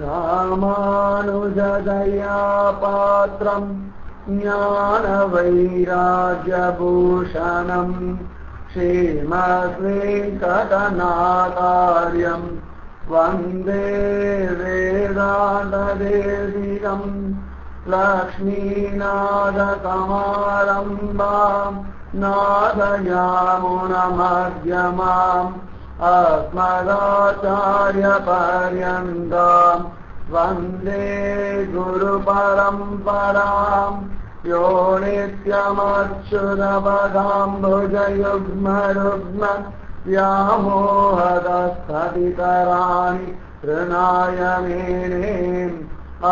रामानुजदया पात्रम् ज्ञानवैराग्यभूषणम् श्रीमद्वेङ्कटनाकार्यम् वन्दे वेदान्तदेशिकम् लक्ष्मीनाथसमारम्भाम् नाथयामुनमध्यमाम् अस्मदाचार्यपर्यन्ताम् वन्दे गुरुपरम्पराम् यो नित्यमच्युतपदाम्बुजयुग्मरुग्म व्यामोहदस्तदितराणि तृणाय मेनेम्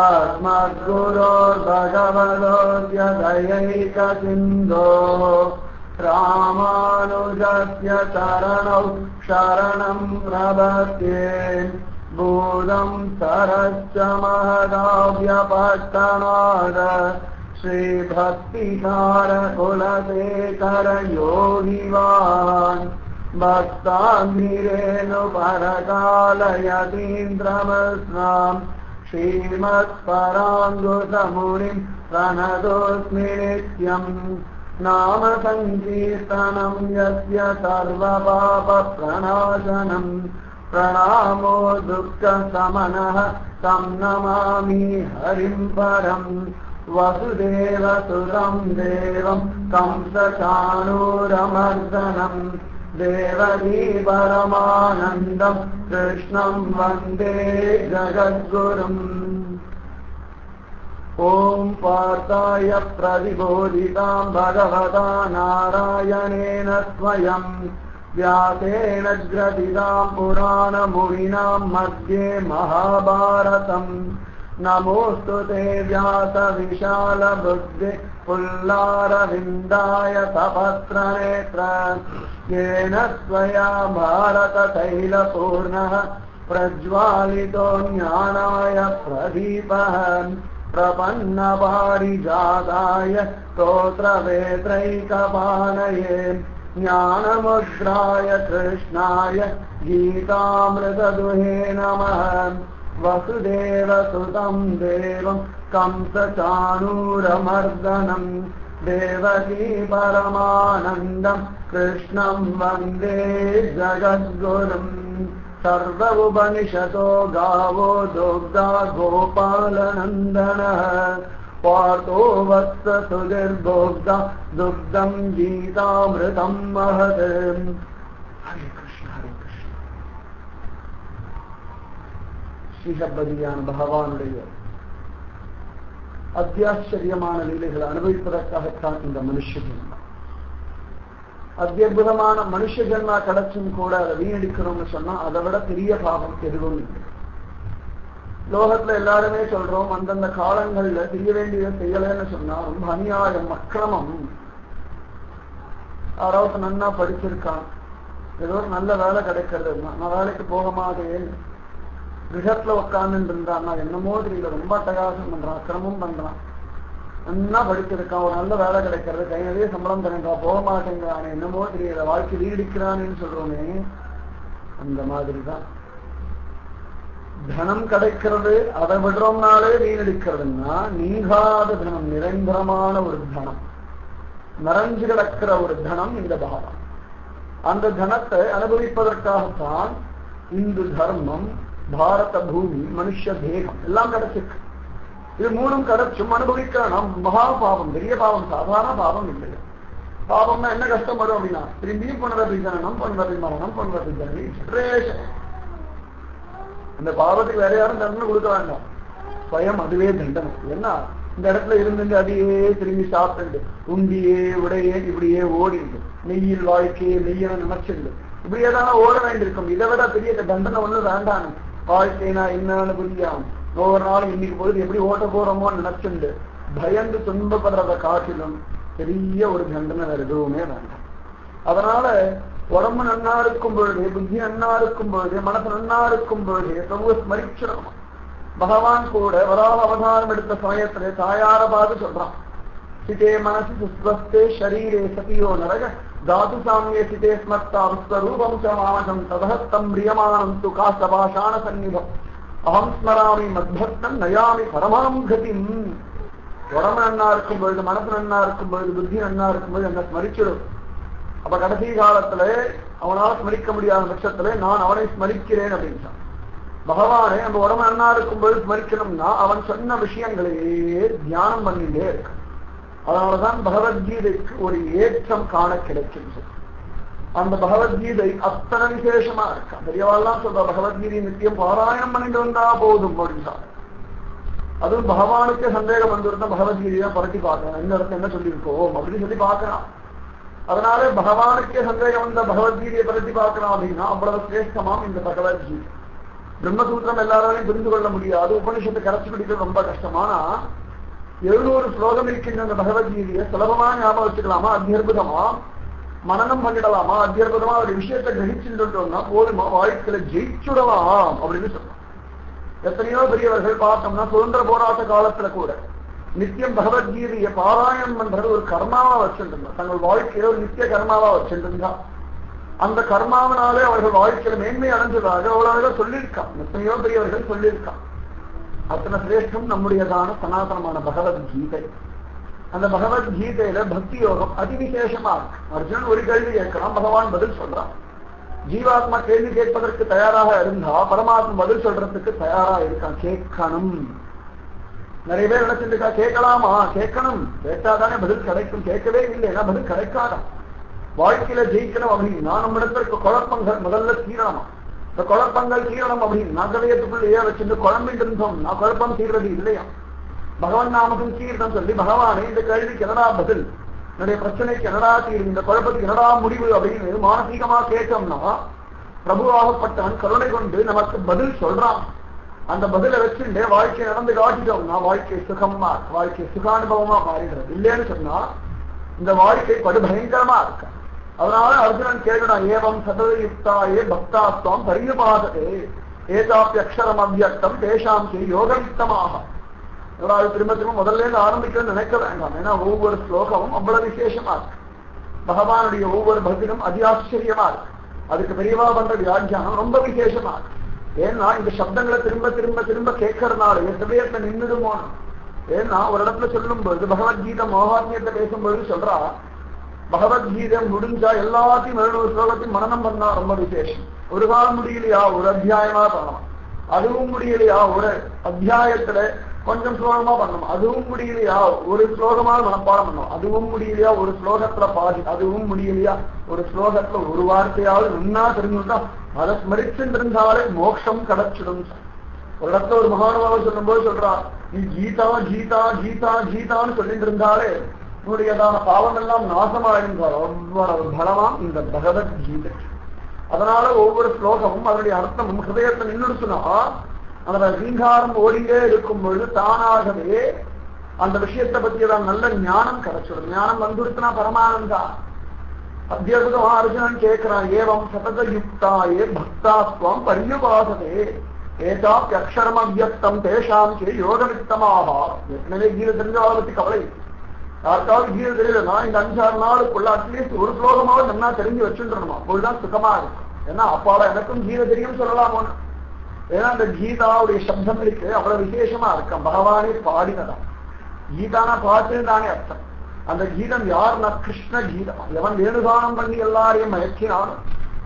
अस्मद्गुरोर्भगवतोऽस्य दयैकसिन्धोः रामानुजस्य चरणौ शरणं प्रवद्ये भूतं सरश्च महदाव्यप श्रीभक्तिकारकुलते करयोगिवान् भक्तानिरेणुपरकालयतीन्द्रमस्ताम् श्रीमत्पराङ्गुतमुरिम् प्रणतु स्मेत्यम् नाम सङ्कीर्तनम् यस्य सर्वपापप्रणाशनम् प्रणामो दुःखसमनः तं नमामि हरिम् परम् वसुदेवसुरम् देवम् कंसचाणूरमर्दनम् देवकी परमानन्दम् कृष्णम् वन्दे जगद्गुरुम् ॐ पार्थाय प्रतिबोधिताम् भगवता नारायणेन स्वयम् व्यासेन ग्रथिताम् पुराणमुनिनाम् मध्ये महाभारतम्। नमोऽस्तु ते व्यासविशालबुद्धि पुल्लारविन्दाय सपत्रनेत्र येन स्वया भारततैलपूर्णः प्रज्वालितो ज्ञानाय प्रदीपः प्रपन्नपारिजाताय स्तोत्रवेत्रैकपाणये ज्ञानमुद्राय कृष्णाय गीतामृतदुहे नमः। वसुदेवसुतम् देवम् कंसचाणूरमर्दनम् देवकी परमानन्दम् कृष्णम् वन्दे जगद्गुरुम् सर्वोपनिषतो गावो दुग्धा गोपालनन्दनः पार्थो वत्स सुधिर्भोग्धा दुग्धम् गीतामृतम् महत् हरे कृष्ण हरे कृष्ण ಶ್ರೀಹಬ್ಬದಿಯಾನ್ ಭಗವಾನುಡೆಯ ಅತ್ಯಾಶ್ಚರ್ಯಮಾನ ಲೀಲೆಗಳ ಅನುಭವಿಸತಕ್ಕಂಥ ಮನುಷ್ಯ ಜನ್ಮ அத்தியுதமான மனுஷ ஜென்மா கிடைச்சும் கூட அதை வீணடிக்கணும்னு சொன்னா அதை விட பெரிய பாவம் எதுவும் லோகத்துல எல்லாருமே சொல்றோம் அந்தந்த காலங்கள்ல செய்ய வேண்டியதை செய்யலைன்னு சொன்னா ரொம்ப அநியாயம் அக்கிரமம். யாராவது நன்னா படிச்சிருக்கான். ஏதோ ஒரு நல்ல வேலை கிடைக்கிறது. நான் வேலைக்கு போக மாட்டேன் கிரகத்துல உட்கார்ந்து இருந்தான் நான் என்னமோ தெரியல. ரொம்ப அட்டகாசம் பண்றான் அக்கிரமும் பண்றான். நல்லா படிச்சிருக்கான் ஒரு நல்ல வேலை கிடைக்கிறது. கை நிறைய சம்பளம் தரேன்றான் போக மாட்டேங்கிறான் என்னமோ தெரியல. வாழ்க்கை வீடிக்கிறான்னு சொல்றோமே. அந்த மாதிரிதான். தனம் கிடைக்கிறது அதை விடுறோம்னாலே வீணடிக்கிறதுன்னா நீங்காத தனம் நிரந்தரமான ஒரு தனம். நிறைஞ்சு கிடக்கிற ஒரு தனம் இந்த பாவம். அந்த தனத்தை அனுபவிப்பதற்காகத்தான் இந்து தர்மம் பாரத பூமி மனுஷ தேகம் எல்லாம் கிடைச்சிருக்கு. இது மூணும் கிடைச்சும் அனுபவிக்கலாம். மகா பாவம் பெரிய பாவம் சாதாரண பாவம் இல்லை. பாவம்னா என்ன கஷ்டம் வரும் அப்படின்னா திரும்பியும் பண்றது ஜனனம் பண்றது மரணம் பண்றது அந்த பாவத்துக்கு வேற யாரும் தண்டனை கொடுக்க வேண்டாம். ஸ்வயம் அதுவே தண்டனை. என்ன இந்த இடத்துல இருந்து அதையே திரும்பி சாப்பிட்டு உண்டியே உடையே இப்படியே ஓடிண்டு நெய்யில் வாழ்க்கையே நெய்யன நினைச்சிருந்து இப்படியே தானே ஓட வேண்டியிருக்கும். இதை விட பெரிய தண்டனை ஒண்ணு வேண்டாம். வாழ்க்கைனா என்னன்னு புரியாம ஒவ்வொரு நாளும் இன்னைக்கு பொழுது எப்படி ஓட்ட போறோமோ நினைச்சுண்டு பயந்து துன்பப்படுறத காட்டிலும் பெரிய ஒரு தண்டனை வேற எதுவுமே வேண்டாம். அதனால உடம்பு நன்னா இருக்கும் பொழுது புத்தி நன்னா இருக்கும் பொழுது மனசு நன்னா இருக்கும் பொழுது பிரபு ஸ்மரிச்சிடணும் பகவான் கூட வராக அவதாரம் எடுத்த சமயத்துல தாயார பார்த்து சொல்றான். சிதே மனசு சுஸ்வஸ்தே ஷரீரே சதியோ நரக தாது சாமியே சிதே ஸ்மர்த்தா விஸ்வரூபம் ச ததஹத்தம் பிரியமானம் து காசபாஷான சந்நிதம். அகம் ஸ்மராமி மத்பக்தம் நயாமி பரமாம் கதிம். உடம்பு நன்னா இருக்கும் பொழுது மனசு நன்னா இருக்கும் பொழுது புத்தி நன்னா இருக்கும் பொழுது என்ன ஸ்மரிச்சிடும். அப்ப கடைசி காலத்துல அவனால ஸ்மரிக்க முடியாத பட்சத்துல நான் அவனை ஸ்மரிக்கிறேன் அப்படின்னு பகவானே நம்ம உடம்பு நன்னா இருக்கும் பொழுது ஸ்மரிக்கணும்னா அவன் சொன்ன விஷயங்களையே தியானம் பண்ணிட்டே இருக்கான். அதனாலதான் பகவத்கீதைக்கு ஒரு ஏற்றம் காண கிடைக்கின்றது. அந்த பகவத்கீதை அத்தனை விசேஷமா இருக்கா பெரியவாள்லாம் சொல்ற பகவத்கீதை நித்தியம் பாராயணம் பண்ணிட்டு வந்தா போதும் அப்படின்னு அதுவும் பகவானுக்கே சந்தேகம் வந்திருந்தா பகவத்கீதையா புரட்டி பார்க்கணும் இந்த இடத்துல என்ன சொல்லியிருக்கோம் அப்படின்னு சொல்லி பார்க்கலாம் அதனால பகவானுக்கே சந்தேகம் வந்த பகவத்கீதையை புரட்டி பார்க்கலாம் அப்படின்னா அவ்வளவு சிரேஷ்டமாம் இந்த பகவத்கீதை பிரம்மசூத்திரம் எல்லாராலையும் புரிந்து கொள்ள முடியாது உபனிஷத்தை கரைச்சு பிடிக்கிறது ரொம்ப கஷ்டமானா எழுநூறு ஸ்லோகம் இருக்கின்ற அந்த பகவத்கீதையை சுலபமா ஞாபகம் வச்சுக்கலாமா அத்தியற்புதமா மனநம் பண்ணிடலாமா. அத்தியர்பதமா ஒரு விஷயத்தை கிரகிச்சுட்டோம்னா போதுமா? வாழ்க்கையில ஜெயிச்சுடலாம் அப்படின்னு சொல்லலாம் எத்தனையோ பெரியவர்கள் பார்த்தோம்னா சுதந்திர போராட்ட காலத்துல கூட நித்தியம் பகவத்கீதையை பாராயணம் பண்றது ஒரு கர்மாவா வச்சுருந்தா தங்கள் வாழ்க்கையில ஒரு நித்திய கர்மாவா வச்சுருந்தா. அந்த கர்மாவனாலே அவர்கள் வாழ்க்கையில மேன்மை அடைஞ்சதாக அவ்வளவு சொல்லியிருக்கான். எத்தனையோ பெரியவர்கள் சொல்லியிருக்கான். அத்தனை சிரேஷ்டம் நம்முடையதான சனாதனமான பகவத்கீதை. அந்த பகவத்கீதையில பக்தி யோகம் அதிவிசேஷமா இருக்கு அர்ஜுனன் ஒரு கேள்வி கேட்கிறான் பகவான் பதில் சொல்றான் ஜீவாத்மா கேள்வி கேட்பதற்கு தயாராக இருந்தா பரமாத்மா பதில் சொல்றதுக்கு தயாரா இருக்கான் கேட்கணும். நிறைய பேர் நினைச்சிட்டு இருக்கா கேட்கலாமா? கேட்கணும். கேட்டாதானே பதில் கிடைக்கும். கேட்கவே இல்லைன்னா பதில் கிடைக்காதான் வாழ்க்கையில ஜெயிக்கணும் அப்படின்னா நம்ம இடத்துல இருக்க குழப்பங்கள் முதல்ல தீரணுமா. இந்த குழப்பங்கள் தீரணும் அப்படின்னு நகரையத்துக்குள்ளேயே வச்சுட்டு குழம்பிட்டு இருந்தோம் நான் குழப்பம் தீர்றது இல்லையா? பகவான் நாமகம் தீர்த்தம் சொல்லி பகவானே இந்த கேள்விக்கு என்னடா பதில்? என்னுடைய பிரச்சனைக்கு என்னடா தீர்வு? இந்த குழப்பத்துக்கு என்னடா முடிவு? அப்படின்னு மானசீகமா கேட்டோம்னா பிரபுவாகப்பட்டவன் கருணை கொண்டு நமக்கு பதில் சொல்றான். அந்த பதிலை வச்சுட்டு வாழ்க்கை நடந்து காட்டிட்டோம்னா வாழ்க்கை சுகமா வாழ்க்கை சுகானுபவமா மாறிடுறது. இல்லைன்னு சொன்னா இந்த வாழ்க்கை படு பயங்கரமா இருக்கு. அதனால அர்ஜுனன் கேட்கணும் ஏவம் சதயுக்தாயே பக்தாத்வம் பரியுபாதே ஏதாப்பி அக்ஷரம் அவ்வியக்தம் தேஷாம் யோகயுக்தமாக. அது திரும்ப திரும்ப முதல்ல இருந்து ஆரம்பிக்கணும்னு நினைக்க வேண்டாம் ஏன்னா ஒவ்வொரு ஸ்லோகமும் அவ்வளவு விசேஷமா இருக்கு பகவானுடைய ஒவ்வொரு பக்தியும் அதி ஆச்சரியமா இருக்கு அதுக்கு பெரியவா பண்ற வியாக்கியானம் ரொம்ப விசேஷமா இருக்கு ஏன்னா இந்த சப்தங்களை திரும்ப திரும்ப திரும்ப கேட்கறதுனால எத்தனையத்தை நின்றுடுமோ ஏன்னா ஒரு இடத்துல சொல்லும்போது பகவத்கீதை மோகாத்மியத்தை பேசும்போது சொல்றா பகவத்கீதை முடிஞ்சா எல்லாத்தையும் எழுநூறு ஸ்லோகத்தையும் மனநம் பண்ணா ரொம்ப விசேஷம் ஒரு காலம் முடியலையா ஒரு அத்தியாயமா பண்ணலாம் அதுவும் முடியலையா ஒரு அத்தியாயத்துல கொஞ்சம் ஸ்லோகமா பண்ணணும் அதுவும் முடியலையா? ஒரு ஸ்லோகமாக மனப்பாடம் பண்ணணும் அதுவும் முடியலையா? ஒரு ஸ்லோகத்துல பாதி அதுவும் முடியலையா? ஒரு ஸ்லோகத்துல ஒரு வார்த்தையாவது நின்னா தெரிஞ்சுட்டா அதை ஸ்மரிச்சுட்டு இருந்தாலே மோட்சம் கிடைச்சிடும். ஒரு இடத்துல ஒரு மகானுபாவம் சொல்லும்போது சொல்றான் நீ கீதா கீதா கீதா கீதான்னு சொல்லிட்டு இருந்தாலே உன்னுடையதான பாவமெல்லாம் எல்லாம் அவ்வளவு பலமாம் இந்த பகவத்கீதை. அதனால ஒவ்வொரு ஸ்லோகமும் அதனுடைய அர்த்தமும் ஹிருதயத்தை நின்றுடுச்சுனா அந்த ரீங்காரம் ஓடிண்டே இருக்கும் பொழுது தானாகவே அந்த விஷயத்தை பத்தி தான் நல்ல ஞானம் கிடைச்சிடும். ஞானம் வந்துடுச்சுனா பரமானந்தா. அத்தியபுத அர்ஜுனன் கேட்கிறான் ஏவம் சதத யுக்தாயே பக்தாஸ்வம் பரியுபாசதே ஏதாப்பி அக்ஷரம் அவ்யக்தம் தேஷாம் கே யோகவித்தமாக ஏற்கனவே கீழ தெரிஞ்ச பத்தி கவலை. யாருக்காவது கீழ தெரியலன்னா இந்த அஞ்சாறு நாளுக்குள்ள அட்லீஸ்ட் ஒரு ஸ்லோகமாவது நல்லா தெரிஞ்சு வச்சுருந்தோம் அப்பொழுதுதான் சுகமா இருக்கும். ஏன்னா அப்பாடா எனக்கும் கீழ தெரியும் சொல்லலாம் ஒன்று ஏன்னா அந்த கீதாவுடைய சப்தம் இருக்கு அவ்வளவு விசேஷமா இருக்கும் பகவானே பாடினதான் கீதானா பாட்டுன்னு தானே அர்த்தம் அந்த கீதம் யாருன்னா கிருஷ்ண கீதம் எவன் வேணுகானம் பண்ணி எல்லாரையும் மயக்கினாலும்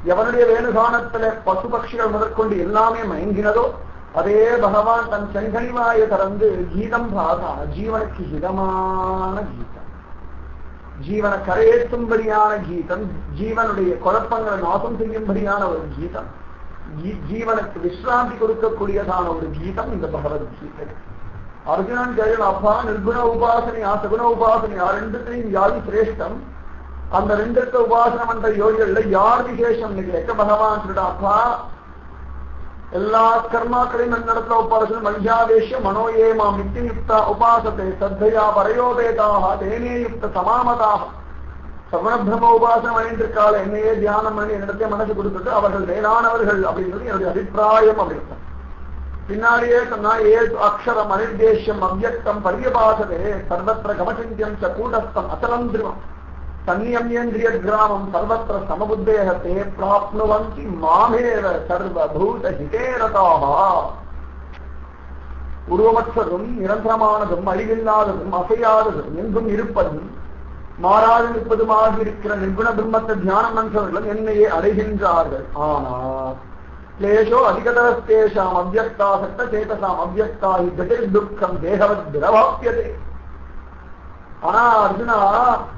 எவனுடைய வேணுகானத்துல பசு பட்சிகள் முதற்கொண்டு எல்லாமே மயங்கினதோ அதே பகவான் தன் செங்கனிவாய திறந்து கீதம் பாதான ஜீவனுக்கு ஹிதமான கீதம் ஜீவனை கரையேற்றும்படியான கீதம் ஜீவனுடைய குழப்பங்களை நாசம் செய்யும்படியான ஒரு கீதம் ஜீவனுக்கு விசிராந்தி கொடுக்கக்கூடியதான ஒரு கீதம் இந்த பகவத்கீதை அர்ஜுனன் ஜெயல் அப்பா நிர்குண உபாசனை சகுண உபாசனையா ரெண்டுத்தையும் யாரு சிரேஷ்டம் அந்த ரெண்டுத்த உபாசனம் என்ற யோகிகள்ல யார் விசேஷம் கேட்க பகவான் சொல்லிட்டா அப்பா எல்லா கர்மாக்களையும் என்னிடத்துல உபாசனம் மல்யாவேஷ மனோயேமா ஏமா மித்தியுக்தா உபாசத்தை சத்தையா பரயோபேதாக தேனே யுக்த சமாமதாக சமணபிரம உபாசனம் அணிந்திருக்கால என்னையே தியானம் பண்ணி என்னிடத்தை மனசு கொடுத்துட்டு அவர்கள் மேலானவர்கள் அப்படிங்கிறது என்னுடைய அபிப்பிராயம் அப்படின்னு. பின்னாடியே சொன்னா ஏ அக்ஷரம் அனிர்தேஷம் அவ்யக்தம் பரியபாசதே சர்வத்திர கமசிந்தியம் ச கூடஸ்தம் அச்சலம் திருவம் சன்னியமியேந்திரிய கிராமம் சர்வத்திர சமபுத்தேகத்தே பிராப்னுவந்தி மாமேவ சர்வபூத ஹிதேரதாக உருவமற்றதும் நிரந்தரமானதும் அழிவில்லாததும் அசையாததும் என்றும் இருப்பதும் மாறாது நிற்பதுமாக இருக்கிற நிர்குண பிரம்மத்தை தியானம் மன்றவர்களும் என்னையே அடைகின்றார்கள். ஆனால் கிளேஷோ அதிகதரஸ்தேஷாம் அவ்வக்தா சட்ட சேதசாம் அவ்வக்தா இக்கதிர் துக்கம் தேகவத் திரவாப்பியதே ஆனா அர்ஜுனா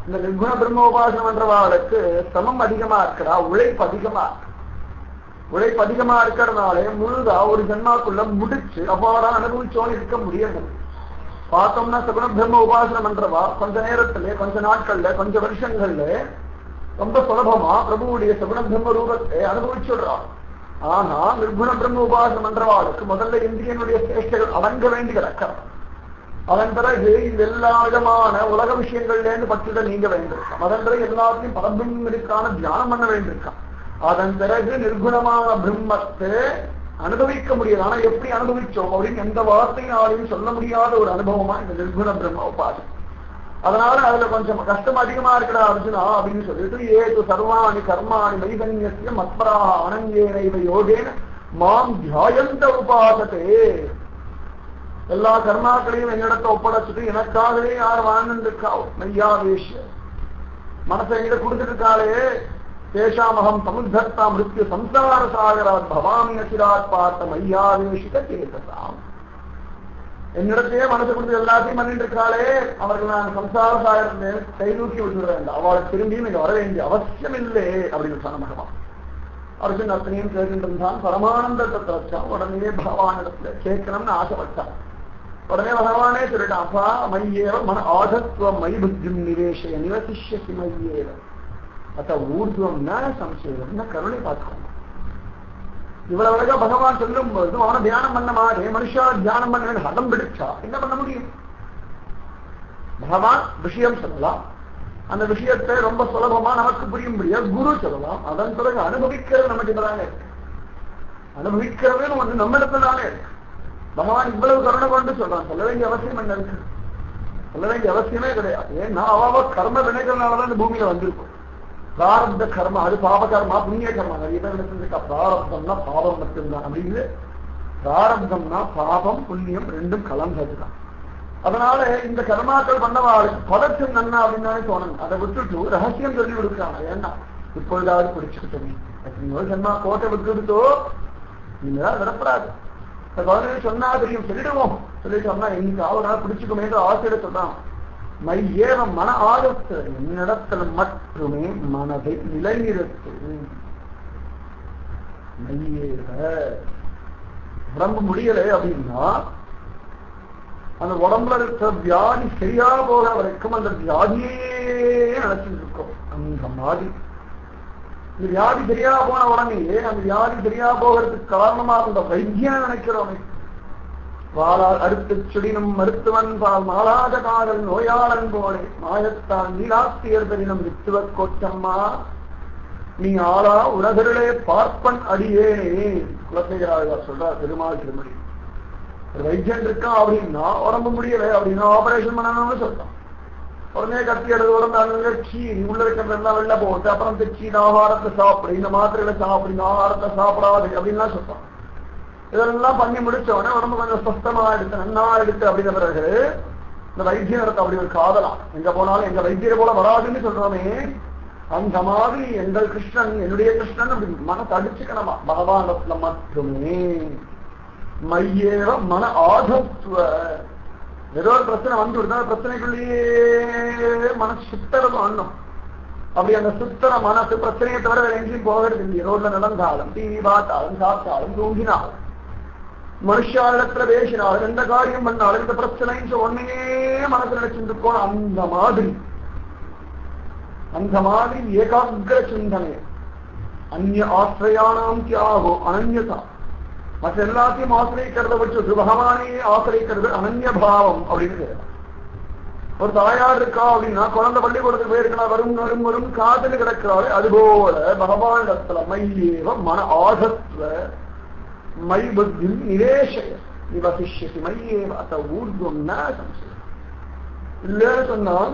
இந்த நிர்குண பிரம்ம உபாசனம் பண்றவாளுக்கு சமம் அதிகமா இருக்கிறா உழைப்பு அதிகமா உழைப்பு அதிகமா இருக்கிறதுனாலே முழுதா ஒரு ஜென்மாக்குள்ள முடிச்சு அவ்வாறா அனுபவிச்சோன்னு இருக்க முடியாது பார்த்தோம்னா சகுண பிரம்ம உபாசனம் பண்றவா? கொஞ்ச நேரத்துல கொஞ்ச நாட்கள்ல கொஞ்ச வருஷங்கள்ல ரொம்ப சுலபமா பிரபுவுடைய சகுண பிரம்ம ரூபத்தை அனுபவிச்சுடுறாள் ஆனா நிர்குண பிரம்ம உபாசனம் பண்றவாளுக்கு முதல்ல இந்திரியனுடைய சேஷ்டைகள் அடங்க வேண்டி ரக்கம் அதன் பிறகு இந்த எல்லா விதமான உலக விஷயங்கள்ல இருந்து பற்றிட நீங்க வேண்டியிருக்கான் அதன் பிறகு எல்லாத்தையும் பரபிரம்மனுக்கான தியானம் பண்ண வேண்டியிருக்கான் அதன் பிறகு நிர்குணமான பிரம்மத்தை அனுபவிக்க முடியாது ஆனா எப்படி அனுபவிச்சோம் அப்படின்னு எந்த வார்த்தையினாலையும் சொல்ல முடியாத ஒரு அனுபவமா இந்த நிர்குண பிரம்ம உபாசனம் அதனால அதுல கொஞ்சம் கஷ்டம் அதிகமா இருக்கிறா அர்ஜுனா அப்படின்னு சொல்லிட்டு ஏது சர்வாணி கர்மாணி மைதன்யசிய மத்மரா அனங்கேன இவ யோகேன மாம் தியாயந்த உபாசத்தே எல்லா கர்மாக்களையும் என்னிடத்தை ஒப்படைச்சிட்டு எனக்காகவே யார் வாழ்ந்துருக்கா மையாவேஷ மனசை என்கிட்ட கொடுத்துட்டு இருக்காளே. தேஷாமகம் சமுத்தர்த்தா மிருத்யு சம்சார சாகராத் பவாமி அசிராத் பார்த்த மையாவேஷிக சேதசாம் என்னிடத்தையே மனசு கொடுத்து எல்லாத்தையும் பண்ணிட்டு இருக்காளே. அவர்கள் நான் சம்சார சாகரத்தை கை தூக்கி விட்டுறேன். அவளை திரும்பியும் இங்க வர வேண்டிய அவசியம் இல்லை அப்படின்னு சொன்ன பகவான் அர்ஜுன் அத்தனையும் கேட்டுருந்தான் பரமானந்தத்தை தச்சான் உடனே பகவானிடத்துல கேட்கணும்னு ஆசைப்பட்டான். உடனே பகவானே சொல்லிட்டான் அப்பா மையேவ மன ஆதத்துவம் மை புத்தியும் நிவேஷய நிவசிஷ்யசி மையேவ. அத்த ஊர்துவம்னா சம்சயம் கருணை பார்த்துக்கணும் இவ்வளவு அழகா பகவான் சொல்லும் போது அவனை தியானம் பண்ண மாதிரி மனுஷா தியானம் பண்ண ஹதம் பிடிச்சா என்ன பண்ண முடியும்? பகவான் விஷயம் சொல்லலாம். அந்த விஷயத்தை ரொம்ப சுலபமா நமக்கு புரியும்படியா குரு சொல்லலாம். அதன் பிறகு அனுபவிக்கிறது நம்ம கிட்டதானே இருக்கு. அனுபவிக்கிறதே வந்து நம்ம இடத்துலதானே இருக்கு. பகவான் இவ்வளவு கருணை கொண்டு சொல்றான். சொல்ல வேண்டிய அவசியம் என்ன இருக்கு? சொல்ல வேண்டிய அவசியமே கிடையாது. ஏன்னா அவாவ கர்ம வினைகள்னாலதான் இந்த பூமியில வந்திருக்கும். பிராரப்த கர்மா அது பாப கர்மா புண்ணிய கர்மா. நிறைய பேர் நினைச்சிருக்கா பிராரப்தம்னா பாபம் மட்டும்தான். அப்படின்னு பிராரப்தம்னா பாபம் புண்ணியம் ரெண்டும் கலந்ததுதான். அதனால இந்த கர்மாக்கள் பண்ணவாளுக்கு பதற்றம் நன்னா அப்படின்னு தோணுங்க அதை விட்டுட்டு ரகசியம் சொல்லி கொடுக்குறாங்க. ஏன்னா இப்பொழுதாவது பிடிச்சுக்கிட்டோமே எத்தனையோ ஜென்மா கோட்டை விட்டுடுத்தோ நீங்கதான் விடப்படாது. சொன்னா தெரியும். சொல்லிடுவோம். சொல்லி சொன்னா இன்னைக்கு ஆவனால் பிடிச்சுக்கோமே ஆசையிட சொல்றான் மை மன ஆரோக்கிய என்னிடத்துல மட்டுமே மனதை நிலைநிறுத்து உடம்பு முடியலை அப்படின்னா அந்த உடம்புல இருக்கிற வியாதி சரியா போகிற வரைக்கும் அந்த வியாதியே நினைச்சிட்டு இருக்கும் அந்த மாதிரி. இந்த வியாதி சரியா போன உடனே அந்த வியாதி சரியா போகிறதுக்கு காரணமா இருந்த வைத்தியம் நினைக்கிறோமே. வாழால் அடுத்து சுடினும் மருத்துவன் பால் மாலாத காதல் நோயாளன் போலே. மாயத்தான் நீலாத்தியர் பெரினும் வித்துவ கோச்சம்மா. நீ ஆளா உலகர்களே பார்ப்பன் அடியேனே குலசேகராஜா சொல்றார் பெருமாள் திருமணி. வைத்தியன் இருக்கான் அப்படின்னா உடம்பு முடியல அப்படின்னா ஆபரேஷன் பண்ணணும்னு சொல்றான். உடனே கத்தி எடுத்து உடம்பு அங்க உள்ள இருக்கிறதெல்லாம் வெளில போட்டு அப்புறம் தைச்சி ஆகாரத்தை சாப்பிடு இந்த மாத்திரையில சாப்பிடு இந்த ஆகாரத்தை சாப்பிடாது அப்படின்லாம் சொல்றான். இதெல்லாம் பண்ணி முடிச்ச உடனே உடம்பு கொஞ்சம் சுத்தமா எடுத்து நன்னா எடுத்து அப்படிங்கிற பிறகு இந்த வைத்தியருக்கு அப்படி ஒரு காதலாம் எங்க போனாலும் எங்க வைத்தியரை போல வராதுன்னு சொல்றோமே. அந்த மாதிரி எங்கள் கிருஷ்ணன் என்னுடைய கிருஷ்ணன் அப்படி மனசு அடிச்சுக்கணுமா? பகவானத்துல மட்டுமே. மையேவ மன ஆதத்துவ. ஏதோ ஒரு பிரச்சனை வந்து விடுதா பிரச்சனைக்குள்ளேயே மன சுத்தறது ஒண்ணும் அப்படி அந்த சுத்தர மனசு பிரச்சனையை தவிர வேற எங்கேயும் போகிறது இல்லை ரோட்ல நடந்தாலும் டிவி பார்த்தாலும் சாப்பிட்டாலும் தூங்கினாலும். மனுஷாரிடத்துல பேசினாலும் எந்த காரியம் பண்ணாலும் இந்த பிரச்சனை ஒன்னையே மனசுல நினைச்சிட்டு இருக்கோம் அந்த மாதிரி. அந்த மாதிரி ஏகாகிர சிந்தனை. அந்நிய ஆசிரியானாம் தியாகோ அனன்யதா. மற்ற எல்லாத்தையும் ஆசிரியக்கிறத வச்சு பகவானையே ஆசிரியக்கிறது அனன்ய பாவம் அப்படின்னு ஒரு தாயார் இருக்கா அப்படின்னா குழந்தை பள்ளிக்கூடத்துக்கு போயிருக்கா வரும் வரும் வரும் காதல் கிடக்கிறாரு அதுபோல பகவானிடத்துல மையேவ மன மை புத்தி நிவேஷய நிவசிஷ்யசி மையேவ அத்த ஊர்துவம் இல்லைன்னு சொன்னால்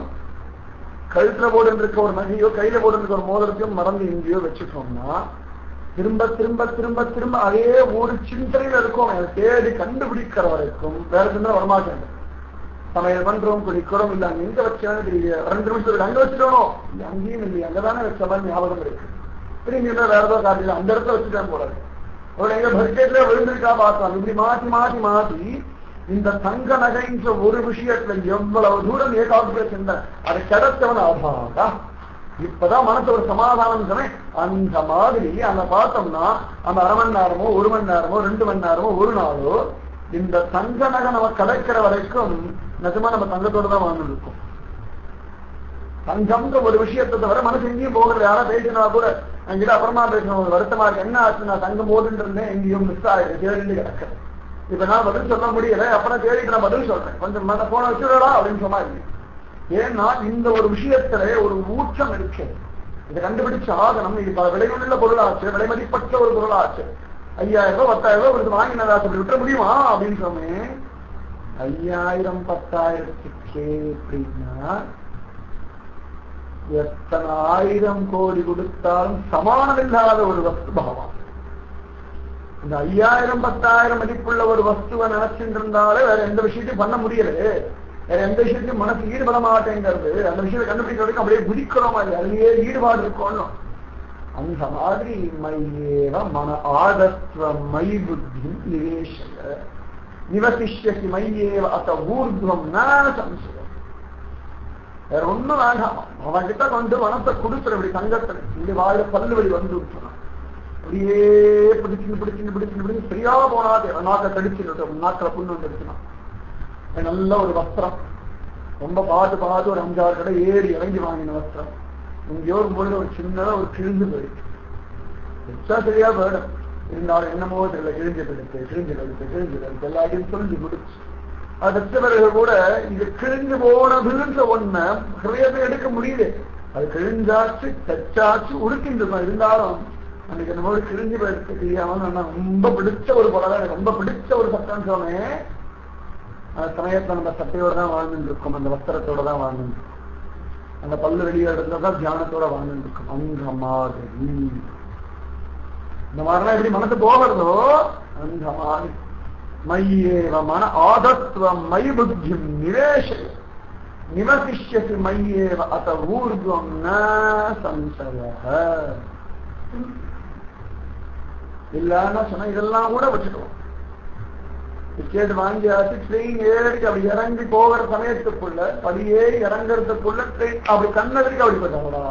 கழுத்துல போட்டு இருக்க ஒரு நகையோ கையில போட்டு இருக்க ஒரு மோதிரத்தையும் மறந்து எங்கேயோ வச்சுட்டோம்னா திரும்ப திரும்ப திரும்ப திரும்ப அதே ஒரு சிந்தனையில இருக்கும். அதை தேடி கண்டுபிடிக்கிற வரைக்கும் வேற சிந்தனை வரமாட்டேன் சமையல் பண்றோம் குளிக்கிறோம் இல்ல அங்க எங்க வச்சாலும் தெரியல. ரெண்டு நிமிஷம் அங்க வச்சிடணும் இல்ல அங்கேயும் இல்லையா. அங்கதானே வச்சாலும் மாதிரி ஞாபகம் இருக்கு. திரும்பி வேற ஏதோ காட்டில அந்த இடத்துல வச்சுட்டேன் போறாரு இருக்கு. அவள் எங்க பட்ஜெட்ல விழுந்திருக்கா பார்த்தோம் இப்படி மாத்தி மாத்தி மாத்தி இந்த தங்க நகைன்ற ஒரு விஷயத்துல எவ்வளவு தூரம் சென்ற அதை கடத்தவன் ஆபாடா. இப்பதான் மனசு ஒரு சமாதானம் சொன்னேன் அந்த மாதிரி அங்க பார்த்தோம்னா அந்த அரை மணி நேரமோ ஒரு மணி நேரமோ ரெண்டு மணி நேரமோ ஒரு நாளோ இந்த தங்க நகை நம்ம கிடைக்கிற வரைக்கும் நிஜமா நம்ம தங்கத்தோட தான் வாழ்ந்துருக்கோம் இருக்கோம் ஒரு விஷயத்தை தவிர மனசு எங்கேயும் போகிறது யாரா பேசினா கூட என்கிட்ட அப்புறமா பேசணும் வருத்தமா இருக்கு. என்ன ஆச்சு? நான் தங்கம் போதுன்றேன் எங்கேயும் மிஸ் ஆயிருக்கு தேடிட்டு கிடக்கு இப்ப நான் பதில் சொல்ல முடியல. அப்புறம் தேடிட்டு நான் பதில் சொல்றேன். கொஞ்சம் மன போன வச்சுடா அப்படின்னு சொன்னா இல்லை. ஏன்னா இந்த ஒரு விஷயத்துல ஒரு ஊற்றம் இருக்கு. இதை கண்டுபிடிச்ச ஆகணும் இது பல விலையுள்ள பொருளாச்சு. விலை மதிப்பற்ற ஒரு பொருளாச்சு. ஐயாயிரம் ரூபாய் பத்தாயிரம் ரூபாய் கொடுத்து வாங்கினதா? சொல்லி விட்டுற முடியுமா? அப்படின்னு சொன்னேன். ஐயாயிரம் பத்தாயிரத்துக்கே அப்படின்னா எத்தனை ஆயிரம் கோடி கொடுத்தாலும் சமானமில்லாத ஒரு வஸ்து பகவான். இந்த ஐயாயிரம் பத்தாயிரம் மதிப்புள்ள ஒரு வஸ்துவை நினைச்சுட்டு இருந்தாலே வேற எந்த விஷயத்தையும் பண்ண முடியல. வேற எந்த விஷயத்தையும் மனசு ஈடுபட மாட்டேங்கிறது. அந்த விஷயத்தை கண்டுபிடிக்க வரைக்கும் அப்படியே குதிக்கிறோமா இல்லை அதுலயே ஈடுபாடு இருக்கணும் அந்த மாதிரி மையேவ மன ஆதத்வ மை புத்தி நிவேஷ நிவசிஷ்யி மையேவ அத்த ஊர்துவம் ந சம்சயம் வேற ஒண்ணும் வேண்டாம். அவன் கிட்ட கொண்டு மனத்தை கொடுத்துற இப்படி தங்கத்துல. இங்க வாயில பல்லு வலி வந்து விட்டுறான். அப்படியே பிடிச்சுன்னு பிடிச்சுன்னு பிடிச்சுன்னு பிடிச்சு சரியா போனாது. நாக்க கடிச்சுட்டு நாக்கில புண்ணு வந்துருச்சுனா நல்ல ஒரு வஸ்திரம். ரொம்ப பார்த்து பார்த்து ஒரு அஞ்சாறு கடை ஏறி இறங்கி வாங்கின வஸ்திரம். இங்கேயோ ஒரு பொழுது ஒரு சின்னதா ஒரு கிழிஞ்சு போயிடுச்சு. வச்சா சரியா போயிடும். இருந்தாலும் என்னமோ தெரியல கிழிஞ்சு போயிடுச்சு கிழிஞ்சு போயிடுச்சு கிழிஞ்சு போயிடுச்சு. எல்லாத்தையும் சொல்லி முடிச்சு. அடுத்த பிறகு கூட இது கிழிஞ்சு போனதுன்ற ஒண்ண ஹிரயத்தை எடுக்க முடியல. அது கிழிஞ்சாச்சு தச்சாச்சு உடுக்கின்றது இருந்தாலும் அன்னைக்கு என்னமோ கிழிஞ்சு போயிடுச்சு தெரியாம ரொம்ப பிடிச்ச ஒரு படம் எனக்கு ரொம்ப பிடிச்ச ஒரு சட்டம் சொன்னேன் அந்த சமயத்துல நம்ம சட்டையோட தான் வாழ்ந்துட்டு இருக்கோம். அந்த வஸ்திரத்தோட தான் வாழ்ந்துட்டு இருக்கோம். அந்த பல்லு வெளியே இடத்துல தியானத்தோட வாழ்ந்துட்டு இருக்கோம். அந்த மாதிரி. இந்த மாதிரிலாம் எப்படி மனசு போகிறதோ அந்த மாதிரி. மய்யேவ மன ஆதத்வ மை புத்தி நிவேஷ. நிவசிஷ்யசி மய்யேவ அத ஊர்துவம் ந சம்சய இல்லன்னா சொன்னா இதெல்லாம் கூட வச்சுக்கலாம் டிக்கெட் வாங்கியாச்சு ட்ரெயின் ஏறி அப்படி இறங்கி போகிற சமயத்துக்குள்ள படியே இறங்குறதுக்குள்ள ட்ரெயின் அப்படி கண்ணதுக்கு அப்படி போட்டாங்களா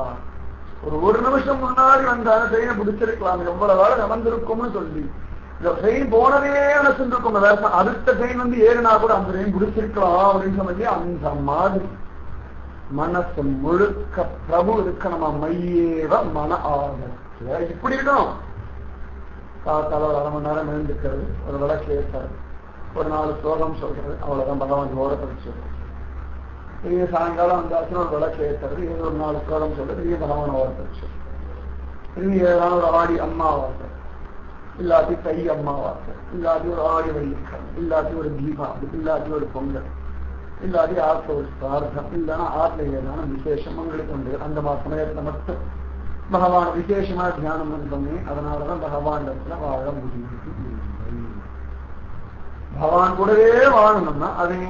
ஒரு ஒரு நிமிஷம் முன்னாடி வந்தாலும் ட்ரெயினை பிடிச்சிருக்கலாம். எவ்வளவு வேலை நடந்திருக்கும்னு சொல்லி. இந்த ட்ரெயின் போனதே நினைச்சிருக்கும் வேஷம். அடுத்த ட்ரெயின் வந்து ஏறினா கூட அந்த ட்ரெயின் பிடிச்சிருக்கலாம் அப்படின்னு சொல்லி அந்த மாதிரி. மனசு முழுக்க பிரபு இருக்க நம்ம மையேவ மன ஆகல இப்படி இருக்கணும். காத்தால ஒரு அரை மணி நேரம் எழுந்துக்கிறது ஒரு விளக்கு ஏற்றது ஒரு நாலு ஸ்லோகம் சொல்றது அவ்வளவுதான் பகவான் ஓரப்படுத்தி சொல்றது பெரிய சாயங்காலம் வந்தாச்சுன்னா ஒரு விளக்கு ஏற்றுறது இது ஒரு நாலு ஸ்லோகம் சொல்றது பெரிய பகவான் ஓரப்படுத்தி சொல்றது திரும்பி ஏதாவது ஒரு ஆடி அம்மா அம்மாவாசை இல்லாட்டி தை அம்மாவாசை இல்லாட்டி ஒரு ஆடி வள்ளிக்கம் இல்லாட்டி ஒரு தீபாவளி இல்லாட்டி ஒரு பொங்கல் இல்லாட்டி ஆற்ற ஒரு பிரார்த்தம் இல்லைன்னா ஆற்றுல ஏதான விசேஷம் உங்களுக்கு உண்டு. அந்த சமயத்துல மட்டும் பகவான் விசேஷமா தியானம் பண்ணி அதனாலதான் பகவான் இடத்துல வாழ முடியுது. பகவான் கூடவே வாழணும்னா அதே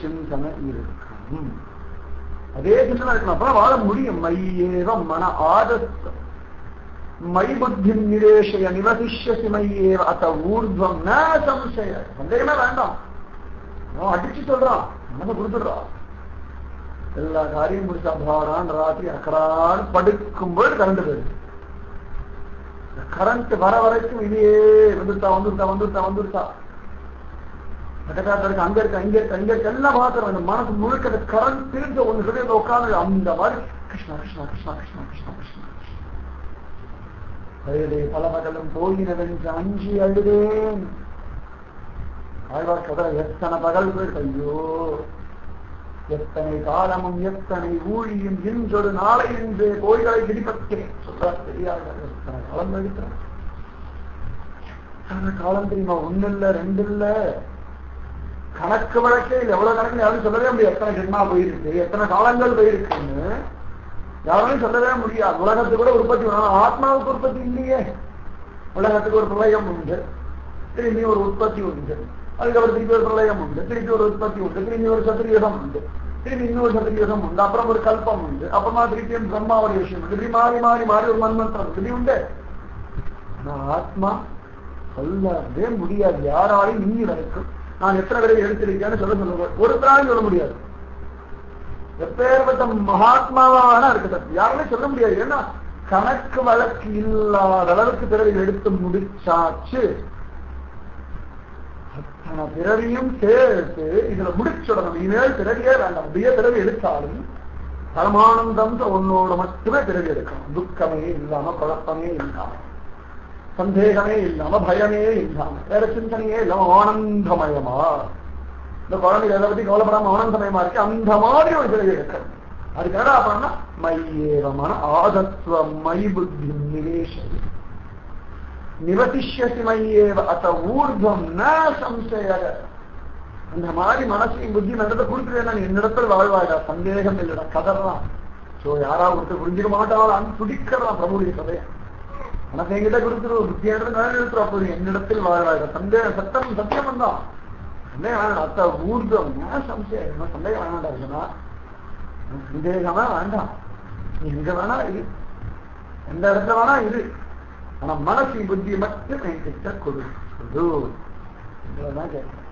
சிந்தனை இருக்கும் அதே சிந்தனை இருக்கணும். அப்பதான் வாழ முடியும். மையேவ மன ஆதஸ்தம் மை புத்தி நிரேஷய நிவகிஷ்யசி மையேவ அத்த ஊர்துவம் ந சம்சய. சந்தேகமே வேண்டாம். அவன் அடிச்சு சொல்றான். மனதை கொடுத்துடுறான் எல்லா காரியம் முடிச்சா பாடான் ராத்திரி அக்கறான் படுக்கும்போது கரண்ட் போயிடுது கரண்ட் வர வரைக்கும் இதே வந்துருத்தா வந்துருத்தா வந்துருத்தா வந்துருத்தா இருக்கு. அங்க இருக்க அங்க இருக்க அங்க இருக்க. எல்லாம் பாக்குறோம் அந்த மனசு முழுக்க கரண்ட் தெரிஞ்ச ஒன்று சொல்லி உட்காந்து அந்த மாதிரி கிருஷ்ணா கிருஷ்ணா கிருஷ்ணா கிருஷ்ணா கிருஷ்ணா கிருஷ்ணா. வயதே பல பகலும் போகிறதென்று அஞ்சி அழுதேன். ஆழ்வார் கதை எத்தனை பகல்கள் ஐயோ எத்தனை காலமும் எத்தனை ஊழியும் இன்றொரு நாளை என்று கோயில்களை இடிப்பட்டேன் சொல்றார் தெரியாத எத்தனை காலம் எத்தனை காலம் தெரியுமா? ஒண்ணு இல்ல ரெண்டு இல்ல கணக்கு வழக்கே எவ்வளவு கணக்கு யாரும் சொல்லவே முடியாது. எத்தனை ஜென்மா போயிருக்கு? எத்தனை காலங்கள் போயிருக்கு? யாராலையும் சொல்லவே முடியாது. உலகத்துக்கு கூட உற்பத்தி ஆத்மாவுக்கு உற்பத்தி இல்லையே. உலகத்துக்கு ஒரு பிரளயம் உண்டு. திரும்பி ஒரு உற்பத்தி உண்டு. அதுக்கப்புறம் திருப்பி ஒரு பிரளயம் உண்டு. திருப்பி ஒரு உற்பத்தி உண்டு. திரும்பி ஒரு சத்திரியகம் உண்டு. திரும்பி இன்னொரு சத்திரியகம் உண்டு. அப்புறம் ஒரு கல்பம் உண்டு. அப்புறமா திருப்பியும் பிரம்மாவுடைய விஷயம் உண்டு. இப்படி மாறி மாறி மாறி ஒரு மன்மந்திரம் இப்படி உண்டு. ஆனா ஆத்மா சொல்லவே முடியாது. யாராலையும் இன்னி வரைக்கும் நான் எத்தனை பேரை எடுத்திருக்கேன்னு சொல்ல சொல்லுவேன் ஒருத்தராலும் சொல்ல முடியாது. எப்பேற்பட்ட மகாத்மாவான இருக்கட்டும். யாருமே சொல்ல முடியாது. ஏன்னா கணக்கு வழக்கு இல்லாத அளவுக்கு பிறகு எடுத்து முடிச்சாச்சு. அத்தனை பிறவியும் சேர்த்து இதுல முடிச்சுடணும். இனிமேல் பிறவியே வேண்டாம். அப்படியே பிறவி எடுத்தாலும் பரமானந்தம் உன்னோட மட்டுமே பிறவி எடுக்கணும். துக்கமே இல்லாம குழப்பமே இல்லாம சந்தேகமே இல்லாம பயமே இல்லாம வேற சிந்தனையே இல்லாம ஆனந்தமயமா இந்த குழந்தைகள் எதை பத்தி கவலைப்படாம ஆனந்தமயமா இருக்கு? அந்த மாதிரி ஒரு பிறவி இருக்கிறது அதுக்கு என்ன பண்ணா? மையேவமான ஆதத்துவ மை புத்தி நிவேசம் நிவசிஷ்யசி மையேவ அத்த ஊர்தம் ந சம்சய அந்த மாதிரி மனசையும் புத்தி நடத்த கொடுத்துருவேன் என்னிடத்தில் வாழ்வாடா சந்தேகம் இல்லடா கதறலாம். சோ யாரா ஒருத்தர் புரிஞ்சுக்க மாட்டாளான்னு துடிக்கிறான் பிரபுடைய கதையை. மனசை எங்கிட்ட கொடுத்துருவோம் புத்தி எடுத்து அப்போது என்னிடத்தில் வாழ்வாடா சந்தேகம் சத்தம் சத்தியம் தான் சந்தேகம் அத்த ஊர்தம் சம்சயம் சந்தேகம் வேணாண்டா இருக்குன்னா சந்தேகமா வேண்டாம். எங்க வேணா இரு. எந்த இடத்துல வேணா இரு. ஆனா மனசு புத்தி மட்டும் என்கிட்ட கொடு. இவ்வளவுதான் கேட்கிறேன்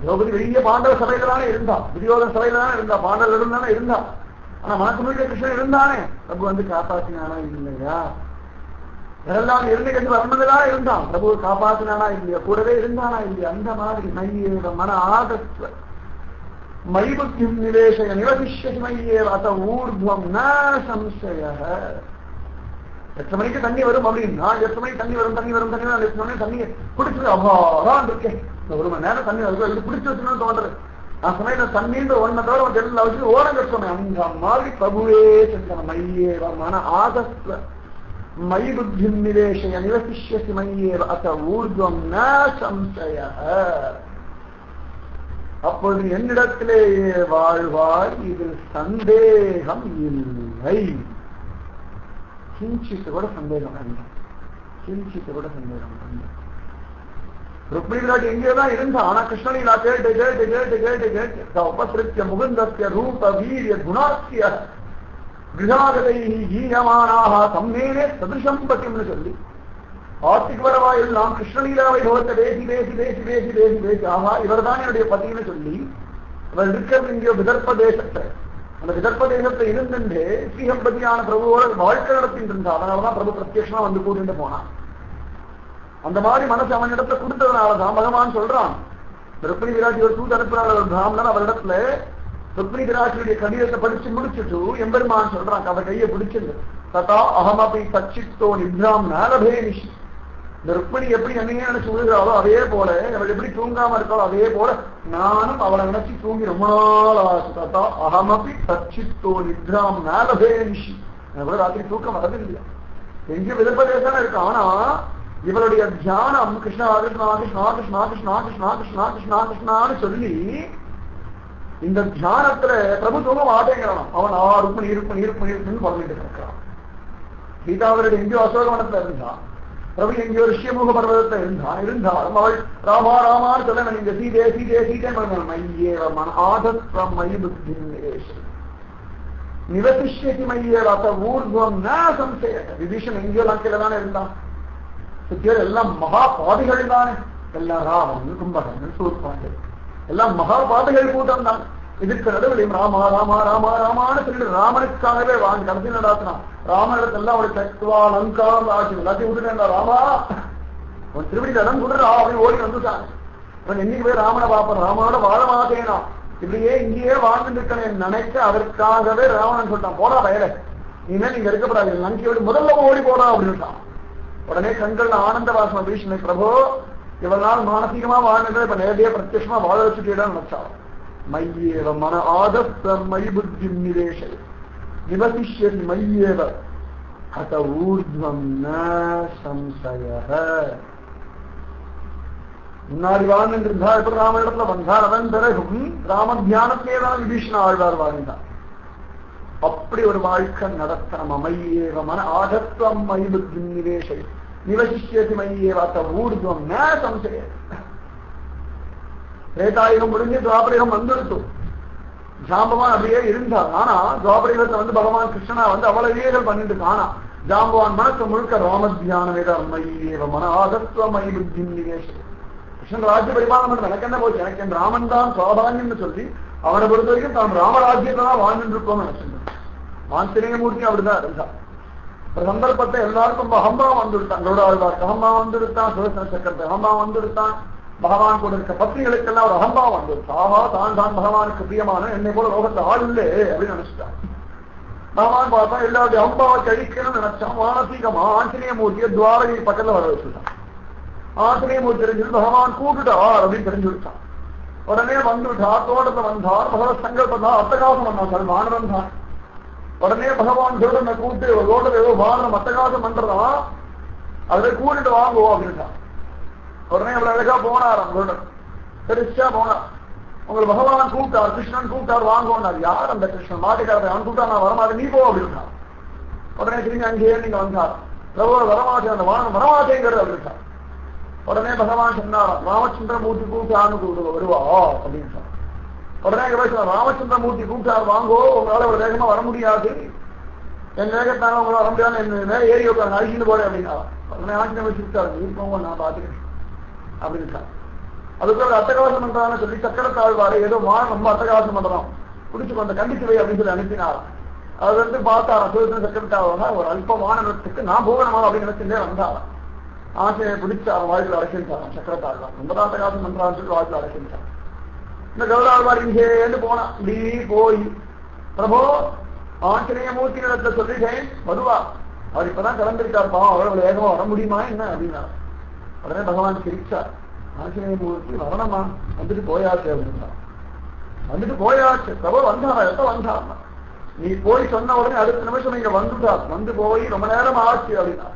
திரௌபதி வெளிய பாண்டவ சபையில தானே இருந்தா துரியோதன சபையில தானே இருந்தா பாண்டவர் இருந்தானே. இருந்தா ஆனா மனசு முழுக்க கிருஷ்ணன் இருந்தானே. பிரபு வந்து காப்பாத்தினானா இல்லையா? எல்லாம் இருந்து கண்டு வரணுதான் இருந்தான். பிரபு காப்பாத்தினானா இல்லையா? கூடவே இருந்தானா இல்லையா? அந்த மாதிரி மையேவ மன ஆகத்வ மைபுத்தியும் நிவேசய நிவசிஷ்யசி மையேவ அத ஊர்துவம் ந சம்சய. மணிக்கு தண்ணி வரும் அப்படின்னா எத்தனை மணிக்கு தண்ணி வரும் தண்ணி வரும் தண்ணி வரும் எத்தனை மணிக்கு தண்ணி குடிச்சு அவ்வாறான் இருக்கேன். ஒரு மணி நேரம் தண்ணி வருது இது குடிச்சு வச்சுன்னு தோன்றது நான் சொன்ன இந்த தண்ணின்ற ஒன்ன தவிர தெரியல வச்சு ஓரங்க சொன்னேன் அந்த மாதிரி பிரபுவே சிந்தன மையேவ மன ஆகஸ்வ மயி புத்தி நிவேஷய நிவசிஷ்யசி மையேவ அத்த ஊர்துவம் ந சம்சய அப்பொழுது என்னிடத்திலேயே வாழ்வார் இதில் சந்தேகம் இல்லை. கிஞ்சித்து கூட சந்தேகம் வேண்டாம் கிஞ்சித்து கூட சந்தேகம் வேண்டாம் ருக்மிணி விராட் எங்கேதான் இருந்தா ஆனா கிருஷ்ணலீலா கேட்டு கேட்டு கேட்டு கேட்டு கேட்டு உபசிருத்திய முகுந்தஸ்ய ரூப வீரிய குணாசிய கிரகாகதை ஈயமானாக தம்மேனே சதிருஷம் பத்தியம்னு சொல்லி ஆர்த்திக் வரவா எல்லாம் கிருஷ்ணலீலாவை பகவத்தை பேசி பேசி பேசி பேசி பேசி பேசி ஆஹா இவர் தான் என்னுடைய பத்தின்னு சொல்லி அவர் இருக்கிறது இங்கே விதர்ப்ப தேசத்தை. அந்த விதர்ப்ப தேசத்தை இருந்துட்டு ஸ்ரீஹம்பதியான பிரபுவோட வாழ்க்கை நடத்திட்டு இருந்தா அதனாலதான் பிரபு பிரத்யட்சமா வந்து கூட்டிட்டு போனான். அந்த மாதிரி மனசு அவன் இடத்துல கொடுத்ததுனாலதான் பகவான் சொல்றான் திருப்பதி விராட்டி ஒரு தூது அனுப்புறாரு ஒரு பிராமணன் அவரிடத்துல ருக்மிணி கடிதத்தை படிச்சு முடிச்சுட்டு எம்பெருமான் சொல்றான் அவ கையை பிடிச்சிருந்து ததா அகமபி சச்சித்தோ நிப்ராம் நலபே நிஷி இந்த ருக்மிணி எப்படி என்னையே நினைச்சு விழுகிறாளோ அதே போல அவள் எப்படி தூங்காம இருக்காளோ அதே போல நானும் அவளை நினைச்சு தூங்கி ரொம்ப நாள் ஆசு தத்தா அகமபி சச்சித்தோ நித்ராம் நாலபே நிஷி எனக்கு ராத்திரி தூக்கம் வரது இல்லையா எங்கேயும் விதப்பதேசம் இருக்கு ஆனா இவளுடைய தியானம் கிருஷ்ணா கிருஷ்ணா கிருஷ்ணா கிருஷ்ணா கிருஷ்ணா கிருஷ்ணா கிருஷ்ணா கிருஷ்ணா கிருஷ்ணான்னு சொல்லி இந்த தியானத்துல பிரபுத்துவம் ஆட்டேங்கிறான் அவன் ஆ ருக்மணி இருப்பணி இருப்பணி இருப்பணி புறமிட்டு இருக்கிறான். சீதாவரோட எங்கேயோ அசோகவனத்துல இருந்தான். பிரபு எங்கேயோ ரிஷியமுக பர்வதத்தை இருந்தான். இருந்தாலும் அவள் ராமா ராமான்னு சொல்ல நீங்க சீதே சீதே சீதே மையேவ மன ஆதத்வம் மை புத்தி நிவசிஷ்யதி மையேவ அத்த ஊர்வம் ந சம்சய விபீஷன் எங்கேயோ லங்கையில தானே இருந்தான். சுத்தியர் எல்லாம் மகா பாதிகள் தானே. எல்லாம் ராவன் கும்பகன் சூர்பாண்டு எல்லாம் மகா பாதைகள் கூட்டம் தான். இதுக்கு நடுவில் ராமா ராமா ராமா ராமான்னு சொல்லி ராமனுக்காகவே வாங்கி கடைசி நடாத்தினான் ராமனிடத்தெல்லாம் அவளை தத்துவா லங்காம் ஆட்சி எல்லாத்தையும் விட்டுட்டேன் ராமா அவன் திருப்பி இடம் கொடுறா அவன் ஓடி வந்துட்டான். அவன் என்னைக்கு போய் ராமனை பார்ப்பான். ராமனோட வாழ மாட்டேனா? இப்படியே இங்கேயே வாழ்ந்து நிற்கணும் நினைக்க அதற்காகவே ராவணன் சொல்லிட்டான் போடா வயலை இனிமே நீங்க இருக்கப்படாது லங்கையோடு முதல்ல ஓடி போடா சொல்லிட்டான். உடனே கண்கள் ஆனந்த வாசனம் பீஷ்மை பிரபோ இவ்வளவு நாள் மானசீகமா வாழ்ந்தது இப்ப நேரடியா பிரத்யமா வாழ வச்சுட்டேன்னு நினைச்சான் மையேவ மன ஆதஸ்தர் மை புத்தி நிவேஷ. நிவசிஷ்யன் மையேவ. அத ஊர்துவம் ந சம்சய முன்னாடி வாழ்ந்து இருந்தா இப்ப ராம இடத்துல வந்தார் அதன் பிறகும் ராம தியானத்திலே தான் விபீஷண ஆழ்வார் வாழ்ந்தார். அப்படி ஒரு வாழ்க்கை நடத்தணும். அமையேவ மன ஆகத்வம் மை புத்தி நிவேசை நிவசிஷ்யசி மையேவ அத்த சம்சய திரேதாயுகம் முடிஞ்சு துவாபரயுகம் வந்துருட்டும் ஜாம்பவான் அப்படியே இருந்தார் ஆனா துவாபரயுகத்தை வந்து பகவான் கிருஷ்ணனா வந்து அவ்வளவு வீரர்கள் பண்ணிட்டு காணா ஜாம்பவான் மனசு முழுக்க ராமத்தியான வேதம் மையேவ மன புத்தி நிவேசை கிருஷ்ணன் ராஜ்ய பரிபாலனம் எனக்கு என்ன போச்சு? எனக்கு என் ராமன் தான் சுவாபான்யம்னு சொல்லி அவரை பொறுத்த வரைக்கும் தான் ராமராஜ்யத்தை தான் வாழ்ந்துட்டு இருக்கோம்னு நினைச்சிருந்தேன். ஆஞ்சநேயமூர்த்தி அப்படிதான் இருந்தார் சந்தர்ப்பத்தை எல்லாருக்கும் ஹம்பா வந்துடுத்தான் கருடாழ்வார் அகம்பா வந்துடுத்தான் சுதர்சன சக்கரத்தை அகம்பா வந்துடுத்தான் பகவான் கூட இருக்க பத்னிகளுக்கெல்லாம் ஒரு அகம்பா வந்துடுச்சு ஆஹா தான் தான் பகவானுக்கு பிரியமான என்னை போல லோகத்தை ஆள் இல்லை அப்படின்னு நினைச்சிட்டான். பகவான் பார்த்தா எல்லாருடைய அம்பாவை கழிக்கணும்னு நினைச்சான். மானசீகமா ஆஞ்சநேயமூர்த்தியை துவாரகை பக்கத்துல வர வச்சுட்டான். ஆசிரியமூர்த்தி தெரிஞ்சு பகவான் கூட்டுட்டார் அப்படின்னு தெரிஞ்சு விட்டான் உடனே வந்துட்டார் தோட்டத்தை வந்தார் பகவத் சங்கல்பம் தான் அட்டகாசம் பண்ணான் வானரம் தான் உடனே பகவான் திருடனை கூட்டு ஒரு தோட்டத்தை ஏதோ வானரம் மத்தகாசம் பண்றதா? அதுல கூட்டிட்டு வாங்குவோம் அப்படின்ட்டான் உடனே இவ்வளவு அழகா போனாராம் லோடர் பெருசா போனார். உங்களை பகவான் கூப்பிட்டார் கிருஷ்ணன் கூப்பிட்டார் வாங்குவோம்னார் யார் அந்த கிருஷ்ணன்? மாட்டுக்காரன் அவன் கூப்பிட்டா நான் வரமாட்டேன் நீ போ அப்படின்னா. உடனே திரும்பி அங்கேயே நீங்க வந்தார். பிரபு வரமாட்டேன் அந்த வானம் வரமாட்டேங்கிறது அப்படின்னா. உடனே பகவான் சொன்னாராம் ராமச்சந்திரமூர்த்தி கூப்பிட்டான்னு கூப்பிடு வருவா அப்படின்னு. சொன்னார் உடனே இங்க ராமச்சந்திர மூர்த்தி ராமச்சந்திரமூர்த்தி கூப்பிட்டார் வாங்கோ உங்களால ஒரு வேகமா வர முடியாது. என் வேகத்தாங்க உங்களால வர முடியாது என்ன மேல ஏறி உட்காந்து அழிச்சுட்டு போறேன் அப்படின்னா. உடனே ஆட்சி வச்சு இருப்பவங்க நான் பாத்துக்கிறேன் அப்படின்னு அதுக்குள்ள அட்டகாசம் பண்றான்னு சொல்லி சக்கர சக்கரத்தாழ்வாரு ஏதோ மா ரொம்ப அட்டகாசம் பண்றோம் குடிச்சு கொண்ட கண்டிச்சு வை அப்படின்னு சொல்லி அனுப்பினார். அது வந்து பார்த்தா சுதந்திர சக்கரத்தாழ்வாரா ஒரு அல்பமானத்துக்கு நான் போகணுமா அப்படின்னு நினைச்சுட்டே வந்தாராம் ஆசையை பிடிச்சு அவன் வாழ்க்கையில் சக்கர தாழ்வான் ரொம்ப அட்டகாசம் பண்றான்னு சொல்லி வாழ்க்கையில் அடைச்சிருந்தான் இந்த கௌராழ்வார் இங்கேன்னு போனான் இப்படி போய். பிரபோ ஆஞ்சநேய மூர்த்தி இடத்துல சொல்லிட்டேன் வருவா. அவர் இப்பதான் கிளம்பிருக்கார் பாவம் அவ்வளவு வேகமா வர முடியுமா என்ன அப்படின்னா உடனே பகவான் சிரிச்சார். ஆஞ்சநேய மூர்த்தி வரணுமா? வந்துட்டு போயாச்சு அப்படின்னா. வந்துட்டு போயாச்சு. பிரபோ வந்தாரா? எப்ப வந்தாரா நீ போய் சொன்ன உடனே அடுத்த நிமிஷம் இங்க வந்துட்டார் வந்து போய் ரொம்ப நேரம் ஆச்சு அப்படின்னா.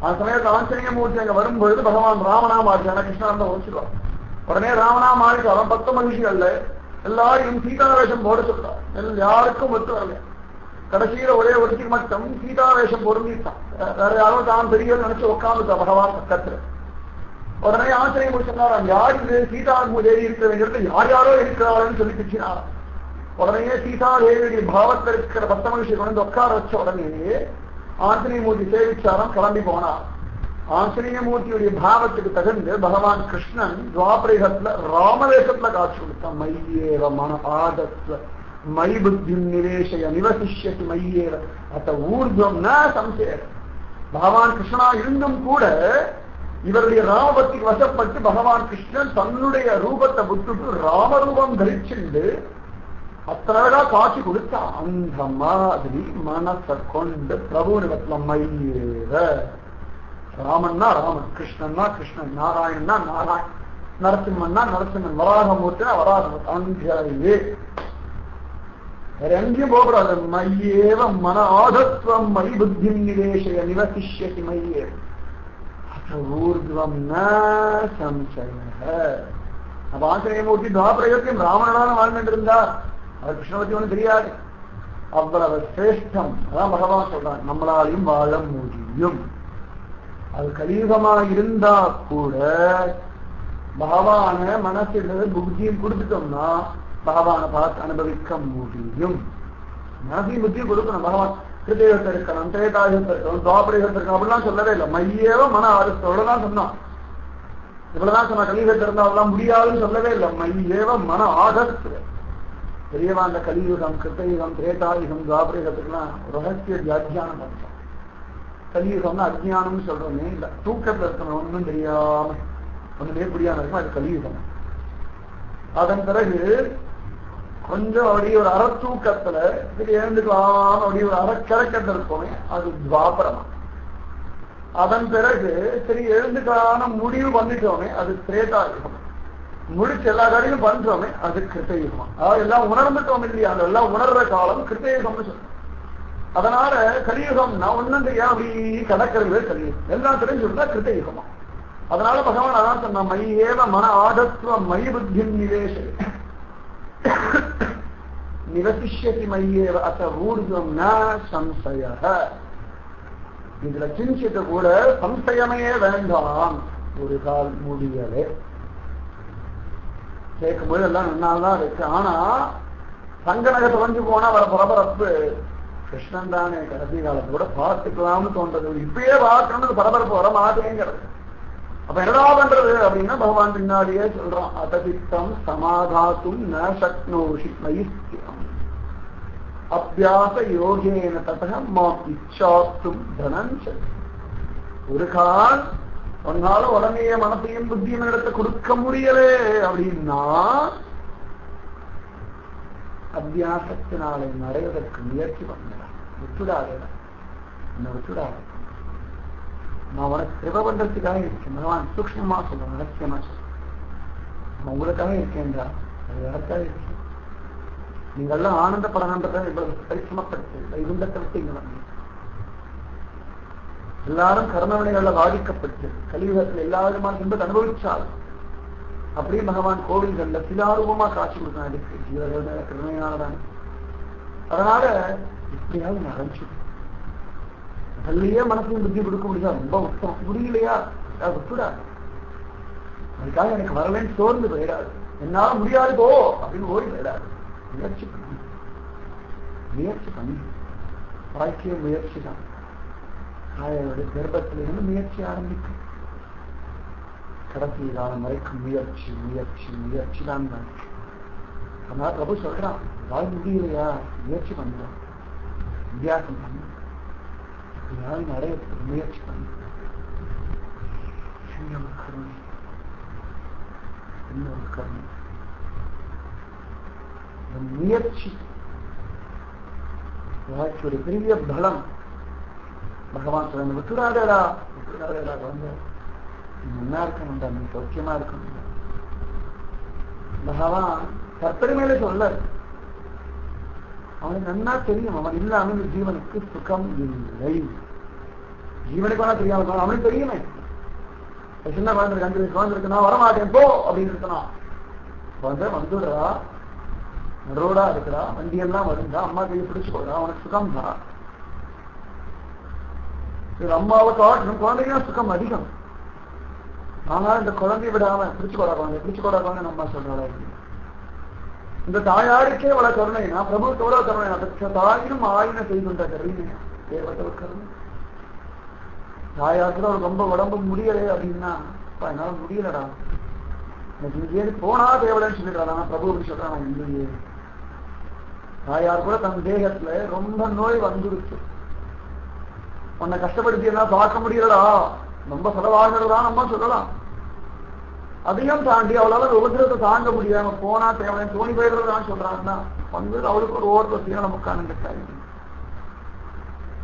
அந்த சமயத்துல ஆஞ்சநேய மூர்த்தி அங்க வரும்பொழுது பகவான் ராமனா மாறிச்சான கிருஷ்ணானந்த வச்சுருவார் உடனே ராமனா அவன் பத்து மனுஷிகள்ல எல்லாரையும் சீதாவேஷம் போட சொல்றான் யாருக்கும் ஒத்து வரல. கடைசியில ஒரே ஒருத்தி மட்டும் சீதாவேஷம் பொருந்திட்டான். வேற யாரும் தான் பெரிய நினைச்சு உட்காந்துட்டா பகவான் பக்கத்துல. உடனே ஆச்சரியம் முடிச்சிருந்தாராம் யார் இது? சீதா தேவி இருக்கிறவங்கிறது யார் யாரோ இருக்கிறாள்னு சொல்லி பிச்சினாராம் உடனே சீதா தேவியுடைய பாவத்தில் இருக்கிற பத்த மனுஷி கொண்டு உட்கார வச்ச உடனே ஆஞ்சநேயமூர்த்தி சேவிச்சாரம் கிளம்பி போனார். ஆஞ்சநேயமூர்த்தியுடைய பாவத்துக்கு தகுந்து பகவான் கிருஷ்ணன் துவாபரேகத்துல ராமவேஷத்துல காட்சி கொடுத்தான். மையேவ மன ஆதத்வ மை புத்தி நிவேசய நிவசிஷ்யத்து மையேவ. அத்த ஊர்துவம் ந சம்சேர பகவான் கிருஷ்ணா இருந்தும் கூட இவருடைய ராமபக்திக்கு வசப்பட்டு பகவான் கிருஷ்ணன் தன்னுடைய ரூபத்தை விட்டுட்டு ராமரூபம் தரிச்சுண்டு அத்தனை காட்சி கொடுத்த அந்த மாதிரி மனசை கொண்டு பிரபுனிடத்துல மையேவ. ராமன்னா ராமன் கிருஷ்ணன்னா கிருஷ்ணன் நாராயணன்னா நாராயண் நரசிம்மன்னா நரசிம்மன் வராகமூர்த்தினா வராகமூர்த்தி அங்கேயே. வேற எங்கேயும் போகக்கூடாது மையேவ மன ஆதத்வம் மை புத்தி நிவேசய நிவசிஷ்யசி மையே. ஊர்துவம் அப்ப ஆசிரியமூர்த்தி துவாபிரயோகம் ராமனான வாழ்ந்துட்டு இருந்தார் அவர் கிருஷ்ணபத்தி ஒன்றும் தெரியாது. அவ்வளவு சிரேஷ்டம். அதான் பகவான் சொல்றான் நம்மளாலையும் வாழ முடியும். அது கலியுகமா இருந்தா கூட பகவான மனசில் புத்தியும் கொடுத்துட்டோம்னா பகவான பார்த்து அனுபவிக்க முடியும். மனசையும் புத்தியும் கொடுக்கணும். பகவான் கிருதயுகத்தை இருக்கணும் திரேதாயுகத்தை இருக்கணும் துவாபரேகத்தை இருக்கணும் அப்படிலாம் சொல்லவே இல்லை. மையேவ மன ஆறுத்தோட தான் சொன்னான். இவ்வளவுதான் சொன்ன கலியுகத்தை இருந்தா அதெல்லாம் முடியாதுன்னு சொல்லவே இல்லை. மையேவ மன ஆகத்து பெரியவா அந்த கலியுகம் கிருத்தயுகம் திரேதாயுகம் துவாபரயுகத்துக்குலாம் ரகசிய வியாக்கியானம் பண்ணோம் கலியுகம்னு அஜ்ஞானம்னு சொல்றோமே இல்ல தூக்கத்துல இருக்கணும் ஒண்ணும் தெரியாம ஒண்ணுமே புரியாம இருக்கும்? அது கலியுகம். அதன் பிறகு கொஞ்சம் அப்படியே ஒரு அறத்தூக்கத்துல சரி எழுந்துக்கலாம் அப்படியே ஒரு அறக்கறக்கத்தில் இருப்போமே அது துவாபரமா. அதன் பிறகு சரி எழுந்துக்கான முடிவு பண்ணிட்டோமே அது திரேதாயுகம். முடிச்சு எல்லா காரியமும் பண்றோமே அது கிருத்தயுகமா. அதாவது எல்லாம் உணர்ந்துட்டோம் இல்லையா? அதெல்லாம் எல்லாம் உணர்ற காலம் கிருத்தயுகம்னு சொல்றோம். அதனால கலியுகம் நான் ஒண்ணும் அப்படி கடக்கிறது கலியுகம். எல்லாம் தெரிஞ்சுருந்தா கிருத்தயுகமா. அதனால பகவான் அதான் சொன்ன மையேவ மன ஆடத்துவ மை புத்தி நிவேச நிவசிஷதி மையேவ அத்த ஊர்ஜம் ந சம்சய இதுல கிஞ்சிட்டு கூட சம்சயமே வேண்டாம். ஒரு கால் முடியலே. கேட்கும்போது எல்லாம் நன்னால்தான் இருக்கு. ஆனா சங்கநகத்தை தொலைஞ்சு போனா வர பரபரப்பு கிருஷ்ணன் தானே கடைசி காலத்தை கூட பார்த்துக்கலாம்னு தோன்றது. இப்பயே பார்க்கணும்னு பரபரப்பு வர மாட்டேங்கிறது. அப்ப என்னடா பண்றது அப்படின்னா பகவான் பின்னாடியே சொல்றான் அததித்தம் சமாதாத்தும் ந சக்னோஷி மயிஸ்தியம் அபியாச யோகேன ததக மாம் இச்சாத்தும் தனஞ்ச. ஒரு கால் உன்னால உடனே மனசையும் புத்தியும் இடத்தை கொடுக்க முடியலே அப்படின்னா அபியாசத்தினாலே மறைவதற்கு முயற்சி பண்ண விட்டுடாதே என்ன விட்டுடாதே நான் உனக்கு கிருப பண்றதுக்காக இருக்கேன். பகவான் சூக்ஷமா சொல்றேன் ரகசியமா சொல்றேன் நான் உங்களுக்காக இருக்கேன்டா அது யாருக்காக இருக்கேன் நீங்கள்லாம் ஆனந்தப்படணுன்றத இவ்வளவு பரிசிரமப்படுத்து இருந்த விட்டு எல்லாரும் கர்மவினைகள்ல பாதிக்கப்பட்டு கலியுகத்தில் எல்லா விதமான இன்பத்தை அனுபவிச்சால் அப்படியே பகவான் கோவில்கள்ல சிலாரூபமா காட்சி கொடுத்தான் அதுக்கு ஜீவர்கள் மேல கருணையானதான் அதனால எப்படியாவது நடந்துச்சு அதுலயே மனசுக்கு புத்தி கொடுக்க முடியாது? ரொம்ப உத்தம். முடியலையா விட்டுடா. அதுக்காக எனக்கு வரலன்னு சோர்ந்து போயிடாது. என்னால முடியாது போ அப்படின்னு ஓடி போயிடாது. முயற்சி பண்ணி. முயற்சி பண்ணி. வாழ்க்கைய முயற்சி தான். தாயோட கர்ப்பத்திலிருந்து முயற்சி ஆரம்பிக்கும் கடைசி காலம் வரைக்கும் முயற்சி முயற்சி முயற்சி தான் தான். அதனால பிரபு சொல்றான் வாழ் முடியலையா? முயற்சி பண்ணுறோம் வித்தியாசம் பண்ணு நிறைய முயற்சி பண்ணி இன்னொரு கருணை இன்னொரு கருணை முயற்சி வாழ்க்கையோட பெரிய பலம் பகவான் சொல்ல விட்டுடாதேடா விட்டுடாதேடா குழந்தை நல்லா இருக்கணும்டா நீ சௌக்கியமா இருக்கணும். பகவான் கற்பனை மேலே சொல்ல அவனுக்கு நன்னா தெரியும். அவன் இல்லாமல் ஜீவனுக்கு சுகம் இல்லை. ஜீவனுக்கு வேணா தெரியாம அவனுக்கு தெரியுமே. சின்ன குழந்தை அஞ்சு வயசு குழந்தை இருக்கு நான் வரமாட்டேன் போ அப்படின்னு இருக்கணும் குழந்தை வந்துடுறா. ரோடா இருக்கிறா. வண்டியெல்லாம் வருந்தா அம்மா கையை பிடிச்சு போடுறா. அவனுக்கு சுகம் தான் அம்மாவை காட்டணும் குழந்தைக்கு சுகம் அதிகம். ஆனா இந்த குழந்தைய விடாம பிடிச்சு போடா குழந்தை. பிடிச்சு போடா குழந்தை நம்ம சொல்றாளா. இந்த தாயாருக்கே வள கருணைனா பிரபுத்தோட கருணைனா? பெற்ற தாயினும் ஆயின செய்துன்ற கருணையா? தேவத்தோட கருணை. தாயாருக்கு அவர் ரொம்ப உடம்பு முடியலை அப்படின்னா அப்பா என்னால முடியலடா. எனக்கு இங்கே போனா தேவலன்னு சொல்லிடுறான் ஆனா பிரபு அப்படி சொல்றான் நான் இல்லையே தாயார் கூட தன் தேகத்துல ரொம்ப நோய் வந்துருச்சு உன்னை கஷ்டப்படுத்தி என்ன பார்க்க முடியலடா. ரொம்ப செலவாகிறதா நம்ம சொல்லலாம். அதையும் தாண்டி அவளால அந்த உபதிரத்தை தாங்க முடியாம போனா தேவையான தோணி போயிடுறதான் சொல்றாங்கன்னா வந்து அவளுக்கு ஒரு ஓர் பத்தியும் நமக்கான காரியம்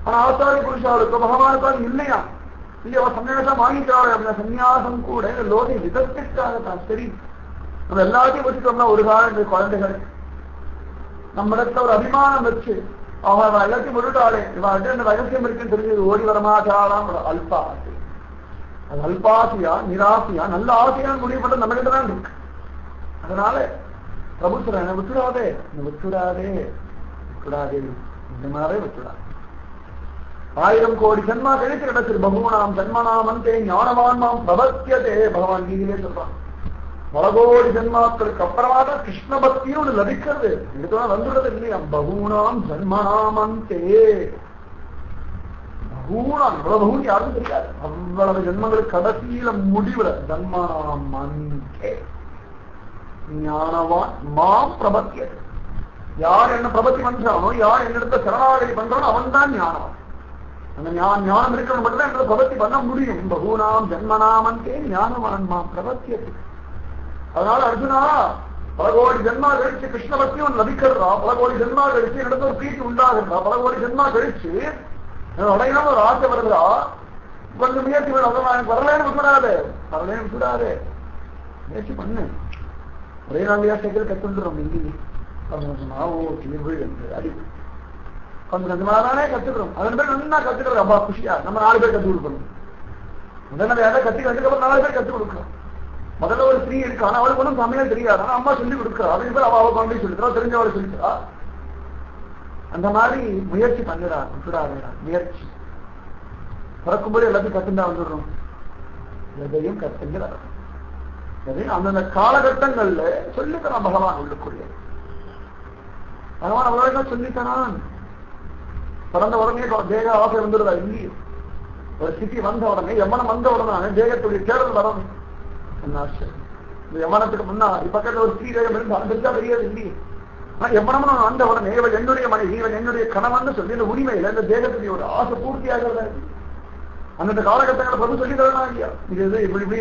ஆனா அவசாரி ஆசாரி அவளுக்கு பகவானுக்கு இல்லையா? இல்லையா அவ சன்னியாசம் வாங்கிக்கிறாள் அப்படின்னா சன்னியாசம் கூட இந்த லோகை விதத்திற்காக தான் சரி நம்ம எல்லாத்தையும் வச்சுட்டோம்னா ஒரு காலம் இந்த குழந்தைகள். நம்மிடத்துல ஒரு அபிமானம் வச்சு அவன் எல்லாத்தையும் விட்டுட்டாளே இவன் இந்த ரகசியம் இருக்குன்னு தெரிஞ்சு ஓடி வரமாட்டாளாம் அல்பா. ஆசை அது அல்பாசியா நிராசியா நல்ல ஆசையான்னு முடிவு நம்ம கிட்ட தான் இருக்கு. அதனால பிரபு என்ன விட்டுடாதே விட்டுடாதே விட்டுடாதே. இந்த மாதிரி விட்டுடாது. ஆயிரம் கோடி ஜன்மா கழித்து கிடச்சிரு பகுவனாம் ஜன்மனாமந்தே ஞானவான்மாம் பவத்தியதே பகவான் கீதியிலே சொல்றான். பல கோடி ஜன்மாக்களுக்கு அப்புறமா தான் கிருஷ்ண பக்தியும் லபிக்கிறது. இதுதான் வந்துடுறது இல்லையா? பகுனாம் ஜன்மனாமந்தே பகூனாம் இவ்வளவு பகூன் யாருக்கும் தெரியாது அவ்வளவு ஜென்மங்களுக்கு கடைசியில முடிவுல. ஜன்மனாமந்தே ஞானவான் மாம் பிரபத்தியது யார் என்ன பிரபத்தி பண்றானோ யார் என்னிடத்த சரணாகதி பண்றானோ அவன் தான் ஞானவான். அந்த ஞான ஞானம் இருக்கணும் மட்டும் தான் எங்களை பிரபத்தி பண்ண முடியும். பகூனாம் ஜன்மனாமந்தே ஞானவான் மாம் பிரபத்தியது அதனால அர்ஜுனா பல கோடி ஜென்மா கழிச்சு கிருஷ்ண பக்தி ஒன்று லபிக்கிறதா பல கோடி ஜென்மா கழிச்சு என்னிடத்த ஒரு பிரீத்தி உண்டாகிறதா பல கோடி ஜென்மா கழிச்சு உடையணும் ஒரு ஆசை வருதா கொஞ்சம் முயற்சி பண்ண எனக்கு வரலேன்னு விட்டுடாது வரலேன்னு விட்டுடாது முயற்சி பண்ணு ஒரே நாளையா சைக்கிள் கத்துட்டுறோம் இங்கே கொஞ்சம் கொஞ்சமா ஓ தீர்வு என்று அடி கொஞ்சம் கொஞ்சமாக தானே கத்துக்கிறோம் அதன் பேர் நல்லா கத்துக்கிறோம் அப்பா குஷியா நம்ம நாலு பேர் கத்து கொடுக்கணும் முதல்ல வேலை கத்தி கத்துக்கப்புறம் நாலு பேர் கத்து கொடுக்கணும் முதல்ல ஒரு ஸ்ரீ இருக்கு ஆனா அவளுக்கு ஒன்றும் சமையல் தெரியாது ஆனா அம்மா சொல்லி கொடுக்குறா அதுக்கு பேர் அவ அவள் குழந்தை சொல்லிக்கிறா தெரிஞ்சவளை சொல்லிக்கிறா அந்த மாதிரி முயற்சி பண்ணிடா விட்டுடாதடா முயற்சி. பிறக்கும்போது எல்லாத்தையும் கத்துண்டா வந்துடுறோம். எதையும் கத்துங்கிற அந்தந்த காலகட்டங்கள்ல சொல்லித்தரான் பகவான் உள்ளுக்குள்ளே. பகவான் அவ்வளவு சொல்லித்தரான். பிறந்த உடனே தேக ஆசை வந்துடுதா? இல்லையே. ஒரு சிட்டி வந்த உடனே எம்மனம் வந்த உடனே தேகத்துடைய தேடல் வரணும். என்ன ஆச்சரியம். இந்த யமனத்துக்கு முன்னா பக்கத்துல ஒரு ஸ்ரீரகம் இருந்து அந்த தெரியாது இல்லையே. ஆனா எம்மனமும் வந்த உடனே இவள் என்னுடைய மனைவி இவன் என்னுடைய கணவன் சொல்லி இந்த உரிமையில இந்த தேகத்துடைய ஒரு ஆசை பூர்த்தி ஆகிறதா அந்தந்த காலகட்டங்களை பதில் சொல்லி தரணும் இல்லையா? இது இது இப்படி இப்படி.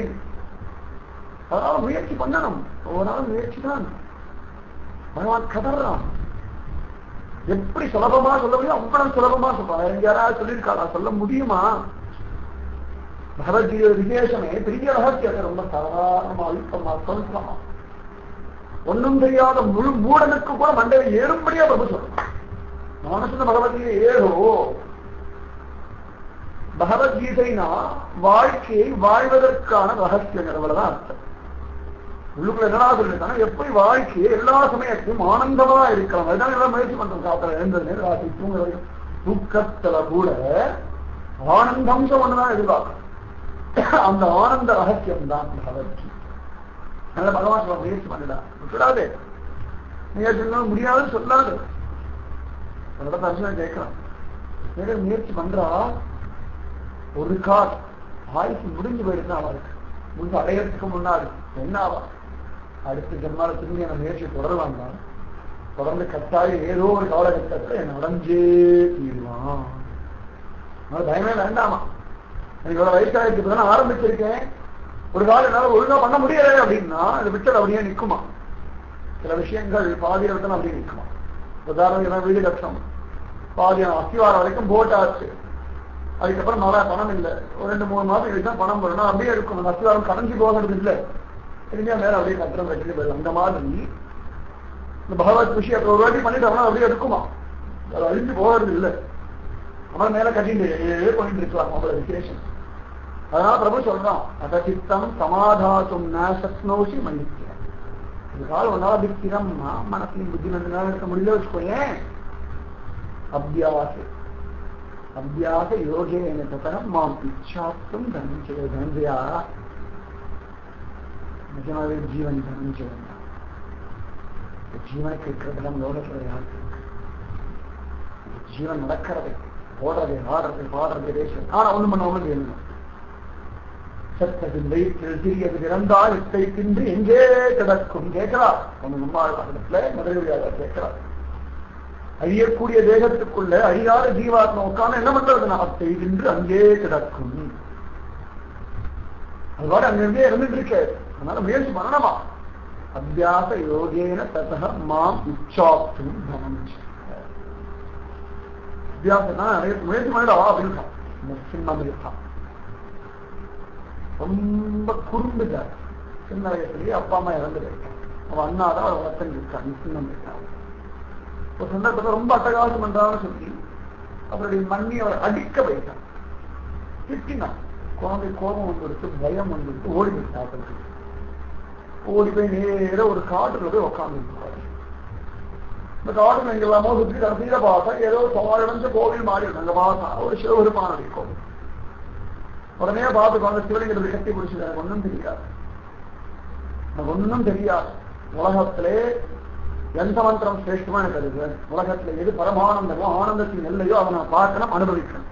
அதனால முயற்சி பண்ணணும். ஒவ்வொரு நாளும் முயற்சி தான். பகவான் கதறான். எப்படி சுலபமா சொல்ல முடியும் அவ்வளவு சுலபமா சொல்றான். யாராவது சொல்லியிருக்காளா? சொல்ல முடியுமா? பகவத்கீதை விசேஷமே பெரிய ரகசியத்தை ரொம்ப சாதாரணமா அழுத்தமா சொல்றமா ஒண்ணும் தெரியாத முழு மூடனுக்கு கூட மண்டையை ஏறும்படியா பிரபு சொல்றான் மனசுல பகவத்கீதை ஏறோ பகவத்கீதைனா வாழ்க்கையை வாழ்வதற்கான ரகசியம் அவ்வளவுதான் அர்த்தம். உள்ளுக்குள்ள என்னடா சொல்லிருக்காங்க எப்படி வாழ்க்கையை எல்லா சமயத்தையும் ஆனந்தமா இருக்கலாம்? அதுதான் எல்லாம் முயற்சி பண்றோம். சாப்பிட எழுந்தது ராசி தூங்க வரைக்கும் தூக்கத்துல கூட ஆனந்தம்சம் ஒண்ணுதான் எதிர்பார்க்கணும் அந்த ஆனந்த ரகசியம் தான் பகவத்கீதை. அதனால பகவான் சொல்ல முயற்சி பண்ணிடா விட்டுடாதே முயற்சி பண்ண முடியாதுன்னு சொல்லாது. அதோட தர்ஷனம் கேட்கலாம் வேற முயற்சி பண்றா? ஒரு கால். ஆயுசு முடிஞ்சு போயிடுச்சு அவளுக்கு முடிஞ்சு அடையறதுக்கு முன்னாடி. என்ன ஆவா? அடுத்த ஜென்மால திரும்பி அந்த முயற்சி தொடருவாங்க தொடர்ந்து கட்டாயம் ஏதோ ஒரு காலகட்டத்தில் என்ன அடைஞ்சே தீருவான். பயமே வேண்டாமா? எனக்கு வயசாயிருக்கு ஆரம்பிச்சிருக்கேன். ஒரு காலம் என்னால ஒழுங்கா பண்ண முடியல அப்படின்னா அந்த விட்டல் அப்படியே நிக்குமா? சில விஷயங்கள் பாதி இடத்துல அப்படியே நிற்குமா உதாரணம் வீடு கட்டணும் பாதி அஸ்திவாரம் வரைக்கும் போட்டாச்சு. அதுக்கப்புறம் நிறைய பணம் இல்லை. ஒரு ரெண்டு மூணு மாதம் இதுதான் பணம் வரணும் அப்படியே இருக்கும். அந்த அஸ்திவாரம் கடைஞ்சி போகிறது இல்லை. திரும்பியா மேல அப்படியே கட்டுறம் வச்சுட்டு போயிடும். அந்த மாதிரி இந்த பகவத் விஷயம் ஒரு வாட்டி பண்ணிட்டு அப்படியே இருக்குமா? அது அழிஞ்சு போகிறது இல்லை அவன் மேல கட்டிட்டு பண்ணிட்டு இருக்கலாம். அவ்வளவு விசேஷம். அதனால பிரபு சொல்றான் அத சித்தம் சமாதாத்தும் நோசி மன்னிக்கிறேன் இதுக்காக ஒன்னால திக்கிறம்னா மனசின் புத்தி ரெண்டு நாள் இருக்க முடியல வச்சுக்கோயேன் அபியாச அபியாச யோகேன ததனம் மாம் இச்சாத்தும் தனஞ்சய தனஞ்சயா நிஜமாவே ஜீவன் தனஞ்சயன் ஜீவனுக்கு இருக்கிறதெல்லாம் லோகத்துல யாருக்கு ஜீவன் நடக்கிறது ஓடுறது ஆடுறது பாடுறது பேசுறது ஆனா ஒண்ணு பண்ண ஒண்ணு வேணும் கட்டதில்லை சிறியது இறந்தால் இத்தை தின்று எங்கே கிடக்கும்? கேட்கிறார். ஒண்ணு நம்மாழ்வாரத்துல மதுரையாக கேட்கிறார். அழியக்கூடிய தேகத்துக்குள்ள அழியாத ஜீவாத்மா உட்கார்ந்து என்ன பண்றது நான் செய்கின்று அங்கே கிடக்கும். அதுபாடு அங்கிருந்தே இருந்துட்டு இருக்கு அதனால முயற்சி பண்ணணுமா? அத்தியாச யோகேன ததக மாம் உச்சாப்தும் தனம் அபியாசம்னா நிறைய முயற்சி பண்ணிடா அப்படின்னு சின்னம் இருக்கான். ரொம்ப குறும்பு ஜாதி சின்ன வயசுலயே அப்பா அம்மா இறந்து போயிட்டான் அவன் அண்ணா தான் அவன் வளர்த்தன் இருக்கான் சின்னம் இருக்கான் ஒரு சந்தர்ப்பத்தை ரொம்ப அட்டகாசம் பண்றான்னு சொல்லி அவருடைய மண்ணி அவர் அடிக்க வைத்தான். திட்டினான். குழந்தை கோபம் வந்துடுச்சு பயம் வந்துடுச்சு ஓடி போயிட்டான் ஓடி போய் நேர ஒரு காட்டுல போய் உட்காந்து இந்த காட்டுல எங்கெல்லாமோ சுற்றி கடைசியில பார்த்தா ஏதோ சமாளிச்ச கோவில் மாறி அங்க பார்த்தா ஒரு சிவபெருமானுடைய கோவில். உடனே பார்த்துக்கோ அந்த சிவலிங்கத்தை கட்டி பிடிச்சது. எனக்கு ஒன்றும் தெரியாது. எனக்கு ஒன்றும் தெரியாது. உலகத்திலே எந்த மந்திரம் சிரேஷ்டமா எனக்கு அது உலகத்துல எது பரமானந்தமோ ஆனந்தத்தின் எல்லையோ அதை நான் பார்க்கணும் அனுபவிக்கணும்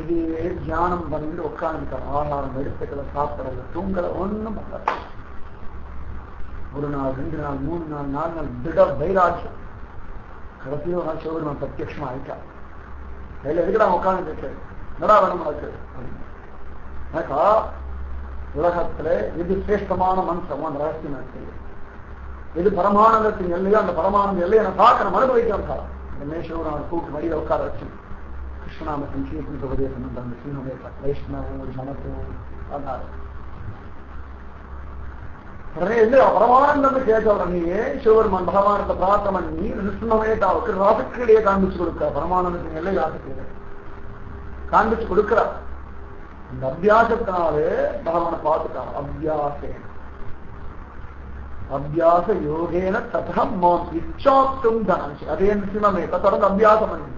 இது தியானம் பண்ணிட்டு உட்காந்துக்கிற ஆகாரம் எடுத்துக்கல சாப்பிடல தூங்கல ஒண்ணும் பண்ணல. ஒரு நாள் ரெண்டு நாள் மூணு நாள் நாலு நாள் திட வைராக்கியம். கடைசியில் ஒரு நாள் சிவபெருமான் பிரத்யட்சமா ஆயிட்டா கையில் எதுக்கு நான் உட்காந்து இருக்கேன் நடா வேணும் உனக்கு? எனக்கா உலகத்துல எது சிரேஷ்டமான மனுஷமோ அந்த ரகசியம் எனக்கு எது பரமானந்தத்தின் எல்லையோ அந்த பரமானந்த எல்லையை நான் பார்க்கணும் அனுபவிக்கிறேன் சார் இந்த மேஷூர் அவன் கூட்டு வழியில உட்கார வச்சு கிருஷ்ணநாம சங்கீர்த்தன உபதேசம் அந்த சீனுடைய வைஷ்ணவம் ஒரு மனத்துவம் அதனால உடனே எந்த பரமானந்தம் கேட்ட உடனேயே சிவபெருமான் பகவானத்தை பிரார்த்தனை பண்ணி கிருஷ்ணமேட்டாவுக்கு ராசுக்கிடையே காண்பிச்சு கொடுக்க பரமானந்தத்தின் எல்லை ராசுக்கிடையே காண்பிச்சு கொடுக்கிறார். அந்த அபியாசத்தினாலே பகவானை பார்த்துட்டான் அபியாசேன் அபியாச யோகேன ததம் மாம் இச்சாப்தும் தனஞ்சி அதே நிச்சயமே தொடர்ந்து அபியாசம் பண்ணி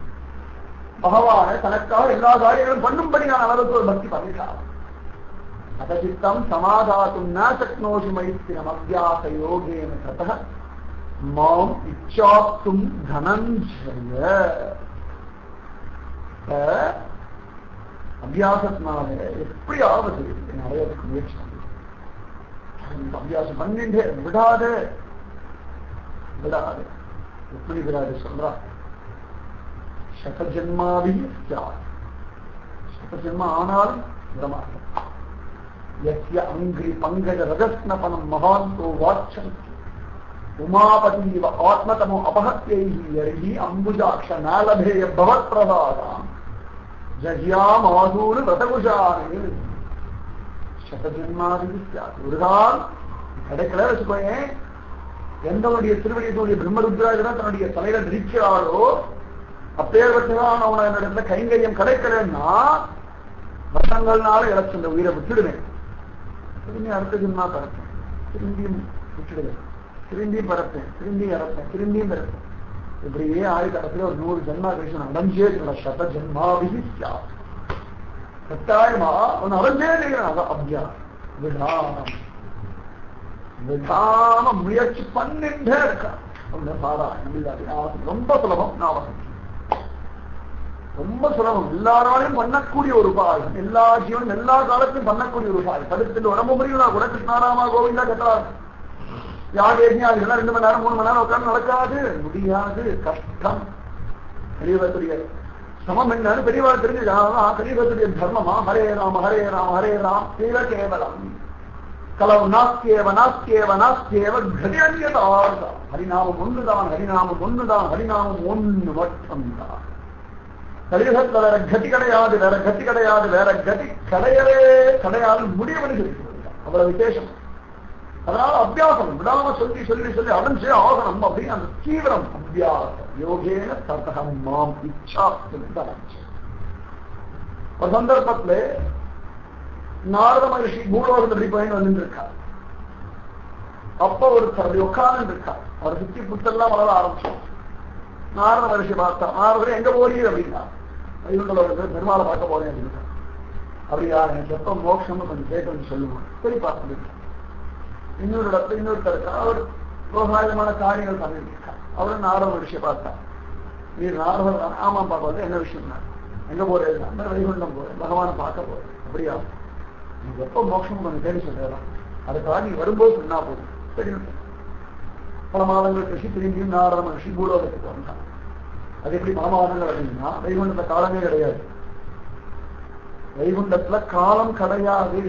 பகவான தனக்காக எல்லா காரியங்களும் பண்ணும்படி நான் அளவுக்கு ஒரு பக்தி பண்ணிட்டான் அதசித்தம் சமாதாத்தும் ந சக்னோஷி மைத்திரம் அபியாச யோகேன தத மாம் இச்சாப்தும் தனஞ்சய அபியாசத்தினால எப்படியாவது அடையறதுக்கு முயற்சி பண்ணு. அபியாசம் பண்ணிட்டே விடாது விடாது எப்படி விடாது சொல்றா சதஜன்மாவி சதஜன்மா ஆனாலும் விடமாட்டோம் यस्य अङ्घ्रि पङ्कज रजस्नपनं महान्तो वाच्छन्ति उमापतीव आत्मतमो अपहत्यैः यर्हि अम्बुजाक्ष नालभेय भवत्प्रसादाम् ஜஹ்யாமாதூர் ரதகுஷாரின் சதஜன்மாதி சியாத் ஒரு கால் கிடைக்கல வச்சுக்கோயேன் எந்தவனுடைய திருவடியத்துடைய பிரம்மருத்ராஜனா தன்னுடைய தலையில நிற்கிறாரோ அப்பேற்பட்டதான் அவனை என்னிடத்துல கைங்கரியம் கிடைக்கலன்னா வருஷங்கள்னால இழச்சு இந்த உயிரை விட்டுடுவேன் திரும்பி அடுத்த ஜென்மா பறப்பேன் திரும்பியும் விட்டுடுவேன் திரும்பியும் பறப்பேன் திரும்பியும் இறப்பேன் திரும்பியும் பறப்பேன் இப்படியே ஆயுதத்துல ஒரு நூறு ஜென்மா கழிச்சு நான் அடைஞ்சே இருக்கிற சத ஜென்மாவிகி கட்டாயமா? ஒன்னு அடைஞ்சே இருக்கிறேன். அதான் அப்யா விடாம விடாம முயற்சி பண்ணிட்டே இருக்கான். ரொம்ப சுலபம். ஞாபகம் ரொம்ப சுலபம். எல்லாராலையும் பண்ணக்கூடிய ஒரு உபாயம் எல்லா ஜீவனும் எல்லா காலத்திலும் பண்ணக்கூடிய ஒரு உபாயம் தடுத்துட்டு உடம்பு முடியும்னா கூட கிருஷ்ணாராமா கோவிந்தா கட்டுறாரு யாகேஜி அதெல்லாம் ரெண்டு மணி நேரம் மூணு மணி நேரம் உட்காந்து நடக்காது. முடியாது. கஷ்டம். பெரியவர்களுடைய சமம் என்னன்னு பெரியவா தெரிஞ்சு பெரியவர்களுடைய தர்மமா? ஹரே ராம் ஹரே ராம் ஹரே ராம். தீர கேவலம். கலவு நாஸ்தியேவ நாஸ்தியேவ நாஸ்தியேவ கதி ஹரிநாமம் ஒன்றுதான் ஹரிநாமம் ஒன்றுதான் ஹரிநாமம் ஒன்று மட்டும்தான். கலியுகத்துல வேற கதி கிடையாது வேற கதி கிடையாது வேற கதி கிடையவே கிடையாது. முடியவனு சொல்லி அவ்வளவு விசேஷம். அதனால அபியாசம். விடாம சொல்லி சொல்லி சொல்லி அடைஞ்சே ஆகணும் அப்படின்னு அந்த தீவிரம் அபியாசம். யோகேன தத்தகம் மாம் இச்சா ஒரு சந்தர்ப்பத்துல நாரத மகிழ்ச்சி பூலோகத்தில் எப்படி பயன் வந்துட்டு இருக்கார் அப்ப ஒருத்தர் அப்படி உட்கார்ந்து இருக்கார் அவர் சுத்தி புத்தெல்லாம் வளர ஆரம்பிச்சோம். நாரத மகிழ்ச்சி பார்த்தா நாரதர் எங்க போறீங்க? அப்படின்னா வைகுண்டலோகத்துல பெருமாளை பார்க்க போறேன் அப்படின்னா அப்படியா எனக்கு எப்ப மோட்சம் கொஞ்சம் கேட்டு சொல்லுவோம் சரி பார்த்துருக்கேன் இன்னொரு இடத்துல இன்னொரு இருக்கா அவர் விவசாயமான காரியங்கள் பண்ணிட்டு அவரும் நாரத மகிழ்ச்சியை பார்த்தார். நீ நாரதர் ஆமாம் பார்க்க என்ன விஷயம்னா எங்க போறேன் வைகுண்டம் போறேன் பகவானை பார்க்க போறேன் அப்படியா? நீ எப்ப மோட்சம் பண்ண தேடி சொல்லிடலாம் அதுக்காக நீ வரும்போது சொன்னா போதும். தெரியும் பல மாதங்கள் கழிச்சு திரும்பியும் நாரத மகிழ்ச்சி பூலோகத்துக்கு வந்தான். அது எப்படி பல மாதங்கள் அப்படின்னா வைகுண்டத்துல காலமே கிடையாது. வைகுண்டத்துல காலம் கிடையாது.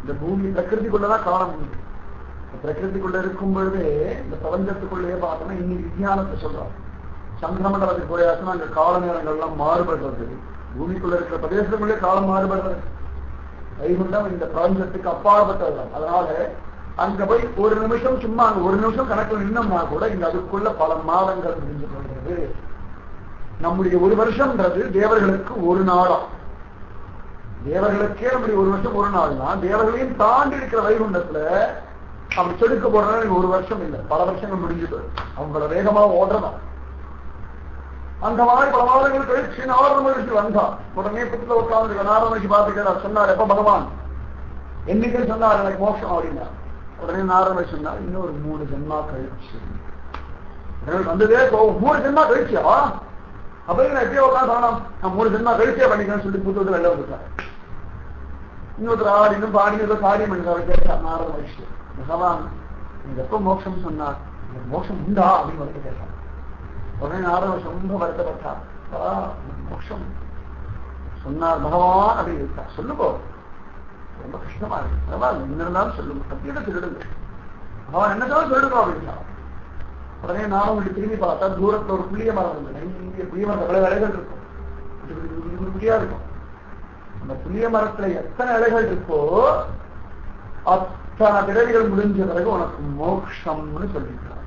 இந்த பூமி பிரகிருதிக்குள்ளதான் காலம் உண்டு பிரகிருதிக்குள்ள இருக்கும் பொழுதே இந்த பிரபஞ்சத்துக்குள்ளேயே பார்த்தோம்னா இன்னைக்கு விஞ்ஞானத்தை சொல்றோம். சந்திரமண்டலத்துக்கு போயாச்சுன்னா அங்க கால நேரங்கள்லாம் மாறுபடுறது பூமிக்குள்ள இருக்கிற பிரதேசத்துக்குள்ளே காலம் மாறுபடுறது. வைகுண்டம் இந்த பிரபஞ்சத்துக்கு அப்பாற்பட்டதுதான். அதனால அங்க போய் ஒரு நிமிஷம் சும்மா அங்க ஒரு நிமிஷம் கணக்கில் நின்னோம்னா கூட இங்க அதுக்குள்ள பல மாதங்கள் முடிஞ்சு கொள்கிறது நம்முடைய ஒரு வருஷம்ன்றது தேவர்களுக்கு ஒரு நாளா. தேவர்களுக்கே நம்முடைய ஒரு வருஷம் ஒரு நாள் தான் தேவர்களையும் தாண்டி இருக்கிற வைகுண்டத்துல அப்படி செடுக்க போறதுனால ஒரு வருஷம் இல்லை. பல வருஷங்கள் முடிஞ்சது. அவங்கள வேகமா ஓடுறதான் அந்த மாதிரி பல மாதங்கள் கழிச்சு நாரத மகிழ்ச்சி வந்தான். உடனே புத்துல உட்கார்ந்து நாரத மகிழ்ச்சி பார்த்துக்கிறார். சொன்னார் எப்ப பகவான்? என்னைக்கு சொன்னார்? எனக்கு மோஷம் அப்படின்னா. உடனே நாரத மகிழ்ச்சி சொன்னார் இன்னொரு மூணு ஜென்மா கழிச்சு. வந்ததே மூணு ஜென்மா கழிச்சியா? அப்ப நான் எப்படியே உட்காந்து சொல்லலாம் நான் மூணு ஜென்மா கழிச்சே பண்ணிக்கிறேன் சொல்லி புத்தகத்தில் வெளில வந்துட்டார் இன்னொருத்தர் ஆடினும் பாடினும் காரியம் பண்ணிட்டாரு கேட்டார் நாரத மகிழ்ச்சி பகவான் நீங்க எப்ப மோட்சம் சொன்னார்? மோட்சம் உண்டா? அப்படின்னு வந்து கேட்டார் உடனே நாரதன் ரொம்ப வருத்தப்பட்டார். மோட்சம். சொன்னார் பகவான் அப்படின்னு இருக்கார். சொல்லுங்கோ. ரொம்ப கஷ்டமா இருக்கு. பரவாயில்ல என்ன இருந்தாலும் சொல்லுங்க. சத்தியத்தை சொல்லிடுங்க பகவான் என்னதான் சொல்லுங்க அப்படின்னா உடனே நானும் உங்களுக்கு திரும்பி பார்த்தா தூரத்துல ஒரு புளிய மரம் இருந்தது இங்கே புளிய மரம் எவ்வளவு இலைகள் இருக்கும். புளியா இருக்கும். அந்த புளிய மரத்துல எத்தனை இலைகள் இருக்கோ அத்தனை பிறவிகள் முடிஞ்ச பிறகு உனக்கு மோட்சம்னு சொல்லியிருக்கிறார்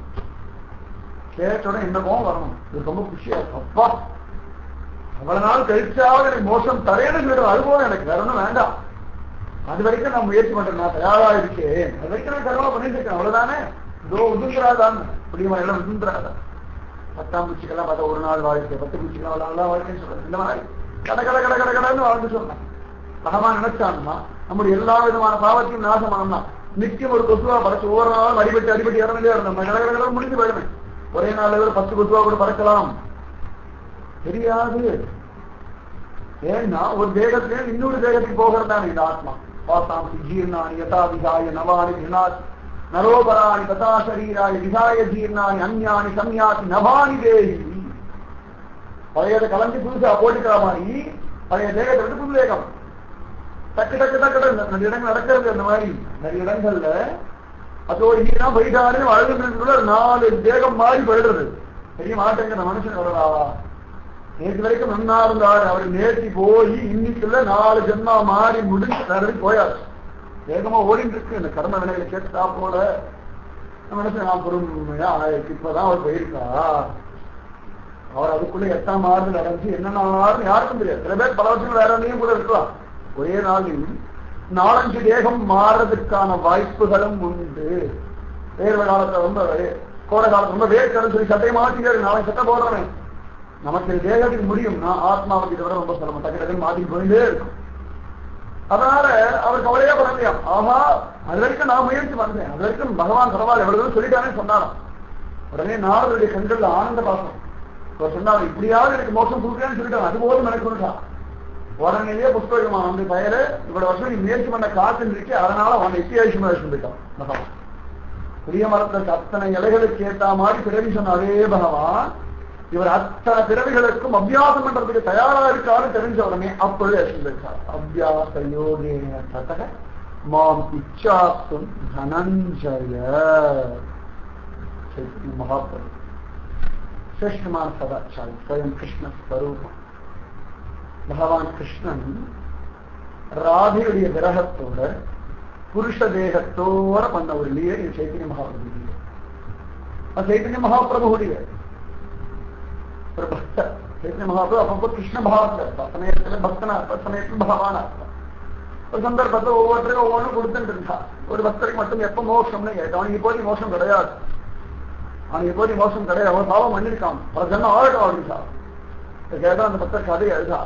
கேட்டோட என்ன கோவம் வரணும். இது ரொம்ப குஷியா இருக்கும் அப்பா அவ்வளவு நாள் கழிச்சாவது எனக்கு மோசம் தரையில சொல்லிடும் அது போல எனக்கு வேற ஒன்றும் வேண்டாம். அது வரைக்கும் நான் முயற்சி பண்றேன். நான் தயாரா இருக்கேன். அது வரைக்கும் நான் கர்மா பண்ணிட்டு இருக்கேன். அவ்வளவுதானே? இதோ உதுந்திராதான் அப்படிமா எல்லாம் உதுந்திராதான் பத்தாம் பூச்சிக்கெல்லாம் பார்த்தா ஒரு நாள் வாழ்க்கை பத்து பூச்சிக்கெல்லாம் நல்லா வாழ்க்கைன்னு சொல்றேன் இந்த மாதிரி கட கட கட கட கடன்னு வாழ்ந்து சொன்னான் பகவான் நினைச்சான்னா நம்முடைய எல்லா விதமான பாவத்தையும் நாசம் பண்ணலாம் நிச்சயம் ஒரு கொசுவா பறச்சு ஒவ்வொரு நாளும் அடிபட்டு அடிபட்டு இறந்துட்டே இருந்தோம். கட முடிஞ்சு போயிடுமே. ஒரே நாள்ல ஒரு பத்து கொசுவா கூட பறக்கலாம் தெரியாது. ஏன்னா ஒரு தேகத்திலே இன்னொரு தேகத்துக்கு போகிறதான இந்த ஆத்மா. பாசாம் ஜீர்ணானி யதா விகாய நவானி விநாசி நரோபராணி ததா சரீராய விகாய ஜீர்ணானி அந்யானி சம்யாசி நவானி தேகி பழையதை கலந்து புதுசா போட்டுக்கிற மாதிரி பழைய தேகத்தை விட்டு புது தேகம். டக்கு டக்கு டக்கு டக்கு நிறைய இடங்கள் நடக்கிறது அந்த மாதிரி. நிறைய இடங்கள்ல அதோட இங்கன்னா போயிட்டாரு அழுகுறதுக்குள்ள நாலு தேகம் மாறி போயிடுறது பெரிய மாட்டேங்கிற மனுஷன் வரலாவா நேற்று வரைக்கும் நன்னா இருந்தார். அவர் நேற்று போய் இன்னைக்குள்ள நாலு ஜென்மா மாறி முடிஞ்சு தரது போயாரு வேகமா ஓடிட்டு இருக்கு இந்த கர்ம வினைகளை கேட்டா போல. மனுஷன் நான் பொறுமையா இப்பதான் அவர் போயிருக்கா. அவர் அதுக்குள்ள எட்டாம் ஆறு நடந்து என்னென்ன யாருக்கும் தெரியாது. சில பேர் பல வருஷங்கள் வேற எங்கேயும் கூட இருக்கலாம். ஒரே நாளில் நாலஞ்சு தேகம் மாறுறதுக்கான வாய்ப்புகளும் உண்டு. வேர்வை காலத்துல ரொம்ப கோடை காலத்துல ரொம்ப வேர்க்கணும் சொல்லி சட்டையை மாற்றிக்கிறாரு நாளைக்கு சட்டை போடுறவன். நமக்கு தேகத்துக்கு முடியும்னா ஆத்மாவுக்கு இதை விட ரொம்ப சிரமம். டக்கு டக்குன்னு மாற்றி போயிட்டே இருக்கும். அதனால அவர் கவலையே பண்ண முடியும் ஆமா அது வரைக்கும் நான் முயற்சி பண்ணேன். அது வரைக்கும் பகவான் பரவாயில்ல. எவ்வளவு சொல்லிட்டானே சொன்னாராம். உடனே நாரதுடைய கண்கள்ல ஆனந்த பாசம். அவர் சொன்னார் இப்படியாவது எனக்கு மோசம் கொடுக்குறேன்னு சொல்லிட்டான் அது போதும் எனக்கு சொல்லிட்டான் உடனேயே புஷ்பகமா வந்து பெயரு இவ்வளவு வருஷம் நீ முயற்சி பண்ண காத்து இருக்கு அதனால அவன் எத்தியாயுஷமா சொல்லிட்டான் பகவான் புரிய மரத்துல அத்தனை இலைகளுக்கு ஏத்த மாதிரி பிறவி சொன்ன அதே பகவான் இவர் அத்தனை பிறவிகளுக்கும் அபியாசம் பண்றதுக்கு தயாரா இருக்காரு தெரிஞ்ச உடனே அப்பொழுது சொல்லிருக்கார் அபியாச யோகேன ததக மாம் இச்சாத்தும் தனஞ்சய மகாபிரபு சிரேஷ்டமான சதாச்சாரி ஸ்வயம் கிருஷ்ண ஸ்வரூபம் பகவான் கிருஷ்ணன் ராதையுடைய விரகத்தோட புருஷ தேகத்தோட பண்ண ஒரு லீலை இது சைத்தன்ய மகாபிரபு லீலை. அது சைத்தன்ய மகாபிரபுடைய ஒரு பக்தர் சைத்தன்ய மகாபிரபு அப்பப்போ கிருஷ்ண பகவான் இருப்பார் சமயத்துல பக்தனா இருப்பார் சமயத்துல பகவானா இருப்பார் ஒரு சந்தர்ப்பத்தை ஒவ்வொருத்தருக்கும் ஒவ்வொன்றும் கொடுத்துட்டு இருந்தா ஒரு பக்தருக்கு மட்டும் எப்ப மோட்சம்னு கேட்டோம் அவனுக்கு இப்போதைக்கு மோசம் கிடையாது அவனுக்கு இப்போதைக்கு மோசம் கிடையாது அவன் பாவம் பண்ணிருக்கான் பல ஜென்மம் ஆகட்டும் அப்படின்னு சார் கேட்டா அந்த பக்தர் கதை எழுதா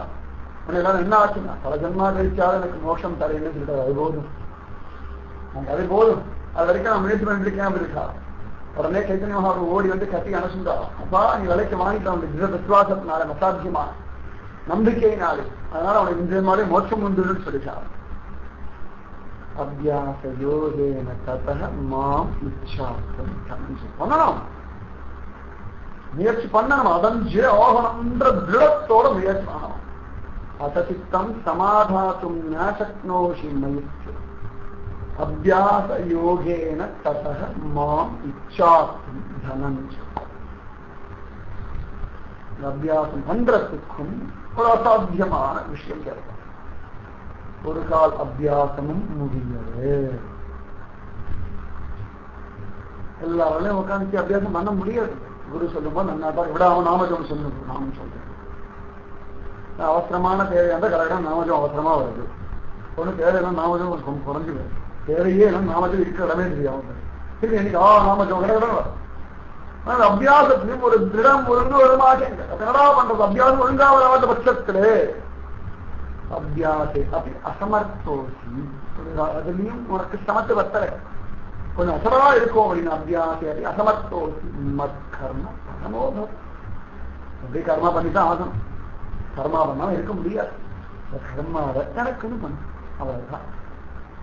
உன்னை எல்லாரும் என்ன ஆச்சுன்னா பல ஜென்மா கழிச்சாலும் எனக்கு மோட்சம் தரையின்னு சொல்லிட்டு அது போதும் எனக்கு அது போதும் அது வரைக்கும் நான் முயற்சி பண்ணிருக்கேன் அப்படி இருக்கா உடனே சைத்தன்ய மகாபு ஓடி வந்து கட்டி அனுசுண்டா அப்பா நீ விலைக்கு வாங்கிட்டான் உனக்கு திட விசுவாசத்தினால மசாத்தியமா நம்பிக்கையினாலே அதனால அவனுக்கு இந்த மாதிரி மோட்சம் உண்டுன்னு சொல்லிட்டார் அபியாச யோகேன ததக மாம் இச்சாக்கம் பண்ணணும் முயற்சி பண்ணணும் அடைஞ்சே ஆகணும்ன்ற திருடத்தோட முயற்சி பண்ணணும் அசசித்தம் சமாதாத்தும் ந சக்னோஷி மயிற்று அபியாச யோகேன ததக மாம் இச்சாக்கும் தனஞ்ச அபியாசம் பண்றதுக்கும் ஒரு அசாத்தியமான விஷயம் கேட்கும் ஒரு கால் அபியாசமும் முடியாது எல்லாராலையும் உட்காந்து அபியாசம் பண்ண முடியாது குரு சொல்லும்போது நன்னாட்டா விடாம நாமஜம் சொல்லு நாமும் சொல்றேன் அவசரமான தேவை இருந்தால் கரெக்டாக நாமஜம் அவசரமா வருது. ஒண்ணு தேவையெல்லாம் நாமஜம் கொஞ்சம் குறைஞ்சுது தேவையே எல்லாம் நாமஜம் இருக்கிற இடமே தெரியாம சரி எனக்கு ஆ நாமஜம் கடகடன் வரும். ஆனா அபியாசத்திலும் ஒரு திடம் ஒழுங்கு ஒரு மாட்டேங்க என்னடா பண்றது? அபியாசம் ஒழுங்கா வராத பட்சத்திலே அபியாசே அப்படி அசமர்த்தோசி. அதுலயும் உனக்கு சமத்து வத்தல கொஞ்சம் அசரா இருக்கும் அப்படின்னு அபியாசே அப்படி அசமர்த்தோசி. மத் கர்ம பரமோதம் அப்படி கர்மா பண்ணிதான் ஆகணும். கர்மா பண்ணாம இருக்க முடியாது. கர்மாவை எனக்குன்னு பண்ணு. அவ்வளவுதான்.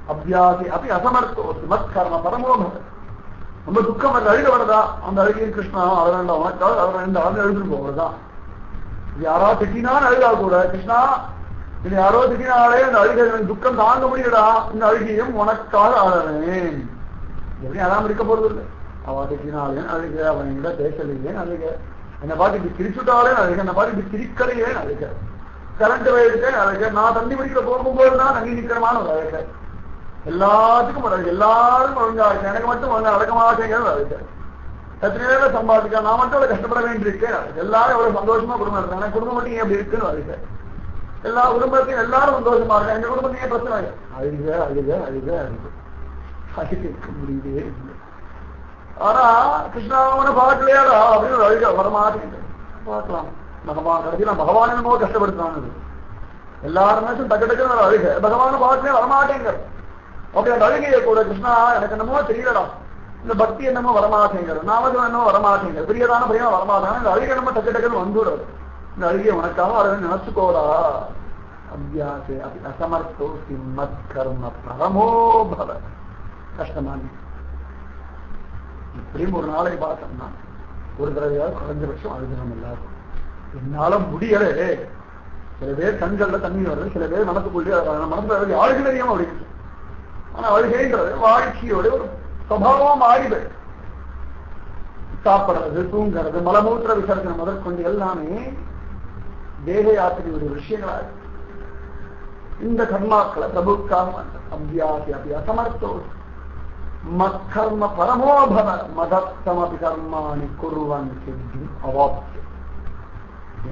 அபியாசே அப்படி அசமர்த்தோசி மத் கர்ம பரமோபம் ரொம்ப துக்கம் வருது அழுக வருதா அந்த அழுகையும் கிருஷ்ணா அவர் வேண்டாம் அவர் ரெண்டு வேண்டாம் அது போவதுதான் யாரா திட்டினான்னு அழுகா கூட கிருஷ்ணா இது யாரோ திட்டினாலே அந்த அழுகை துக்கம் தாங்க முடியடா இந்த அழுகையும் உனக்காக ஆளறேன். எப்படி அதான் இருக்க போறது இல்லை அவ திட்டினாலே அழுக அவன் என்கிட்ட பேசலையே அழுக. என்னை பார்த்து இப்படி சிரிச்சுட்டாலே அழுக என்னை பார்த்து இப்படி சிரிக்கலையே அழுக கரண்ட் வயதுக்கு அழுக நான் தண்ணி பிடிக்கிற போகும்போது தான் தண்ணி நிற்கிறமான ஒரு அழுக எல்லாத்துக்கும் ஒரு அழுக எல்லாரும் ஒழுங்கா இருக்கு எனக்கு மட்டும் ஒழுங்கா அடக்க மாட்டேங்கிறது அழுக எத்தனை பேரை சம்பாதிக்க நான் மட்டும் அவ்வளவு கஷ்டப்பட வேண்டியிருக்கேன் எல்லாரும் எவ்வளவு சந்தோஷமா குடும்பம் இருக்காங்க குடும்பம் மட்டும் ஏன் அப்படி இருக்குன்னு அழுக எல்லா குடும்பத்தையும் எல்லாரும் சந்தோஷமா இருக்காங்க எங்க குடும்பத்தையே பிரச்சனை அழுக அழுக அழுக அழுக அழுக இருக்க முடியவே இல்லை ஆனா கிருஷ்ணாவனை பார்க்கலையாடா அப்படின்னு ஒரு அழுக வரமாட்டேங்குது பார்க்கலாம். பகவான் கடைசியில் பகவான் என்னமோ கஷ்டப்படுத்தானது எல்லாருமே டக்கு டக்குன்னு அழுக பகவான பார்க்கலே வரமாட்டேங்க அப்படி அந்த அழுகையை கூட கிருஷ்ணா எனக்கு என்னமோ தெரியலடா. இந்த பக்தி என்னமோ வரமாட்டேங்கிறது நாமதம் என்னமோ வரமாட்டேங்குது பிரியதான பிரியம் வரமாட்டாங்க இந்த அழுகை நம்ம டக்கு டக்குன்னு வந்துடுறது. இந்த அழுகிய உனக்காக அதை நினைச்சுக்கோடா. அபியாசே அப்படி அசமர்த்தோ சிம்மத் கர்ம பரமோ பவ. கஷ்டமா அப்படின்னு ஒரு நாளை பார்த்தோம்னா ஒரு தடவையாவது குறைஞ்சபட்சம் அழுகணும் எல்லாரும். என்னால முடியலே. சில பேர் கண்கள்ல தண்ணி வருது சில பேர் மனசுக்குள்ளே மனசுல ஆளுகள் தெரியாம அப்படின்னு ஆனா அழுகைன்றது வாழ்க்கையோட ஒரு சுவாவம் ஆகிடு சாப்பிடுறது தூங்குறது மலமூத்திர விசர்ஜனம் முதற்கொண்டு எல்லாமே தேக யாத்திரையுடைய விஷயங்களா இருக்கு. இந்த கர்மாக்களை பிரபுக்காக அபியாசி அபி அசமர்த்தோடு மத்கர்ம பரமோபவ மதத்தமபி கர்மாணி குருவன் சித்தி அவாப்தி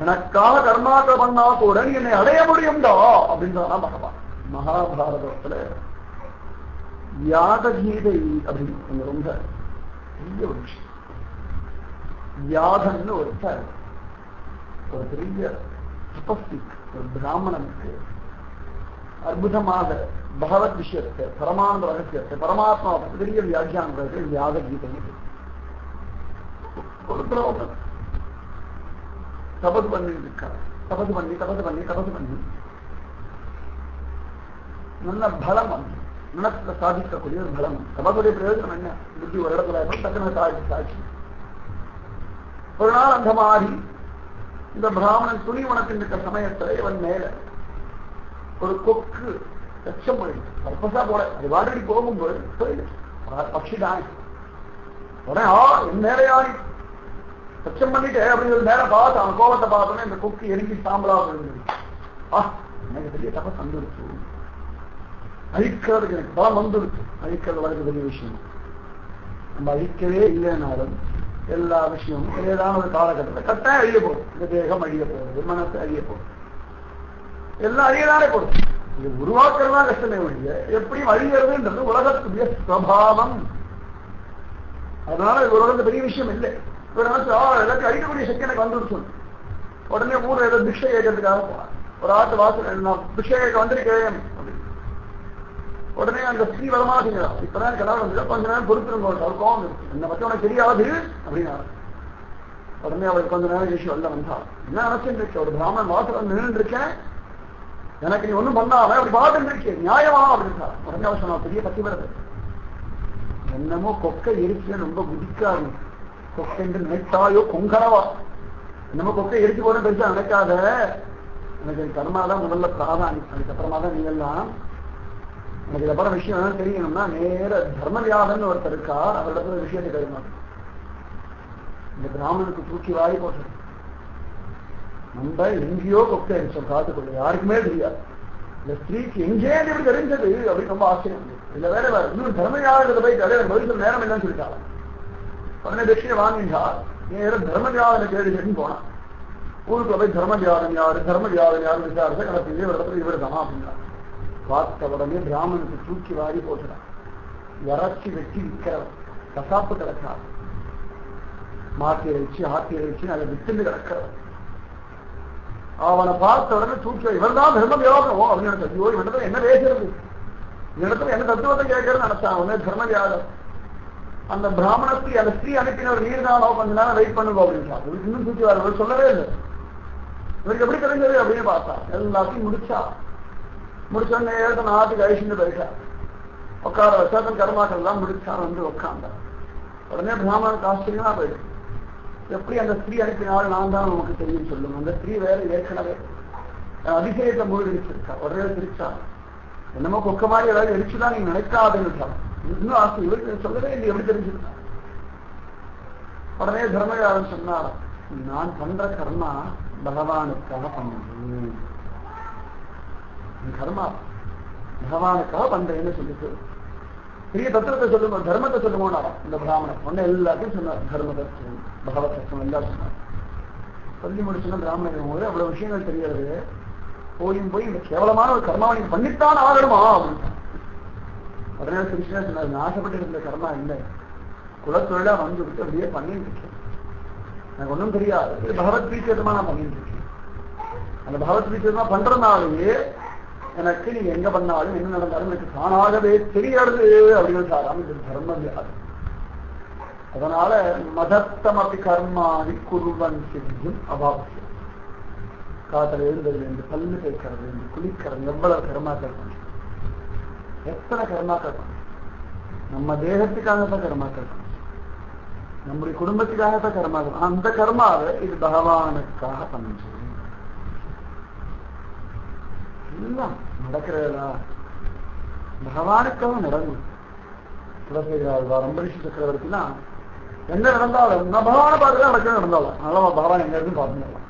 எனக்காக கர்மாக்கள் பண்ணா கூட என்னை அடைய முடியும்டா அப்படின்றான் பகவான். மகாபாரதத்துல யாதகீதை அப்படின்னு ரொம்ப பெரிய ஒரு விஷயம். யாகன்னு ஒருத்தர் ஒரு பெரிய தபஸ்திக் ஒரு பிராமணனுக்கு அற்புதமாக பகவத் விஷயத்தை பரமானந்த ரகசியத்தை பரமாத்மா பெரிய வியாக்கியானம் யாக கீதை தபது பண்ணி இருக்கார். தபது பண்ணி தபது பண்ணி தபது பண்ணி. நல்ல பலம் வந்து மனத்துல சாதிக்கக்கூடிய ஒரு பலம் தபதுடைய பிரயோஜனம் என்ன? புத்தி ஒரு இடத்துல டக்குனு சாட்சி சாட்சி ஒரு நாள் அந்த மாதிரி இந்த பிராமணன் துணி உனக்கு இருக்க சமயத்துல இவன் மேல ஒரு கொக்கு லட்சம் போயிடுச்சு பர்பஸா போல அது வாடகை போகும்போது போயிடுச்சு பட்சி உடனே ஆ என் மேலையாடி சச்சம் பண்ணிட்டு அப்படி ஒரு நேரம் பார்த்து அவன் கோபத்தை பார்த்தோன்னே இந்த குக்கு எரிஞ்சி சாம்பலா விழுந்துருச்சு ஆ எனக்கு பெரிய தப்ப வந்துருச்சு அழிக்கிறதுக்கு எனக்கு பலம் வந்துருச்சு அழிக்கிறது வளர்க்க பெரிய விஷயம் நம்ம அழிக்கவே இல்லைனாலும் எல்லா விஷயமும் ஏதான ஒரு காலகட்டத்தில் கட்டாயம் அழிய போகும் இந்த தேகம் அழிய போகுது மனத்தை அழிய போகுது எல்லாம் அழியதானே போகும் இது உருவாக்குறதா கஷ்டமே ஒழிய எப்படி வழிகிறதுன்றது உலகத்துடைய சுவாவம். அதனால இது உலகத்து பெரிய விஷயம் இல்லை. ஆ எல்லாத்தையும் அழிக்கக்கூடிய சக்தி எனக்கு வந்துருச்சு உடனே ஊர்ல ஏதோ பிக்ஷை கேட்கறதுக்காக போனான் ஒரு ஆட்டு வாசல் நான் பிக்ஷை கேட்க வந்திருக்கேன். உடனே அந்த ஸ்ரீ வரமாட்டீங்களா இப்பதான் கடவுள் வந்து கொஞ்ச நேரம் பொறுத்திருங்க. அவர் கோவம் இருக்கு. என்னை பத்தி உனக்கு தெரியாது. அப்படின்னா உடனே அவள் கொஞ்ச நேரம் விஷயம் வெளில வந்தா என்ன நினைச்சுட்டு இருக்கு? ஒரு பிராமன் வாசல் நின்று இருக்கேன். எனக்கு நீ ஒண்ணும் பண்ணாம அப்படி பார்த்துட்டு இருக்கேன் நியாயமா அப்படின்னா உடனே அவர் சொன்னா பெரிய பத்தி வருது. என்னமோ கொக்கை எரிச்சு ரொம்ப குதிக்காது. கொக்கை என்று நினைத்தாயோ கொங்கரவா? என்னமோ கொக்கை எரிச்சு போன பெருசா நினைக்காத. எனக்கு கர்மா தான் முதல்ல பிராதானி அதுக்கப்புறமா தான் நீ எல்லாம். எனக்கு இதுக்கப்புறம் விஷயம் என்ன தெரியணும்னா நேர தர்மவியாதன் ஒருத்தர் இருக்கார். அவரிடத்துல விஷயத்தை கருமா இந்த பிராமணனுக்கு தூக்கி வாய் போட்டது நம்ம எங்கேயோ கொக்கை அடிச்சோம் காட்டுக்குள்ள யாருக்குமே தெரியாது. இந்த ஸ்திரீக்கு எங்கே இப்படி தெரிஞ்சது அப்படின்னு ரொம்ப ஆச்சரியம் இல்ல வேற வேற இன்னும் தர்மஜாதகத்தை போய் அதே பதில் சொல்ல நேரம் இல்லைன்னு சொல்லிட்டாங்க. உடனே தட்சிணை வாங்கிட்டா நேரம் தர்மவியாதனை கேள்வி கேட்டு போனான் ஊருக்குள்ள போய் தர்மவியாதம் யாரு தர்மவியாதம் யாரு விசாரிச்சா கணக்கு இவர் இடத்துல இவர் தமா அப்படின்னா. பார்த்த உடனே பிராமனுக்கு தூக்கி வாரி போட்டுறான். இறச்சி வெட்டி விற்கிறவன். கசாப்பு கிடக்காது மாட்டியை வச்சு ஆட்டியை வச்சு அதை விட்டுன்னு கிடக்கிறவன். அவனை பார்த்த உடனே தூக்கி இவர் தான் தர்மம் யோகம் அப்படின்னு எனக்கு ஐயோ இவனிடத்துல என்ன பேசுறது? இவனிடத்துல என்ன தத்துவத்தை கேட்கறது நினைச்சான். உடனே தர்ம வியாதம் அந்த பிராமணத்தை அந்த ஸ்ரீ அனுப்பின ஒரு நீர் தானோ கொஞ்ச நேரம் வெயிட் பண்ணுவோம் அப்படின்னு இவருக்கு இன்னும் தூக்கி வர சொல்லவே இல்லை. இவருக்கு எப்படி தெரிஞ்சது அப்படின்னு பார்த்தா எல்லாத்தையும் முடிச்சா முடிச்சோடனே தன் நாட்டுக்கு அழிச்சுட்டு போயிட்டா உட்கார வச்சா தன் கர்மாக்கள் எல்லாம் முடிச்சான். வந்து உட்காந்தான் உடனே பிராமணன் ஆச்சரியமா போயிட்டு எப்படி அந்த ஸ்திரீ அனுப்பினாலும் நான் தான் நமக்கு தெரியும் சொல்லுங்க அந்த ஸ்திரீ வேற ஏற்கனவே அதிசயத்தை மூழ்கடிச்சிருக்கா உடனே திருச்சா என்னமோ கொக்க மாதிரி ஏதாவது எரிச்சுதான் நீ நினைக்காதுன்னு இன்னும் ஆசை. இவருக்கு சொல்லவே இல்லை. எப்படி தெரிஞ்சிருக்கா உடனே தர்மகாரன் சொன்னார் நான் பண்ற கர்மா பகவானுக்காக பண்றேன் கர்மா பகவானுக்காக பண்றேன்னு சொல்லிட்டு பெரிய தத்துவத்தை சொல்லுங்க தர்மத்தை சொல்லுவோம் இந்த பிராமணன். ஒன்னு எல்லாத்தையும் சொன்னார். தர்மத்தை பகவத் தத்துவம் எல்லாரும் சொன்னார். சொல்லி முடிச்சுன்னா பிராமணன் போது அவ்வளவு விஷயங்கள் தெரியாது போயும் போய் இந்த கேவலமான ஒரு கர்மாவை நீங்க பண்ணித்தான் ஆகணுமா? அப்படின்னு உடனே சொன்னார் ஆசைப்பட்டு இருந்த கர்மா இல்லை. குலத்தொழிலா வந்து விட்டு அப்படியே பண்ணிட்டு இருக்கேன். எனக்கு ஒண்ணும் தெரியாது. பகவத் பிரீத்தியமா நான் பண்ணிட்டு இருக்கேன். அந்த பகவத் பிரீத்தியமா பண்றதுனாலேயே எனக்கு நீங்க எங்க பண்ணாலும் என்ன நடந்தாலும் எனக்கு தானாகவே தெரியாது அப்படின்னு சாராம இது தர்மம் வியாதி அதனால மதத்தமபி கர்மாதி குருவன் சித்தியும் அபாவசியம். காதல் எழுந்ததுல இருந்து பல்லு தேய்க்கிறது இருந்து குளிக்கிறது எவ்வளவு கர்மாக்கள் பண்ணணும் எத்தனை கர்மாக்கள் நம்ம நம்ம தேகத்துக்காகத்தான் கர்மாக்கள் பண்ணணும் நம்முடைய குடும்பத்துக்காகத்தான் கர்மாக்கள் அந்த கர்மாவை இது பகவானுக்காக பண்ணுச்சு எல்லாம் நடக்கிறதா? பகவானுக்காக நடக்கும். குலசேகராழ்வார் அம்பரீஷ் சக்கரவர்த்தினா எங்க நடந்தாலும் நான் பகவானை பார்த்துதான் நடக்க நடந்தாலும். அதனால பகவான் எங்க இருந்து பார்த்துக்கலாம்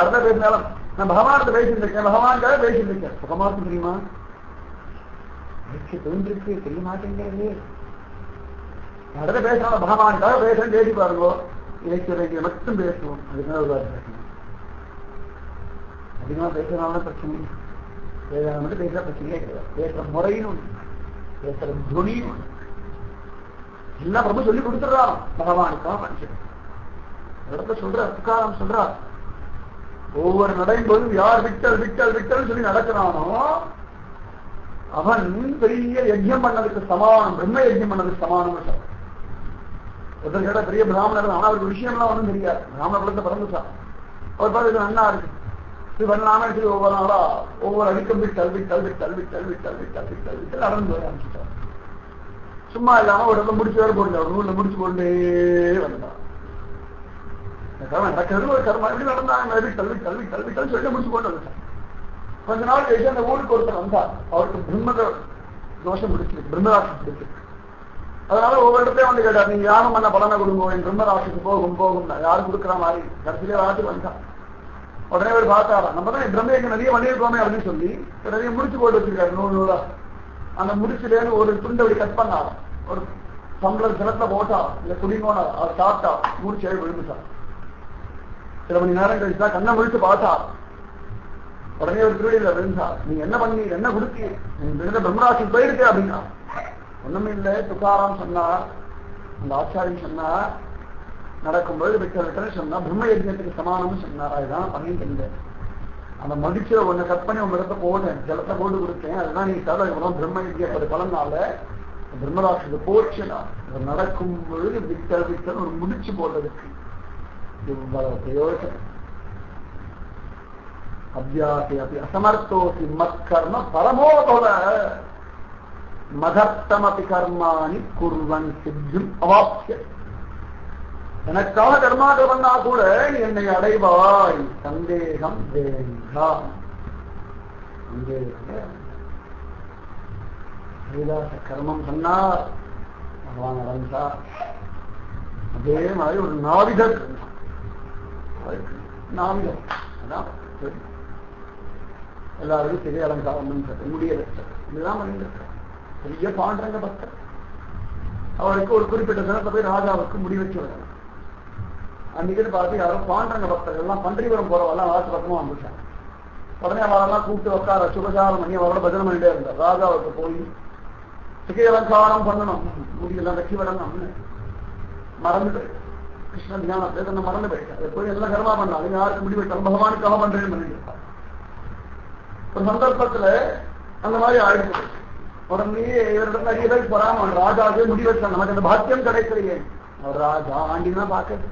அடுத்த பேசினாலும் நான் பகவானத்தை பேசிட்டு இருக்கேன் பகவானுக்காக பேசிட்டு இருக்கேன். சுகமாக்கும் தெரியுமா? தோன்றிருக்கு தெரிய மாட்டேங்கிறது யார்தான் பேசினாலும் பகவானுக்காக பேசுறேன் பேசி பாருங்க இலக்கிய மட்டும் பேசுவோம். அதுக்காக ஒரு பேசுறதுனால பிரச்சனை இல்லை. வேதாந்தம் மட்டும் பேசுற பிரச்சனையே கிடையாது. பேசுற முறைன்னு பேசுற துணியும் எல்லாம் ரொம்ப சொல்லி கொடுத்துடுறான். பகவானுக்காக மனுஷன் இடத்துல சொல்ற உட்காரம் சொல்றா ஒவ்வொரு நடையும் போதும் யார் விட்டல் விட்டல் விட்டல் சொல்லி நடக்கிறானோ அவன் பெரிய யஜ்யம் பண்ணதுக்கு சமானம் பிரம்ம யஜ்யம் பண்ணதுக்கு சமானம் ஒருத்தர் கேட்டா பெரிய பிராமணர் ஆனா அவருக்கு விஷயம்லாம் ஒன்றும் தெரியாது. பிராமண குலத்தை பிறந்துச்சா அவர் பார்த்து இது இருக்கு. இது பண்ணாமல் இப்படி ஒவ்வொரு நாளா ஒவ்வொரு அடிக்கம் போய் தள்ளி தள்ளி தள்ளி தள்ளி தள்ளி தள்ளி தள்ளி நடந்து வர ஆரம்பிச்சிட்டான். சும்மா இல்லாம ஒரு முடிச்சு வேற போட்டு ஒரு நூல்ல முடிச்சு கொண்டே வந்தான். நடக்கிறது ஒரு எப்படி நடந்தாங்க. தள்ளி தள்ளி தள்ளி தள்ளி சொல்லி முடிச்சு கொண்டு வந்துட்டான். கொஞ்ச நாள் கழிச்சு அந்த ஊருக்கு ஒருத்தர் வந்தார் அவருக்கு பிரம்மத தோஷம் பிடிச்சிருக்கு. பிரம்மராசி பிடிச்சிருக்கு. அதனால ஒவ்வொருத்தையும் வந்து கேட்டார் நீங்க யாரும் பண்ண பலனை கொடுங்க. என் பிரம்மராசிக்கு போகும் போகும். யாரும் கொடுக்குற மாதிரி. கடைசியிலே ராசி வந்தான். உடனே அவர் பார்த்தாரா நம்ம தான் பிரம்ம எங்க நிறைய பண்ணியிருக்கோமே அப்படின்னு சொல்லி நிறைய முடிச்சு போட்டு வச்சிருக்காரு நூறு நூறா. அந்த முடிச்சுலேருந்து ஒரு துண்டை அப்படி கட் பண்ணாரா ஒரு சம்பளம் சிலத்துல போட்டா இல்ல குடிங்கோனா அவர் சாப்பிட்டா முடிச்சு விழுந்துட்டார் சில மணி நேரம் கழிச்சு தான் கண்ணை முடிச்சு பார்த்தா உடனே ஒரு திருடியில விழுந்தா நீங்க என்ன பண்ணி என்ன கொடுத்தி நீங்க பிரம்மராசி போயிருக்கு அப்படின்னா. ஒண்ணுமே இல்லை துக்காராம் சொன்னா அந்த ஆச்சாரியம் சொன்னா நடக்கும்போது விட்ட விட்டன்னு சொன்னா பிரம்ம யஜ்ஞத்துக்கு சமானம்னு சொன்னார்? அதுதான் பண்ணிட்டு இருந்தேன் அந்த மதிச்சுல ஒண்ணு கட் பண்ணி உங்க இடத்த போட்டேன் ஜலத்தை கொண்டு கொடுத்தேன். அதுதான் நீ சார் இவ்வளவு பிரம்ம யஜ்யப்பது பலனால பிரம்மராட்சது போச்சுனா நடக்கும் பொழுது விட்டல் விட்டல் ஒரு முடிச்சு போட்டதுக்கு இவ்வளவு பிரயோஜனம். அபியாசி அப்படி அசமர்த்தோசி மத்கர்ம பரமோ போல மதர்த்தமபி கர்மாணி குர்வன் சித்தும் அவாப்சிய எனக்காக கர்மாக்கள் பண்ணா கூட என்னை அடைவாய். சந்தேகம் வேண்டாம் ஹரிதாச கர்மம் சொன்னார் பகவான் அடைந்தார் அதே மாதிரி ஒரு நாவிதர் இருந்தான். அவருக்கு நாவிதர். அதான் எல்லாருக்கும் சிறை அலங்காரம் பண்றது முடிய வச்சது இதுதான் பெரிய பாண்டரங்க பக்தர். அவருக்கு ஒரு குறிப்பிட்ட தினத்தை போய் ராஜாவுக்கு முடி வச்சு அன்னைக்கு பார்த்து யாரும் பாண்டங்க பக்தர்கள் எல்லாம் பன்றிபுரம் போறவெல்லாம் வாசு பக்கமா வந்துட்டாங்க. உடனே அவரெல்லாம் கூப்பிட்டு உட்கார சுபசாரம் பண்ணி அவரோட பஜனை பண்ணிட்டே இருந்தார். ராஜாவுக்கு போய் சிகை அலங்காரம் பண்ணணும். முடியெல்லாம் வெற்றி விடணும் மறந்து கிருஷ்ண தியானத்தை தன்னை மறந்து போயிட்டார். அதை போய் எல்லாம் கர்மா பண்ணாலும். யாருக்கு முடி வைத்தாலும் பகவானுக்காக பண்றேன்னு பண்ணிட்டு இருப்பார். ஒரு சந்தர்ப்பத்துல அந்த மாதிரி ஆயிடுச்சு. உடனே இவரிடம் நிறைய பேர் பொறாம. ராஜாவே முடி வச்சான். நமக்கு அந்த பாக்கியம் கிடைக்கலையே. அவர் ராஜா ஆண்டினா பார்க்கறது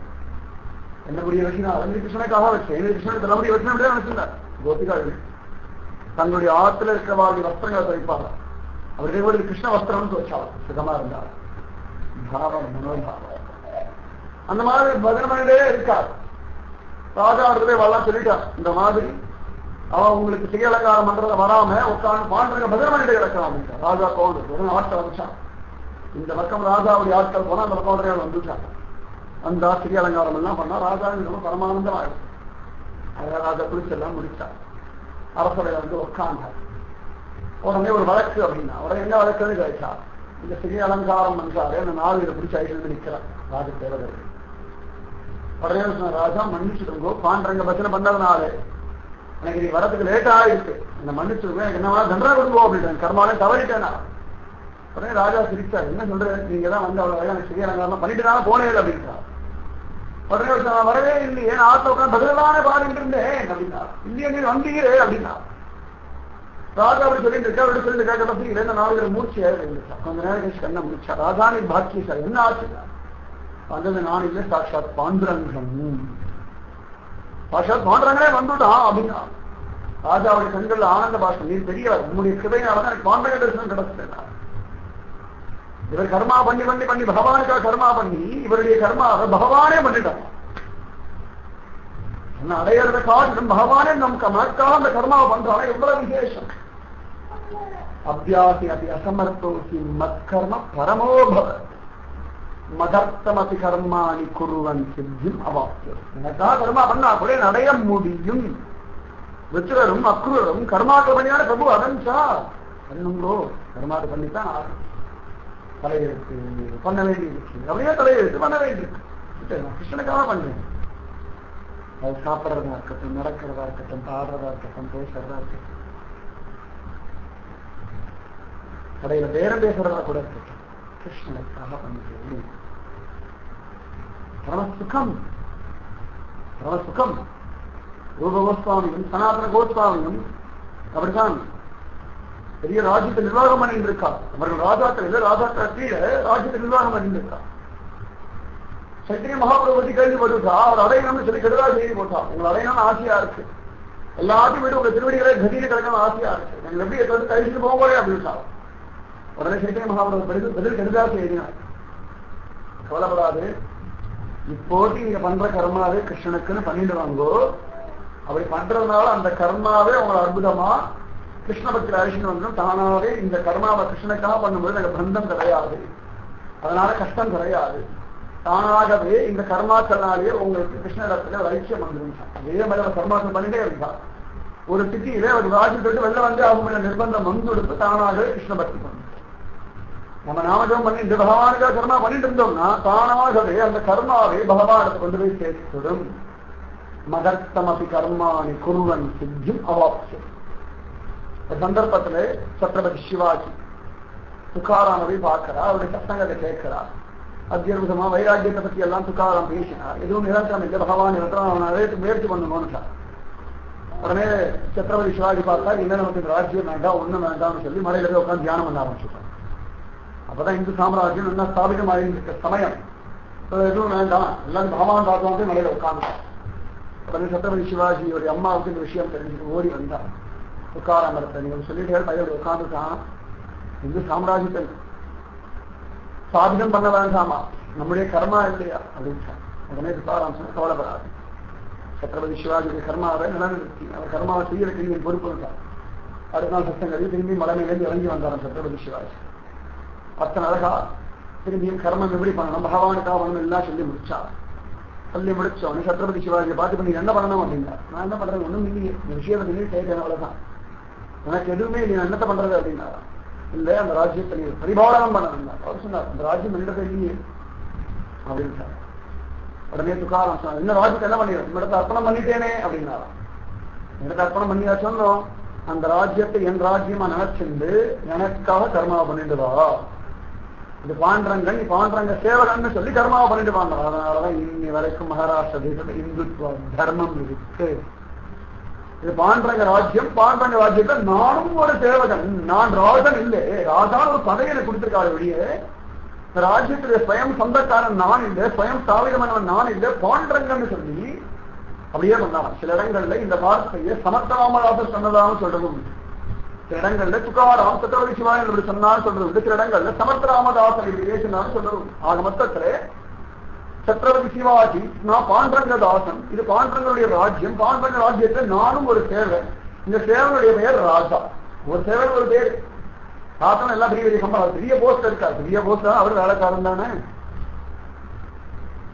என்னுடைய முடிய வச்சுனா வந்து கிருஷ்ணனுக்காக வச்சேன் என்ன கிருஷ்ணன் தலைமுடி வச்சு நினைச்சிருந்தார் கோபிகார்கள் தங்களுடைய ஆத்துல இருக்கிறவாருடைய வஸ்திரங்களை துவைப்பாங்க அவருடைய கூட கிருஷ்ண வஸ்திரம்னு வச்சாள் சுகமா இருந்தார் பாவம் மனோபாவம் அந்த மாதிரி பதினமணிலே இருக்கார் ராஜா அவர்களே வரலாம் சொல்லிட்டார் இந்த மாதிரி அவன் உங்களுக்கு சிகை அலங்காரம் பண்றத வராம உட்காந்து பாண்டுங்க பதினமணிலே கிடக்கலாம் ராஜா கோவில் ஆட்கள் வந்துச்சான் இந்த பக்கம் ராஜாவுடைய ஆட்கள் போனா அந்த பக்கம் வந்துட்டாங்க வந்தா அந்த அலங்காரம் எல்லாம் பண்ணா ராஜா ரொம்ப பரமானந்தம் ஆகும் அதனால ராஜா குளிச்செல்லாம் முடிச்சார் அரசவையில வந்து உட்கார்ந்தார். உடனே ஒரு வழக்கு அப்படின்னா உடனே என்ன வழக்குன்னு கேட்டா இந்த சிகை அலங்காரம் பண்றாரு அந்த நாலு இதை பிடிச்சி ஐந்து நிற்கிறார் ராஜ தேவதர்கள் உடனே சொன்ன ராஜா மன்னிச்சுடுங்கோ பாண்டங்க பச்சனை பண்ணதுனால. எனக்கு நீ வரதுக்கு லேட் ஆயிருக்கு. என்ன மன்னிச்சுடுங்க எனக்கு என்ன வேணா தண்டனை கொடுப்போம் அப்படின்ட்டு கர்மாலே தவறிட்டேனா உடனே ராஜா சிரிச்சார் என்ன சொல்றேன் நீங்க தான் வந்து அவ்வளவு எனக்கு அலங்காரம் பண்ணிட்டு தானே போனேன் அப்படின்ட்டா உடனே வரவே இல்லையே நான் ஆத்த உட்காந்து பதிலான பாடிட்டு இருந்தேன் அப்படின்னா. இல்லையா நீ வந்தீரே அப்படின்னா. ராஜா அப்படி சொல்லிட்டு இருக்கா அப்படி சொல்லிட்டு இருக்கா கடைசி இல்லை நாலு பேர் இருந்துச்சா கொஞ்ச நேரம் கழிச்சு கண்ணை முடிச்சா ராஜானி பாக்கியசா என்ன ஆச்சு? வந்தது நான் இல்லை சாட்சாத் பாண்டுரங்கம். சாட்சாத் பாண்டுரங்களே வந்துட்டான் அப்படின்னா. ராஜாவுடைய கண்கள் ஆனந்த பாஷம் நீ பெரியவர். உங்களுடைய கிருபையினால தான் எனக்கு பாண்டக தரிசனம் கிடைச்சது. இவர் கர்மா பண்ணி பண்ணி பண்ணி பகவானுக்காக கர்மா பண்ணி இவருடைய கர்மாவை பகவானே பண்ணிட்டான் என்ன அடையிறத காட்டிலும் பகவானே நம் நமக்காக அந்த கர்மாவை பண்றாங்க எவ்வளவு விசேஷம். அபியாசி அபி அசமர்த்தோசி மத்கர்ம பரமோபவ. மதர்த்தமதி கர்மாணி குருவன் சித்தியும் அவாப்தியம் எனக்காக கர்மா பண்ணா கூட நடைய முடியும். விச்சுரரும் அக்ரூரும் கர்மாக்கள் பண்ணியான பிரபு அதன் சார். பண்ணுங்களோ கர்மாக்கள் பண்ணித்தான் ஆகும் தலையெழுத்து பண்ண வேண்டியிருக்கு அப்படியே தலையெழுத்து பண்ண வேண்டியிருக்கு நான் கிருஷ்ணனுக்காக பண்ணேன். அது சாப்பிட்றதா இருக்கட்டும் நடக்கிறதா இருக்கட்டும் பாடுறதா இருக்கட்டும் பேசுறதா இருக்கட்டும். கடையில பேரம் பேசுறதா கூட இருக்கட்டும். கிருஷ்ணனுக்காக பண்ணி பரமசுகம். பரமசுகம். பரம ரூப கோஸ்வாமியும் சனாதன கோஸ்வாமியும் அப்படித்தான். பெரிய ராஜ்யத்தை நிர்வாகம் பண்ணிட்டு இருக்கா அவர்கள் ராஜாக்கள் இல்லை ராஜாக்கள் கீழே ராஜ்யத்தை நிர்வாகம் பண்ணிட்டு இருக்கா சத்திரிய மகாபிரபதி கேள்வி பட்டுட்டா அவர் அடையணும்னு சொல்லி கெடுதா செய்தி போட்டா. உங்களை அடையணும்னு ஆசையா இருக்கு. எல்லாத்தையும் விட உங்க திருவடிகளை கதியில கிடக்கணும் ஆசையா இருக்கு. எனக்கு எப்படி எதாவது கழிச்சுட்டு போகவே அப்படின்ட்டா உடனே சைத்தன்ய மகாபிரபு பதில் பதில் கெடுதா செய்தினார் கவலைப்படாது. இப்போது நீங்க பண்ற கர்மாவே கிருஷ்ணனுக்குன்னு பண்ணிட்டு வாங்கோ. அப்படி பண்றதுனால அந்த கர்மாவே உங்களை அற்புதமா கிருஷ்ண பக்தி அரிசின்னு வந்துடும் தானாவே இந்த கர்மாவை கிருஷ்ணனுக்காக பண்ணும்போது எனக்கு பந்தம் கிடையாது. அதனால கஷ்டம் கிடையாது. தானாகவே இந்த கர்மாக்கள்னாலே உங்களுக்கு கிருஷ்ணரத்துல ஒரு வந்துருந்தான் அதே மாதிரி அவர் கர்மாக்கள் பண்ணிட்டே இருந்தார் ஒரு திட்டியிலே ஒரு ராஜி தொட்டு வெளில வந்து அவங்க நிர்பந்தம் வந்து கொடுத்து தானாகவே கிருஷ்ண பக்தி பண்ணும் நம்ம நாமஜம் பண்ணி இந்த பகவானுக்காக கர்மா பண்ணிட்டு இருந்தோம்னா தானாகவே அந்த கர்மாவை பகவானத்தை கொண்டு போய் சேர்த்துடும் மதர்த்தமபி கர்மானி குருவன் சித்தியும் அவாப்சியம் சந்தர்ப்பத்துல சத்ரபதி சிவாஜி. துக்காராமவை பார்க்கிறார் அவருடைய சத்தங்களை கேட்கிறார். அத்தியர்விதமா வைராக்கியத்தை பத்தி எல்லாம் துக்காராம் பேசினார். எதுவும் நிரந்தரம் இல்லை பகவான் நிரந்தரம் அவனை அழைத்து முயற்சி பண்ணணும்னுட்டார் உடனே சத்ரபதி சிவாஜி பார்த்தா என்ன நமக்கு ராஜ்யம் வேண்டாம் ஒண்ணும் வேண்டாம்னு சொல்லி மலையில உட்காந்து தியானம் பண்ண ஆரம்பிச்சுட்டான் அப்பதான் இந்து சாம்ராஜ்யம் என்ன ஸ்தாபிதம் ஆயிருந்த சமயம் எதுவும் வேண்டாம். எல்லாரும் பகவான் பார்த்து மலையில உட்காந்து உடனே சத்ரபதி சிவாஜி ஒரு அம்மாவுக்கு இந்த விஷயம் தெரிஞ்சுட்டு ஓடி வந்தான் உட்காராமரத்தை நீங்க சொல்லிட்டு பையன் உட்கார்ந்துட்டான். இந்து சாம்ராஜ்யத்தை சாபிதம் பண்ண வேண்டாமா? நம்முடைய கர்மா இல்லையா? அப்படின்னு உடனே துக்காராம் சொன்ன கவலைப்படாது. சத்ரபதி சிவாஜிக்கு கர்மாவை நிலநிறுத்தி அவர் கர்மாவை செய்யற நீங்க பொறுப்பு இருந்தார் அடுத்த நாள் சத்தங்கடி திரும்பி மலைமையிலேருந்து இறங்கி வந்தாராம் சத்ரபதி சிவாஜி. அத்தனை அழகா திரும்பியும் கர்மம் எப்படி பண்ணணும்? பகவானுக்காக பண்ணணும் எல்லாம் சொல்லி முடிச்சா சொல்லி முடிச்சோம் சத்ரபதி சிவாஜியை பார்த்து நீங்க என்ன பண்ணணும்? அப்படின்னா நான் என்ன பண்றேன் ஒண்ணும் இல்லையே. இந்த விஷயத்தை நீங்க கேட்கணும் அவ்வளவுதான். எனக்கு எதுவுமே நீ என்னத்தை என்னத்த பண்றது அப்படின்னா இல்ல அந்த ராஜ்யத்தை நீ பரிபாலனம் பண்ணணும் அவர் சொன்னார் அந்த ராஜ்யம் என்னிடத்தை இல்லையே அப்படின்னு உடனே துக்காரம் சொன்னார் இந்த ராஜ்யத்தை என்ன பண்ணிடுறோம் உங்களிடத்தை அர்ப்பணம் பண்ணிட்டேனே அப்படின்னாரா எனக்கு அர்ப்பணம் பண்ணியா சொன்னோம். அந்த ராஜ்யத்தை என் ராஜ்யமா நினைச்சிருந்து எனக்காக கர்மாவை பண்ணிட்டுதா இது பாண்டரங்கன் நீ பாண்டரங்க சேவகன்னு சொல்லி கர்மாவை பண்ணிட்டு பாண்டா அதனாலதான் இன்னி வரைக்கும் மகாராஷ்டிர தேசத்துல இந்துத்துவ தர்மம் இருக்கு. இது பாண்டரங்க ராஜ்யம் பாண்டரங்க ராஜ்யத்தை நானும் ஒரு சேவகன். நான் ராஜன் இல்லை. ராஜான் ஒரு பதவியை கொடுத்திருக்காரு வெளியே. ராஜ்யத்துடைய ஸ்வயம் சொந்தக்காரன் நான் இல்லை. ஸ்வயம் சாவிதமானவன் நான் இல்லை. பாண்டரங்கன்னு சொல்லி அப்படியே பண்ணலாம் சில இடங்கள்ல இந்த வார்த்தையை சமத்தராமராசர் சொன்னதாகவும் சொல்றதும் சில இடங்கள்ல துக்காராம் சத்தவதி சிவாயன் இப்படி சொன்னாலும் சொல்றது உண்டு. சில இடங்கள்ல சமத்தராமதாசன் இப்படி பேசினாலும் சொல்றதும். ஆக மொத்தத்துல சத்ரவதி சிவாஜி நான் பாண்டரங்க தாசன். இது பாண்டரங்களுடைய ராஜ்யம். பாண்டரங்க ராஜ்யத்தை நானும் ஒரு சேவன் இந்த சேவனுடைய பெயர் ராஜா. ஒரு சேவன் ஒரு பேர். ராசன் எல்லாம் பெரிய பெரிய சம்பளம். பெரிய போஸ்ட் இருக்கா பெரிய போஸ்ட் அவர் வேலைக்காரன் தானே.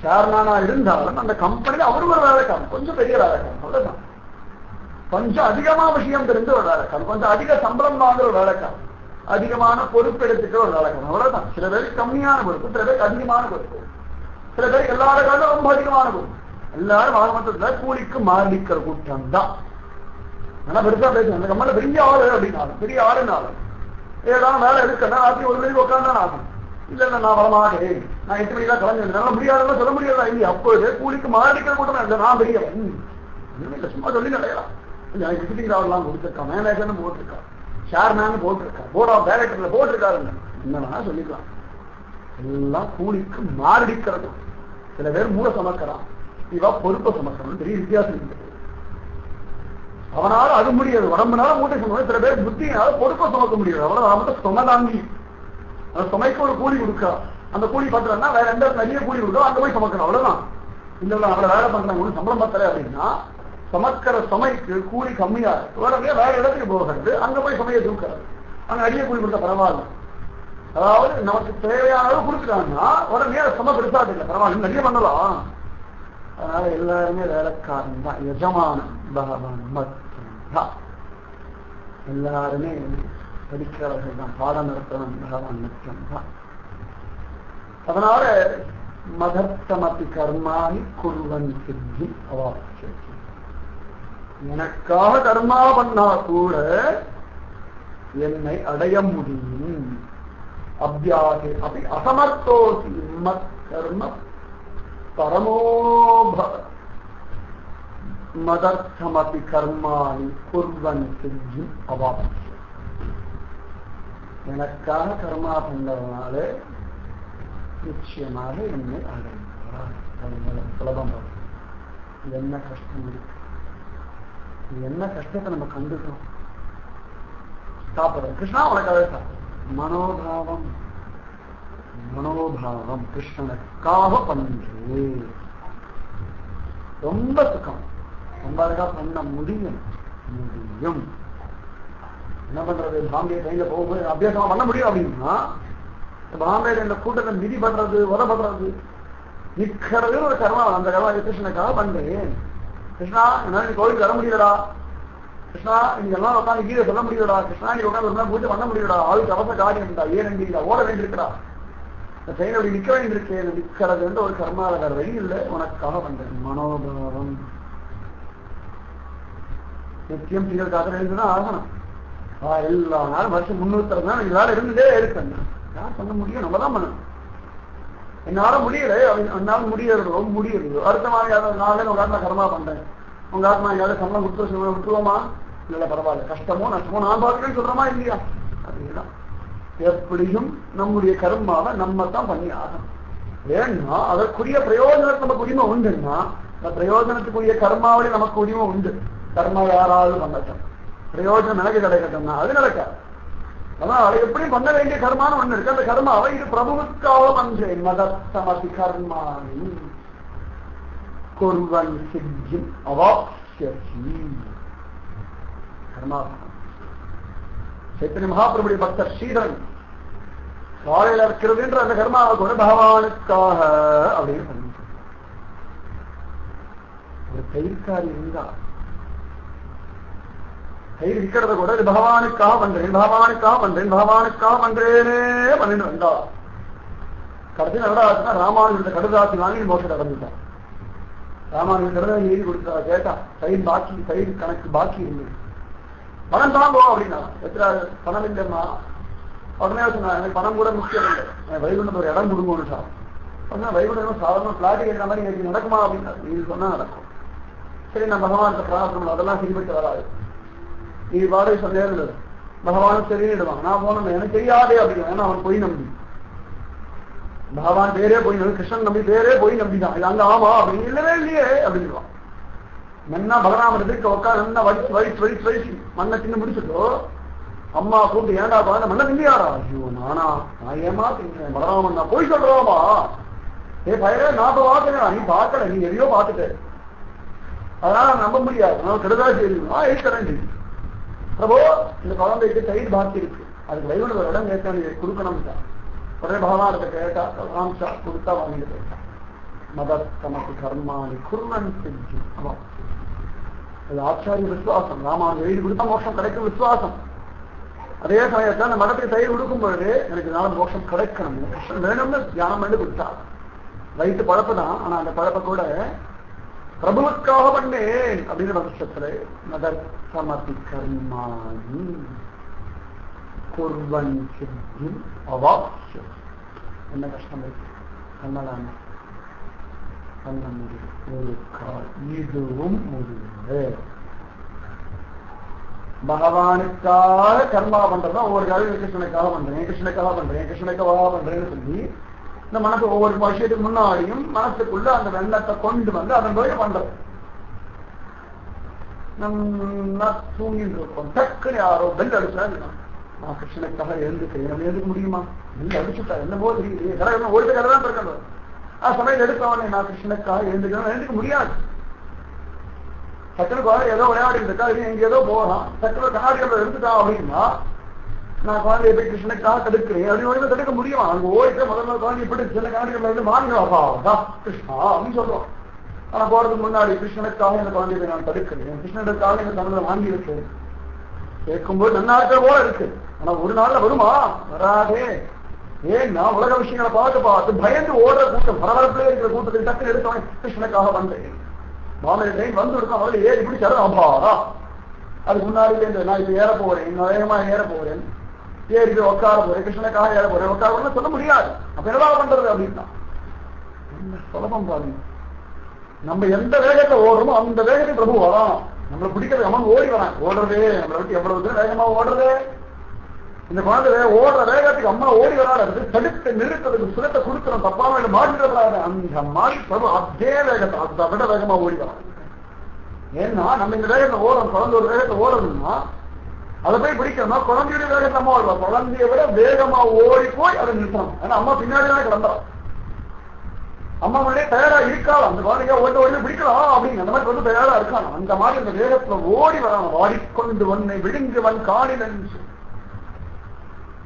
சேர்மனா இருந்தாலும் அந்த கம்பெனில அவரும் ஒரு வேலைக்காரன். கொஞ்சம் பெரிய வேலைக்காரன். அவ்வளவுதான். கொஞ்சம் அதிகமா விஷயம் தெரிஞ்ச ஒரு வேலைக்காரன். கொஞ்சம் அதிக சம்பளம் வாங்குற ஒரு வேலைக்காரன். அதிகமான பொறுப்பு எடுத்துக்கிற ஒரு வேலைக்காரன். அவ்வளவுதான். சில பேருக்கு கம்மியான பொறுப்பு சில பேருக்கு அதிகமான பொறுப்பு. சில பேருக்கு எல்லாரும் ரொம்ப அதிகமான எல்லாரும் ஆகமத்தத்துல கூலிக்கு மாறிக்கிற கூட்டம் தான் நல்லா பெருசா பேசுவேன் அந்த கம்மல பெரிய ஆளு அப்படின்னாலும் பெரிய ஆளுனாலும். ஏதாவது வேலை இருக்குன்னா ராத்திரி ஒரு மணிக்கு உட்காந்தான் ஆகும். இல்ல நான் வரமாட்டேன். நான் எட்டு மணிக்கெல்லாம் கிளம்பி என்னால முடியாதுன்னு சொல்ல முடியாதா? இல்லையா? அப்போது கூலிக்கு மாறிக்கிற கூட்டம் இல்லை. நான் பெரியவன். ஒண்ணுமே இல்லை. சும்மா சொல்லி கிடையாது எனக்கு விசிட்டிங் ராவெல்லாம் கொடுத்துருக்கான் மேனேஜர்னு போட்டிருக்கான் சேர்மேன் போட்டிருக்கான் போர்ட் ஆஃப் டைரக்டர்ல போட்டிருக்காருங்க என்னன்னா சொல்லிக்கலாம். எல்லாம் கூலிக்கு மாரடிக்கிறது. சில பேர் மூட சமக்கிறான் இவா பொறுப்பை சமக்கிறான் பெரிய வித்தியாசம் இருக்கு. அவனால அது முடியாது. உடம்புனால மூட்டை சுமக்க சில பேர் புத்தியினால பொறுப்பை சுமக்க முடியாது. அவ்வளவு அவன் சும அந்த சுமைக்கு ஒரு கூலி கொடுக்கா. அந்த கூலி பண்றேன்னா வேற எந்த நிறைய கூலி கொடுக்கோ அங்க போய் சமக்கணும் அவ்வளவுதான். இல்ல அவளை வேலை பண்றாங்க ஒன்றும் சம்பளம் பத்தல அப்படின்னா சமக்கிற சுமைக்கு கூலி கம்மியா இருக்கு. வேற இடத்துக்கு போகிறது. அங்க போய் சுமையை தூக்கிறது. அங்க அடிய கூலி கொடுத்தா பரவாயில்ல. அதாவது நமக்கு தேவையான அளவு கொடுத்துட்டாங்கன்னா உடனே அது சும பெருசா இல்லை பரவாயில்ல நிறைய பண்ணலாம். அதனால எல்லாருமே வேலைக்காரன் தான் எஜமானன் பகவான் மட்டும்தான். எல்லாருமே படிக்கிறவர்கள் தான் பாடம் நடத்தவன் பகவான் மட்டும்தான். அதனால மதத்தமத்தி கர்மாணி குருவன் சித்தி அவாட்சி எனக்காக கர்மா பண்ணா கூட என்னை அடைய முடியும். அபியாசே அப்படி அசமர்த்தோசி மத் கர்ம பரமோப மதர்த்தமபி கர்மாணி குர்வன் சித்தி அவாட்சி எனக்காக கர்மா பண்ணதுனால நிச்சயமாக என்னை அடைந்தார். சுலபம் என்ன கஷ்டம் இருக்கு? என்ன கஷ்டத்தை நம்ம கண்டுக்கிறோம்? சாப்பிடுறோம். கிருஷ்ணா உனக்காக சாப்பிடுறோம் மனோபாவம். மனோபாவம். கிருஷ்ணனுக்காக பண்று ரொம்ப சுகம். ரொம்ப அழகா பண்ண முடியும். முடியும். என்ன பண்றது? பாம்பே ட்ரெயின்ல போகும்போது அபியாசமா பண்ண முடியும் அப்படின்னா பாம்பே இந்த கூட்டத்தை மிதி பண்றது உத பண்றது நிக்கிறது ஒரு கர்மா. அந்த கர்மா கிருஷ்ணனுக்காக பண்றேன். கிருஷ்ணா என்னால நீ கோவிலுக்கு வர முடியலடா. கிருஷ்ணா நீங்க எல்லாம் உட்காந்து கீதை சொல்ல முடியலடா. கிருஷ்ணா நீ உட்காந்து ஒரு பூஜை பண்ண முடியலடா. ஆளுக்கு அவசர காரியம் ஏன் எங்க ஓட வேண்டியிருக்கிறா இந்த அப்படி நிக்க வேண்டியிருக்கேன் நிக்கிறது வந்து ஒரு கர்மால வேற வழி இல்லை. உனக்காக பண்றேன் மனோபாவம். நித்தியம் திங்கள் காத்திர எழுந்துதான் ஆகணும் எல்லா நாளும் வருஷம் முன்னூத்தி நாள் இதனால இருந்துட்டே இருக்கேன். யார் பண்ண முடியும்? நம்ம தான் பண்ணணும். என்னால முடியல. என்னால் முடியறதோ? முடியறதோ. அடுத்த மாதிரி நாளே உடனே கர்மா பண்றேன். உங்க ஆத்மா எங்காவது சம்பளம் கொடுத்து விட்டுருவோமா? இல்ல பரவாயில்ல. கஷ்டமோ நஷ்டமோ நான் பார்க்கிறேன்னு சொல்றோமா இல்லையா? அப்படின்னா எப்படியும் நம்முடைய கர்மாவை நம்ம தான் பண்ணி ஆகணும். ஏன்னா அதற்குரிய பிரயோஜனத்துக்கு நமக்கு உரிமை உண்டுன்னா அந்த பிரயோஜனத்துக்குரிய கர்மாவளி நமக்கு உரிமை உண்டு. கர்மா யாராவது பண்ணட்டும். பிரயோஜனம் எனக்கு கிடைக்கட்டும்னா அது நடக்காது. அதனால எப்படி பண்ண வேண்டிய கர்மான்னு ஒண்ணு இருக்கு. அந்த கர்மாவை இது பிரபுவுக்காக பண்றேன். மதத்தமதி கர்மாணி குர்வன் சித்தி அவாப்யசி கர்மா சைத்தன்ய மகாபிரபுடைய பக்தர் ஸ்ரீதரன் காலையில் இருக்கிறது என்று அந்த கர்மாவை கூட பகவானுக்காக அப்படின்னு பண்ணி ஒரு தயிர்காரி இருந்தா தயிர் இருக்கிறத கூட இது பகவானுக்காக பண்றேன் பகவானுக்காக பண்றேன் பகவானுக்காக பண்றேனே பண்ணிட்டு வந்தா கடைசி நடராஜனா ராமானுஜத்தை கடுதாசி வாங்கி மோசத்தை கடந்துட்டான் ராமானுஜன் எழுதி கொடுத்தா கேட்டா சைடு பாக்கி சைடு கணக்கு பாக்கி இருந்தது. பணம் தாங்கோ அப்படின்னா எத்தனை பணம் இல்லைம்மா? உடனே சொன்னா எனக்கு பணம் கூட முக்கியம் இல்லை. எனக்கு வைகுண்டம் ஒரு இடம் கொடுங்கன்னு சார் சொன்னா வைகுண்டம் சாதாரண பிளாட்டு கேட்கிற மாதிரி எனக்கு நடக்குமா அப்படின்னா நீ சொன்னா நடக்கும். சரி நான் பகவான் பிரார்த்தனை அதெல்லாம் சரிபட்டு வராது. நீ வாடகை சொன்னேன் பகவானும் சரின்னு நான் போனேன் எனக்கு தெரியாதே அப்படின்னு ஏன்னா அவன் பொய் நம்பி. பகவான் பேரே போய் நம்பி கிருஷ்ணன் நம்பி பேரே போய் நம்பிதான். இது அங்க ஆமா அப்படின்னு இல்லவே இல்லையே அப்படின்வான் நன்னா பலராமன் எதிர்க்க உட்காந்து நல்லா வடிச்சு வடிச்சு வடிச்சு வடிச்சு மண்ணை தின்னு முடிச்சுட்டோ அம்மா கூப்பிட்டு ஏன்டா பாருங்க மண்ணை திண்டியாரா ஐயோ நானா நான் ஏமா தின்னேன்? பலராமன் நான் போய் சொல்றோமா? ஏ பயிரே நான் பார்க்கிறேன் நீ பார்க்கல நீ எதையோ பார்த்துட்ட. அதனால நம்ப முடியாது. நான் கெடுதா செய்யணும் ஏற்கனவே இருக்கிறேன் பிரபோ இந்த குழந்தைக்கு தயிர் பாக்கி இருக்கு. அதுக்கு வைகுண்ட இடம் ஏற்கனவே நீ கொடுக்கணும் தான் உடனே பகவானத்தை கேட்டா ராம்சா கொடுத்தா வாங்கிட்டு போயிட்டான் மதத்தமக்கு கர்மாணி குர்மன் சித்தி. அது ஆச்சாரிய விசுவாசம். ராமான் எழுதி கொடுத்தா மோஷம் கிடைக்கும் விசுவாசம். அதே சமயத்தில் அந்த மதத்தை தயிர் கொடுக்கும் பொழுது எனக்கு இதனால மோஷம் கிடைக்கணும். மோஷம் வேணும்னு தியானம் பண்ணி கொடுத்தா. வயிற்று பழப்பு தான். ஆனா அந்த பழப்பை கூட பிரபுவுக்காக பண்ணேன் அப்படின்னு பட்சத்துல நதர்சமதி கர்மாணி குர்வன் செஞ்சு அவாப்யம் என்ன கஷ்டம் இருக்கு கண்ணலான பண்ண முடியும் ஒரு கால் இதுவும் முடியல பகவானுக்காக கர்மா பண்றதா ஒவ்வொரு காலம் கிருஷ்ணனுக்காக பண்றேன் கிருஷ்ணனுக்காக பண்றேன் கிருஷ்ணனுக்காக பண்றேன்னு சொல்லி இந்த மனசு ஒவ்வொரு வருஷத்துக்கு முன்னாடியும் மனசுக்குள்ள அந்த வெள்ளத்தை கொண்டு வந்து அதன் போய் பண்றது நம்ம தூங்கிட்டு இருக்கோம் டக்குன்னு யாரோ பெல் அடிச்சா நான் கிருஷ்ணனுக்காக எழுந்துக்கிறேன் எழுந்துக்க முடியுமா? பெல் அடிச்சுட்டா என்ன போது? தெரியுது கடை ஒரு தான் இருக்கணும் ஆ சமயம் எடுத்தவனே நான் கிருஷ்ணனுக்காக எழுந்துக்கணும் எழுந்துக்க முடியாது. சக்கரை குழந்தை ஏதோ விளையாடிட்டு இருக்கா இது எங்க ஏதோ போகலாம். சக்கரை கண்ணாடிகளை எடுத்துட்டா அப்படின்னா நான் குழந்தைய போய் கிருஷ்ணனுக்காக தடுக்கிறேன். அப்படின்னு தடுக்க முடியுமா? அங்க ஓடிட்டு முதல்ல குழந்தை இப்படி சின்ன கண்ணாடிகளை வந்து மாறினாப்பா கிருஷ்ணா அப்படின்னு சொல்றோம் ஆனா போறதுக்கு முன்னாடி கிருஷ்ணனுக்காக இந்த குழந்தையை நான் தடுக்கிறேன். கிருஷ்ணனுக்காக இந்த தமிழை வாங்கி இருக்கேன் கேட்கும்போது நன்னாட்கள் போல இருக்கு. ஆனா ஒரு நாள்ல வருமா? வராதே. ஏன்னா உலக விஷயங்களை பார்த்து பார்த்து பயந்து ஓடுற கூட்டம் பரபரப்புல இருக்கிற கூட்டத்தில் டக்குன்னு எடுத்தவன் கிருஷ்ணனுக்காக வந்தேன். மாமலை ட்ரெயின் வந்து இருக்கும் அவர்கள் ஏறி இப்படி சரணம் அப்பாரா அதுக்கு முன்னாடி நான் இப்ப ஏற போறேன் நயமா வேகமா ஏற போறேன். ஏறி போய் உட்கார போறேன் கிருஷ்ணனுக்காக ஏற போறேன். உட்கார போறேன் சொல்ல முடியாது. அப்ப என்னடா பண்றது அப்படின்னா? என்ன சுலபம் பாருங்க நம்ம எந்த வேகத்தை ஓடுறோமோ அந்த வேகத்தை பிரபு வரான் நம்மளை பிடிக்கிறது அவன் ஓடி வரான். ஓடுறதே நம்மளை விட்டு எவ்வளவு வேகமா ஓடுறது? இந்த குழந்தை ஓடுற வேகத்துக்கு அம்மா ஓடி வராது. தடுத்து நிறுத்ததுக்கு சுரத்தை கொடுக்கணும். தப்பாம இல்லை மாற்றிடப்படாது அந்த மாதிரி பிரபு அதே வேகத்தை அதை விட வேகமா ஓடி வரான். ஏன்னா நம்ம இந்த வேகத்தை ஓடணும் குழந்தை ஒரு வேகத்தை ஓடணும்னா அதை போய் பிடிக்கணும்னா குழந்தையுடைய வேகத்தை அம்மா ஓடலாம் குழந்தைய விட வேகமா ஓடி போய் அதை நிறுத்தணும். ஏன்னா அம்மா பின்னாடி தான் கிளம்புறோம் அம்மா முன்னே தயாரா இருக்காள்? அந்த குழந்தைங்க ஓட்ட ஓடி பிடிக்கலாம் அப்படின்னு அந்த மாதிரி வந்து தயாரா இருக்கான்? அந்த மாதிரி அந்த வேகத்துல ஓடி வரான். வாடிக்கொண்டு ஒன்னை விழுங்குவன் காணில்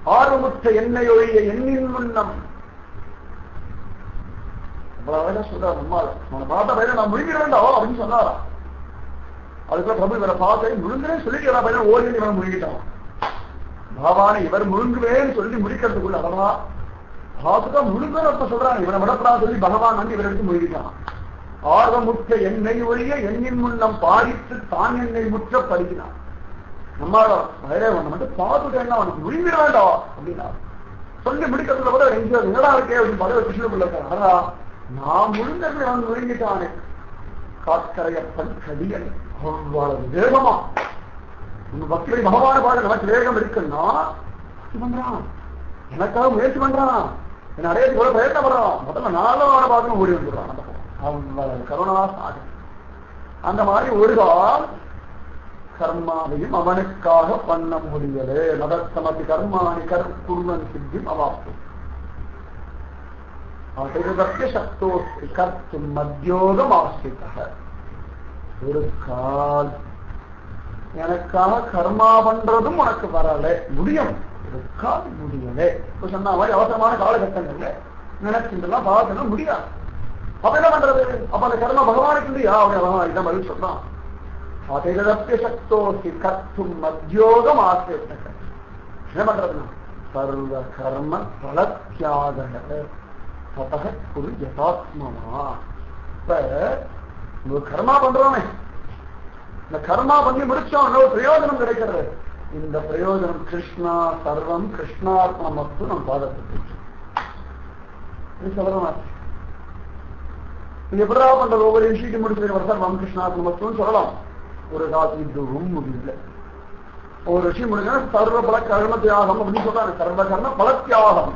என்று ஆர்வமுற்ற ஒழிய எண்ணின் முன்னம். இவ்வளவு அழகா சொல்றாரு நம்மால அவனை பார்த்த பையன் நான் முழுங்கிட வேண்டாம் அப்படின்னு சொன்னாரா? அதுக்குள்ள பிரபு இவரை பார்த்து முழுங்குறேன் சொல்லிக்கிறா பையன் ஓடி இவன் முழுங்கிட்டான். பாவானை இவர் முழுங்குவேன்னு சொல்லி முடிக்கிறதுக்குள்ள அவனா பார்த்துதான் முழுங்கன்னு அப்ப சொல்றாங்க. இவனை விடப்படாத சொல்லி பகவான் வந்து இவரை எடுத்து முழுகிட்டான் ஆர்வமுற்ற எண்ணெய் ஒழிய எண்ணின் முன்னம் பாதித்து தான் எண்ணெய் முற்ற படுகிறான் வயலே ஒண்ணு மட்டும் பார்த்துட்டேன்னா அவனுக்கு முழுங்கிட வேண்டாம் அப்படின்னா. சொல்லி முடிக்கிறதுல கூட எங்கேயோ என்னடா இருக்கே அப்படின்னு பதவி கிருஷ்ணபிள்ள ஆனா நான் முழுங்கிறது அவன் விழுங்கிட்டானே காக்கரையப்பன் கடியன் அவ்வளவு வேகமா. உங்க பக்தி பகவான பாட நமக்கு வேகம் இருக்குன்னா பண்றான். எனக்காக முயற்சி பண்றான். என்ன அடையது கூட பிரயத்தப்படுறான் முதல்ல நானும் வாழ பார்க்கணும் ஓடி வந்துடுறான். அந்த அவ்வளவு கருணா சாதனை அந்த மாதிரி ஒரு கால் கர்மாவையும் அவனுக்காக பண்ண முடியலே. நடத்தமதி கர்மாணி கர்க்குருவன் சித்திம் அவாப்பு. அதிருதத்திய சக்தோஸ்தி கர்த்தும் மத்தியோகம் ஆசிரித்த ஒரு கால். எனக்காக கர்மா பண்றதும் உனக்கு வரல. முடியும். ஒரு கால் முடியல. இப்ப சொன்ன மாதிரி அவசரமான காலகட்டங்கள்ல நினைச்சுலாம் பாவத்தெல்லாம் முடியாது. அப்ப என்ன பண்றது? அப்ப அந்த கர்மா பகவானுக்கு இல்லையா? அவன் பகவான் இதான் பதில் சொல்றான் அதிரப்பிய சக்தோசி கத்தும் மத்தியோகம் ஆசிரியர் என்ன பண்றதுன்னா? சர்வ கர்ம பலத்தியாக ததக குரு யதாத்மமா இப்ப கர்மா பண்றோமே இந்த கர்மா பண்ணி முடிச்சோம் ஒரு பிரயோஜனம் கிடைக்கிறது. இந்த பிரயோஜனம் கிருஷ்ணா சர்வம் கிருஷ்ணாத்மா மட்டும் நம் பாதத்துக்கு. சொல்லலாம் எப்படா பண்றது? ஒவ்வொரு விஷயத்தையும் முடிச்சு சர்வம் கிருஷ்ணாத்மா மட்டும் சொல்லலாம். ஒரு காலத்து இதுவும் இல்லை ஒரு விஷயம் முடிஞ்சா சர்வ பல கர்ம தியாகம் அப்படின்னு சொல்றாங்க சர்வ கர்ம பல தியாகம்.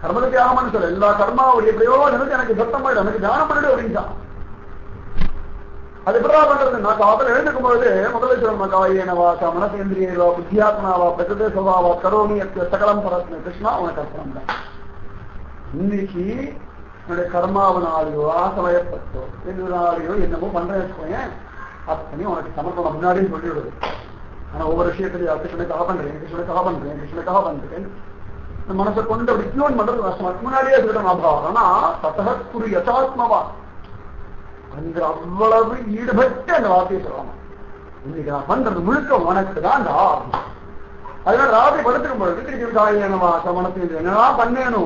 கர்ம தியாகம்னு சொல்ல எல்லா கர்மாவுடைய பிரயோஜனத்தை எனக்கு சத்தம் சத்தமாயிடும் எனக்கு தியானம் பண்ணிடு அப்படின்ட்டான் அது எப்படா பண்றது நான் காதல் எழுந்துக்கும் பொழுது முதல்ல சொல்லுமா காயேனவா மனசேந்திரியவா புத்தியாத்மாவா பிரகதே சவாவா கரோமி சகலம் பரத்ன கிருஷ்ணா உனக்கு அர்ப்பணம் தான். இன்னைக்கு என்னுடைய கர்மாவனாலேயோ ஆசமயப்பட்டோ எதுனாலேயோ என்னமோ பண்றேன் வச்சுக்கோங்க அத்தனையும் உனக்கு சமர்ப்பணம் முன்னாடியும் சொல்லிவிடுது ஆனா ஒவ்வொரு விஷயத்திலையும் கிருஷ்ணனுக்காக பண்றேன் கிருஷ்ணனுக்காக பண்றேன் கிருஷ்ணனுக்காக பண்றேன். இந்த மனசை கொண்டு அப்படி இன்னொன்று பண்றது கஷ்டமா. முன்னாடியே சொல்லிட்டேன் அபாவம் ஆனா தத்தக யசாத்மவா யதாத்மவா. அங்க அவ்வளவு ஈடுபட்டு அந்த வார்த்தையை சொல்லலாம் இன்னைக்கு நான் பண்றது முழுக்க உனக்கு தான் அதனால ராத்திரி படுத்துக்கும் பொழுது திருப்பி காயனவா மனசு என்னதான் பண்ணேனோ?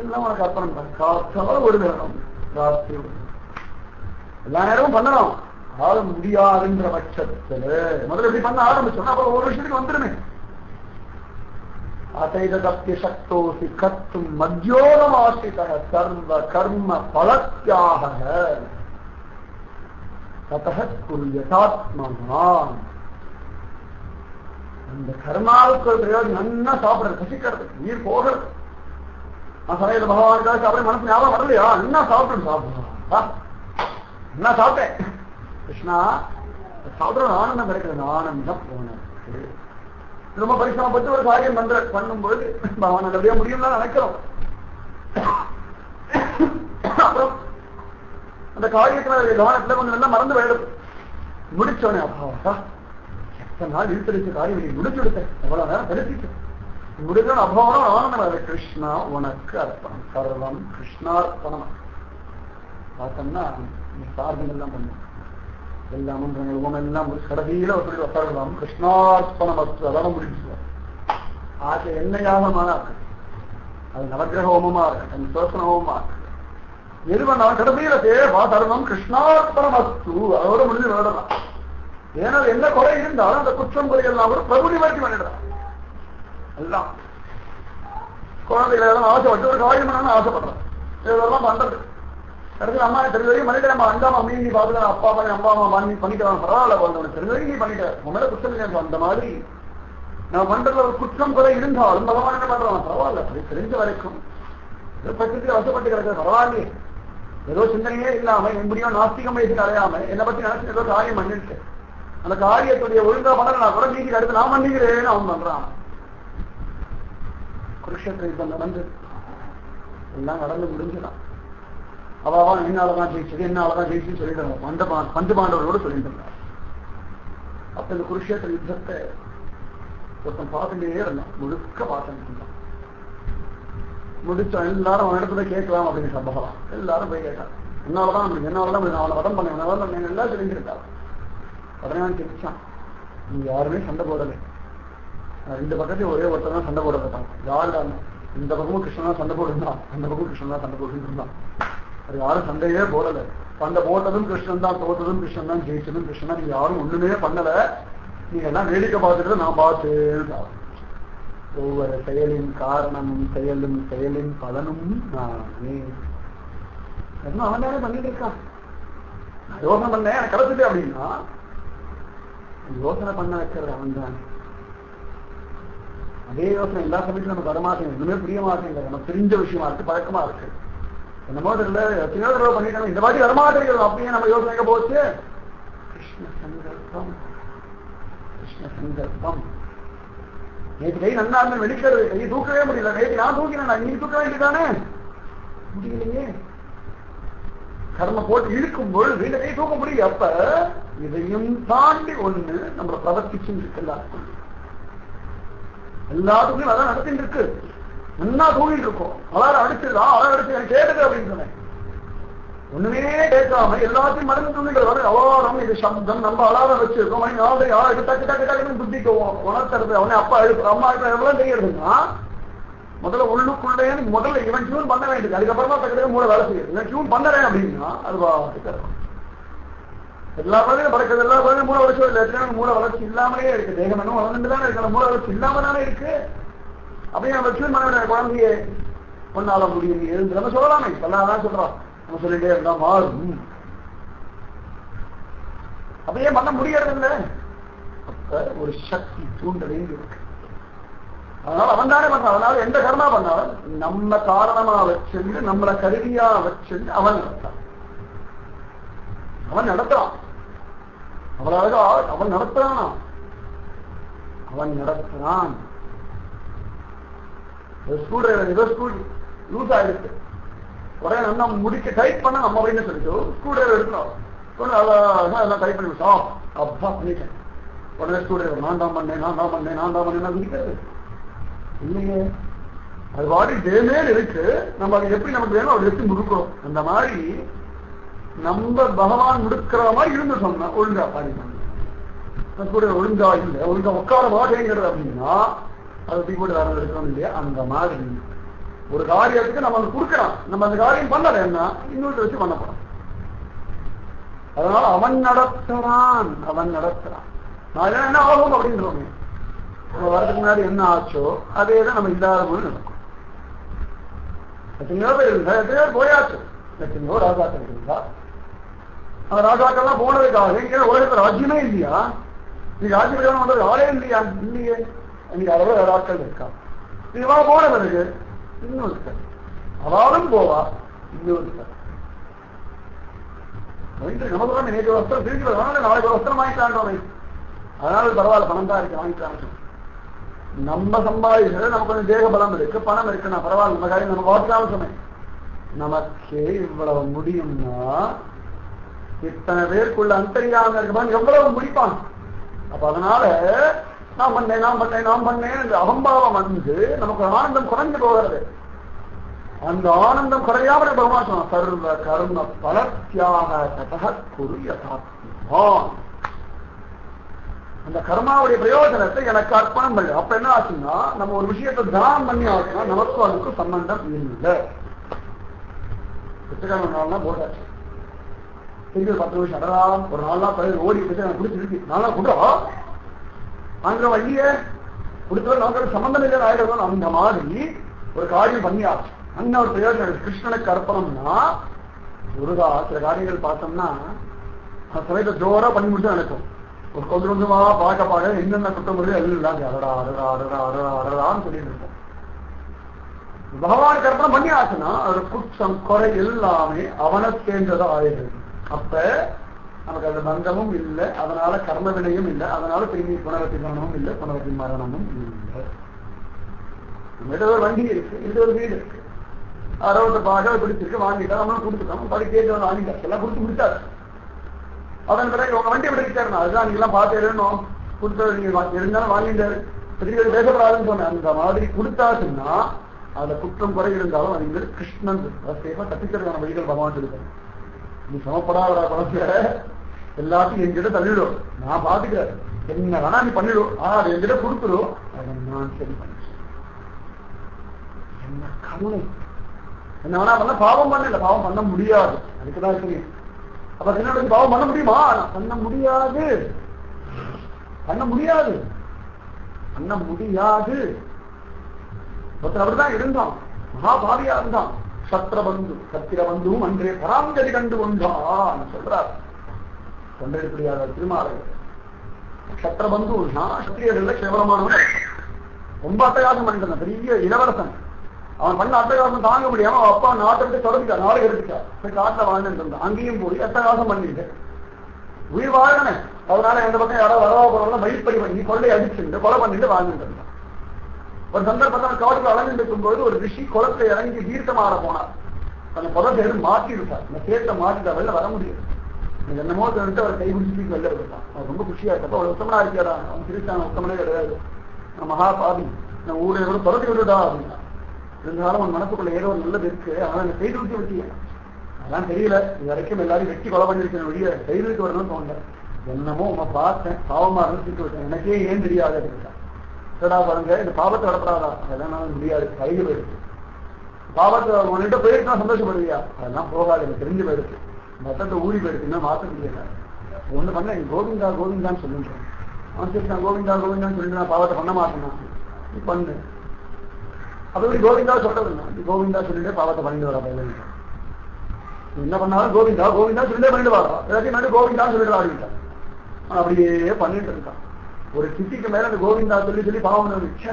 எல்லாம் உனக்கு அப்புறம் தான் ஒரு வேணும் ராத்திரி எல்லா நேரமும் பண்ணணும். ஆக முடியாதுன்ற பட்சத்துல. முதல்ல இப்படி பண்ண ஆரம்பிச்சோம் அப்புறம் ஒரு விஷயத்துக்கு வந்துருமே. அதைதப்ய சக்தோசி கத்தும் மத்தியோகம் மத்தியோகமாசித சர்வ கர்ம பலத்தியாக ததக அந்த கர்மாவுக்கு ஒரு பிரயோஜனம். நல்லா சாப்பிடுறது பசிக்கிறது நீர் போகிறது. நான் சரையில் பகவானுக்காக சாப்பிட மனசு ஞாபகம் வரலையா? என்ன சாப்பிட்டு சாப்பிடுறான் நான் சாப்பிட்டேன். கிருஷ்ணா சாப்பிடுற ஆனந்தம் கிடைக்கிறது. ஆனந்தம் உனக்கு. ரொம்ப பரிசிரமப்பட்டு ஒரு காரியம் பண்ற பண்ணும்போது பகவான் நல்லபடியா முடியும்னு நினைக்கிறோம். அப்புறம் அந்த காரியத்தினுடைய கவனத்துல கொஞ்சம் நல்லா மறந்து போயிடுது முடிச்சோனே அப்பா எத்தனை நாள் இழுத்தடிச்ச காரியம் நீ முடிச்சு விடுத்தேன் எவ்வளவு நேரம் தெரிஞ்சுட்டேன் முடிக்கிற அபாவம் ஆனந்தம் கிருஷ்ணா உனக்கு அர்ப்பணம். சர்வம் கிருஷ்ணார்ப்பணம். பார்த்தோம்னா நீ எல்லாம் பண்ணும் எல்லா மந்திரங்கள் எல்லாம் முடிச்சு கடைசியில ஒரு சொல்லி சர்வம் கிருஷ்ணார்ப்பணம் அஸ்து அதெல்லாம் முடிச்சு ஆசை என்ன யாகமான அது நவகிரக ஹோமமா இருக்கட்டும் சோசன ஹோமமா இருக்கு எது பண்ணாலும் கடைசியில தேவா சர்வம் கிருஷ்ணார்ப்பணம் அஸ்து அதோட முடிஞ்சு விடலாம் ஏன்னா என்ன குறை இருந்தாலும் அந்த குற்றம் குறை எல்லாம் கூட பிரபு நிவர்த்தி பண்ணிடுறான் எல்லாம். குழந்தைகளை எல்லாம் ஆசைப்பட்டு ஒரு காரியம் பண்ணணும்னு ஆசைப்படுறான் இதெல்லாம் பண்றது. கடைசியில் அம்மா தெரிஞ்ச வரைக்கும் பண்ணிட்டு நம்ம அந்தாமா மீன் நீ பார்த்து அப்பா பண்ணி அம்மா அம்மா பண்ணி பண்ணிட்டு பரவாயில்ல உனக்கு தெரிஞ்ச வரைக்கும் நீ பண்ணிட்ட. உன் குற்றம் இல்லை அந்த மாதிரி. நம்ம பண்றதுல ஒரு குற்றம் கூட இருந்தாலும் பகவான் என்ன பண்றான்? பரவாயில்ல அது தெரிஞ்ச வரைக்கும். ஏதோ பக்கத்துக்கு வசப்பட்டு கிடக்குது. பரவாயில்லையே. ஏதோ சிந்தனையே இல்லாம எப்படியோ நாஸ்திகம் வயசுக்கு அடையாம என்னை பத்தி நினைச்சு ஏதோ காரியம் பண்ணிட்டு அந்த காரியத்துடைய ஒழுங்கா பண்ணல கூட நீங்க அடுத்து நான் பண்ணிக்கிறேன்னு அவன் பண்றான். குருஷேத்திர யுத்தம் நடந்து எல்லாம் நடந்து முடிஞ்சுதான். அவாவா என்னாலதான் ஜெயிச்சது என்னாலதான் ஜெயிச்சுன்னு சொல்லிட்டு பஞ்ச பந்து பாண்டவர்களோட சொல்லிட்டு அப்ப இந்த குருஷேத்திர யுத்தத்தை ஒருத்தன் பார்த்துட்டே இருந்தான். முழுக்க பார்த்துட்டு இருந்தான். முடிச்சோம் எல்லாரும் அவன் இடத்துல கேட்கலாம் அப்படின்னு சம்பவம் எல்லாரும் போய் கேட்டான். என்னாலதான் என்னாலதான் அவனை வதம் பண்ண அவனை எல்லாம் தெரிஞ்சிருக்கான் உடனே தெரிச்சான் நீ யாருமே சண்டை போடலை. இந்த பக்கத்தையும் ஒரே ஒருத்தர் தான் சண்டை போட பார்த்தாங்க யாருடா இந்த பக்கமும் கிருஷ்ணனா சண்டை போட்டுருந்தான். அந்த பக்கமும் கிருஷ்ணன் தான் சண்டை போட்டு இருந்தான் அது யாரும் சண்டையே போடல. சண்டை போட்டதும் கிருஷ்ணன் தான் தோத்ததும் கிருஷ்ணன் தான் ஜெயிச்சதும் கிருஷ்ணன் நீங்க யாரும் ஒண்ணுமே பண்ணல. நீங்க எல்லாம் வேடிக்கை பார்த்துட்டு நான் பார்த்தேன் ஒவ்வொரு செயலின் காரணமும் செயலும் செயலின் பலனும் நானே. என்ன அவன் தானே பண்ணிட்டு இருக்கான்? நான் யோசனை பண்ணேன் எனக்கு அப்படின்னா யோசனை பண்ண வைக்கிறது அவன் தான். அதே யோசனை எல்லா சமயத்திலும் நமக்கு வரமாட்டேங்குது ஒண்ணுமே புரிய மாட்டேங்குது. நமக்கு தெரிஞ்ச விஷயமா இருக்கு பழக்கமா இருக்கு. என்னமோ தெரியல எத்தனையோ தடவை பண்ணிட்டாங்க. இந்த மாதிரி வரமாட்டேங்கிறது அப்படியே நம்ம யோசனைக்க போச்சு. கிருஷ்ண சங்கல்பம். கிருஷ்ண சங்கல்பம். நேற்று கை நல்லா இருந்து வெடிக்கிறது. கை தூக்கவே முடியல. நேற்று நான் தூக்கினேன் நீ தூக்க வேண்டியதானே முடியலையே. கர்ம போட்டு இழுக்கும் பொழுது இந்த கை தூக்க முடியும் அப்ப இதையும் தாண்டி ஒண்ணு நம்மளை பிரவர்த்திச்சு இருக்கு எல்லாருக்கும் எல்லாத்துக்கும் அதான் நடத்திட்டு இருக்கு. நல்லா தூங்கிட்டு இருக்கோம். அலாரம் அடிச்சிருக்கா அலாரம் அடிச்சு எனக்கு கேட்டது அப்படின்னு சொன்னேன். ஒண்ணுமே கேட்காம எல்லாத்தையும் மறந்து தூங்கிட்டு வர அலாரம் இது சப்தம். நம்ம அலாரம் வச்சிருக்கோம். மணி நாலு யாரு டக்கு டக்கு டக்குன்னு புத்திக்கு உணர்த்துறது அவனே அப்பா எழுப்பு அம்மா எழுப்பு எவ்வளவு தெரியுதுன்னா முதல்ல உள்ளுக்குள்ளே முதல்ல இவன் டியூன் பண்ண வேண்டியது. அதுக்கப்புறமா பக்கத்துல மூளை வேலை செய்யுது. இவன் டியூன் பண்ணறேன் அப்படின்னா அது பாட்டுக்கு எல்லா பகுதியும் பறக்கிறது எல்லா பகுதியும் மூளை வளர்ச்சி இல்லை எத்தனை மூளை வளர்ச்சி இல்லாமலே இருக்கு. தேகம் என்ன வளர்ந்துட்டு தானே இருக்கு. மூளை வளர்ச்சி இல்லாம தானே இருக்கு. அப்படியே நம்ம டியூன் பண்ண குழந்தைய ஒன்னால முடியும். எழுந்து நம்ம சொல்லலாமே. சொல்லாதான் சொல்றோம். நம்ம சொல்லிட்டே இருந்தா மாறும். அப்படியே பண்ண முடியறது இல்லை அப்ப ஒரு சக்தி தூண்டலே இருக்கு. அதனால அவன் தானே பண்றான். அதனால எந்த கர்மா பண்ணாலும் நம்ம காரணமா வச்சிருந்து நம்மளை கருவியா வச்சிருந்து அவன் நடத்தான். அவன் நடத்துறான் அவளாக அவன் நடத்துறான் அவன் நடத்துறான் ஸ்கூல் டிரைவர் ஏதோ ஸ்கூல் லூஸ் ஆயிடுச்சு. உடனே நம்ம முடிக்க டைப் பண்ண நம்ம அப்படின்னு சொல்லிட்டு ஸ்கூல் டிரைவர் எடுக்கணும் அதெல்லாம் டைப் பண்ணி விட்டோம் அப்பா பண்ணிட்டேன். உடனே ஸ்கூல் டிரைவர் நான் தான் பண்ணேன் நான் தான் பண்ணேன் நான் தான் பண்ணேன். குடிக்கிறது இல்லையே. அது வாடி தேமேல் இருக்கு. நம்ம அது எப்படி நமக்கு வேணும் அதை எடுத்து முடுக்கிறோம். அந்த மாதிரி நம்ம பகவான் முடுக்கிற மாதிரி இருந்து சொன்னா ஒழுங்கா பாடி கூட ஒழுங்கா இல்லை ஒழுங்கா உட்கார மாட்டேங்கிறது அப்படின்னா அது தூக்கி போட்டு வேற எடுக்கணும் இல்லையா? அந்த மாதிரி. ஒரு காரியத்துக்கு நம்ம வந்து கொடுக்கலாம். நம்ம அந்த காரியம் பண்ணலைன்னா இன்னொரு வச்சு பண்ண போறோம். அதனால அவன் நடத்துறான். அவன் நடத்துறான். நான் என்ன ஆகும் அப்படின்றோமே நம்ம வரதுக்கு முன்னாடி என்ன ஆச்சோ அதே தான் நம்ம இல்லாத போது நடக்கும். எத்தனையோ பேர் இருந்தா எத்தனையோ போயாச்சு. எத்தனையோ ராஜாக்கள் இருந்தா. அந்த ராஜாக்கள்லாம் போனதுக்காக இங்க உலகத்துல ராஜ்யமே இல்லையா? நீ ராஜ்யம் வந்தது ஆளே இல்லையா? இல்லையே. இன்னைக்கு அளவு ராஜாக்கள் இருக்கா? இதுவா போன பிறகு. இன்னும் இருக்க. அவளும் போவா இன்னும் இருக்க. நமக்கு தான் நேற்று வஸ்திரம் திருப்பி நாளைக்கு ஒரு வஸ்திரம் வாங்கிட்டான்றோமே அதனால பரவாயில்ல பணம் தான் இருக்கு வாங்கிட்டாங்க நம்ம சம்பாதிக்கிறது நமக்கு கொஞ்சம் தேக பலம் இருக்கு பணம் இருக்கு நான் பரவாயில்ல நம்ம காரியம் நம்ம வாசிக்காம சொன்னேன். நமக்கே இவ்வளவு முடியும்னா இத்தனை பேருக்குள்ள அந்தரியாம இருக்கப்பான் எவ்வளவு முடிப்பான். அப்ப அதனால நான் பண்ணேன் நான் பண்ணேன் நான் பண்ணேன் என்று அகம்பாவம் வந்து நமக்கு ஆனந்தம் குறைஞ்சு போகிறது. அந்த ஆனந்தம் குறையாமல் பகவான் சொன்னான் சர்வ கர்ம பலத்தியாக ததக குரு யதாத்மான் அந்த கர்மாவுடைய பிரயோஜனத்தை எனக்கு அர்ப்பணம் பண்ணு. அப்ப என்ன ஆச்சுன்னா நம்ம ஒரு விஷயத்தை தானம் பண்ணி ஆச்சுன்னா நமக்கும் அதுக்கு சம்பந்தம் இல்லை. நாள் நாள்லாம் போட்டாச்சு. திருப்பி பத்து நிமிஷம் அடலாம் ஒரு நாள்லாம் பயிர் ஓடி பிச்சை நான் குடிச்சு இருக்கு நாளா குடுறா அங்க வழியே கொடுத்தவர் நமக்கு சம்பந்தம் இல்லை ஆயிரம் அந்த மாதிரி ஒரு காரியம் பண்ணியாச்சு. அங்க ஒரு பிரயோஜனம் இருக்கு. கிருஷ்ணனுக்கு அர்ப்பணம்னா முருகா சில காரியங்கள் பார்த்தோம்னா சமயத்தை ஜோரா பண்ணி முடிச்சு நடக்கும். ஒரு கொஞ்சம் கொஞ்சமா பார்க்க பார்க்க என்னென்ன குற்றம் வருது எல்லாம் அடடா அடடா அடடா அடடா அடடான்னு சொல்லிட்டு இருக்கும். பகவானுக்கு அர்ப்பணம் பண்ணி ஆச்சுன்னா அது குற்றம் குறை எல்லாமே அவனை சேர்ந்ததா ஆயிடுது அப்ப நமக்கு அந்த பந்தமும் இல்லை அதனால கர்ம வினையும் இல்லை அதனால திரும்பி புனரத்தி மரணமும் இல்லை புனரத்தி மரணமும் இல்லை நம்மகிட்ட ஒரு வண்டி இருக்கு இது ஒரு வீடு இருக்கு. அறுபது பாக பிடிச்சிருக்கு வாங்கிட்டா நம்மளும் கொடுத்துட்டோம் படி கேட்டு வாங்கிட்டா எல்லாம் கொடுத்து முடிச்சாரு. அதன் பிறகு உங்க வண்டி பிடிச்சாருண்ணா அதுதான் நீங்க எல்லாம் பார்த்து எழுதணும். கொடுத்தது நீங்க இருந்தாலும் வாங்கிட்டாரு. பெரிய பேசப்படாதுன்னு சொன்னேன் அந்த மாதிரி கொடுத்தாச்சுன்னா அதுல குற்றம் குறை இருந்தாலும் அது கிருஷ்ணன் சேவா தப்பிக்கிறதுக்கான வழிகள் பகவான் சொல்லுறேன் நீ சமப்படாத குழந்தை எல்லாத்தையும் எங்கிட்ட தள்ளிடும் நான் பாத்துக்கிறேன். என்ன வேணா நீ பண்ணிடும் ஆனா அது என்கிட்ட கொடுத்துடும் அதை நான் சரி பண்ண என்ன கருணை என்ன வேணா பண்ண பாவம் பண்ணல பாவம் பண்ண முடியாது. அதுக்குதான் தெரியும் அப்ப என்ன பாவம் பண்ண முடியுமா? பண்ண முடியாது. பண்ண முடியாது. பண்ண முடியாது. ஒருத்தர் அப்படிதான் இருந்தான். மகாபாவியா இருந்தான். சத்திரபந்து சத்திரபந்துவும் அன்றே பராங்கதி கண்டு கொண்டான் சொல்றார். கொண்டிருக்கிற திருமாலை. சத்திரபந்துனா சத்திரியர்கள் கேவலமானவன். ரொம்ப அட்டகாசம் பண்ணிட்டு பெரிய இளவரசன். அவன் பண்ண அட்டகாசம் தாங்க முடியாம அவன் அப்பா நாட்டை விட்டு தொடர்ந்துட்டா நாடு எடுத்துட்டா போய் காட்டுல வாழ்ந்துட்டு இருந்தான். அங்கேயும் போய் அட்டகாசம் பண்ணிட்டு. உயிர் வாழணும் அதனால எந்த பக்கம் யாரோ வரவா போறவங்க மயிற்படி பண்ணி கொள்ளை அடிச்சுட்டு கொலை பண்ணிட்டு வாழ்ந்துட்டு இருந்தான். ஒரு சந்தர்ப்பத்தில் காட்டுக்கு அலைஞ்சிட்டு இருக்கும்போது ஒரு ரிஷி குளத்தை இறங்கி தீர்த்தமாட போனார் அந்த குளத்தை எடுத்து மாட்டி இருப்பார் அந்த சேத்தை மாட்டிட்டா வெளில வர முடியாது. என்னமோ தெரிஞ்சு அவர் கை பிடிச்சி வெளில விட்டான் அவர் ரொம்ப குஷியா இருக்கப்ப அவர் உத்தமனா இருக்காரா அவன் திருச்சான உத்தமனே கிடையாது. நான் மகா பாவி நான் ஊரே கூட துரத்தி விட்டுட்டா அப்படின்னா. இருந்தாலும் அவன் மனசுக்குள்ள ஏதோ ஒரு நல்லது இருக்கு. ஆனா எனக்கு கை தூக்கி விட்டிய அதான் தெரியல. இது வரைக்கும் எல்லாரும் வெட்டி கொலை பண்ணிருக்கேன் வெளியே கைதுக்கு வரணும்னு தோணல. என்னமோ உன் பார்த்தேன். பாவமா இருந்துட்டு விட்டேன் எனக்கே ஏன் தெரியாது அப்படின்னா. சரிடா பாருங்க இந்த பாவத்தை வரப்படாதா அதெல்லாம் முடியாது. கைது போயிருக்கு பாவத்தை உன்கிட்ட போயிட்டு சந்தோஷப்படுவியா? அதெல்லாம் போகாது. எனக்கு தெரிஞ்சு போயிருக்கு மொத்தத்தை ஊறி போயிடுச்சுன்னா இன்னும் மாத்த முடியல ஒண்ணு பண்ண கோவிந்தா கோவிந்தான்னு சொல்லுங்க. அவன் சரி நான் கோவிந்தா கோவிந்தான்னு சொல்லிட்டு நான் பாவத்தை பண்ண மாட்டேன் நீ பண்ணு. அப்படி கோவிந்தா சொல்றது நீ கோவிந்தா சொல்லிட்டு பாவத்தை பண்ணிட்டு வரா பையன் என்ன பண்ணாலும் கோவிந்தா கோவிந்தா சொல்லிட்டே பண்ணிட்டு வரா எல்லாத்தையும் மட்டும் கோவிந்தான்னு சொல்லிட்டு ஆடிட்டான் அவன் அப்படியே பண்ணிட்டு இருக்கான். ஒரு சிட்டிக்கு மேல அந்த கோவிந்தா சொல்லி சொல்லி பாவம் பண்ணது. ச்சே,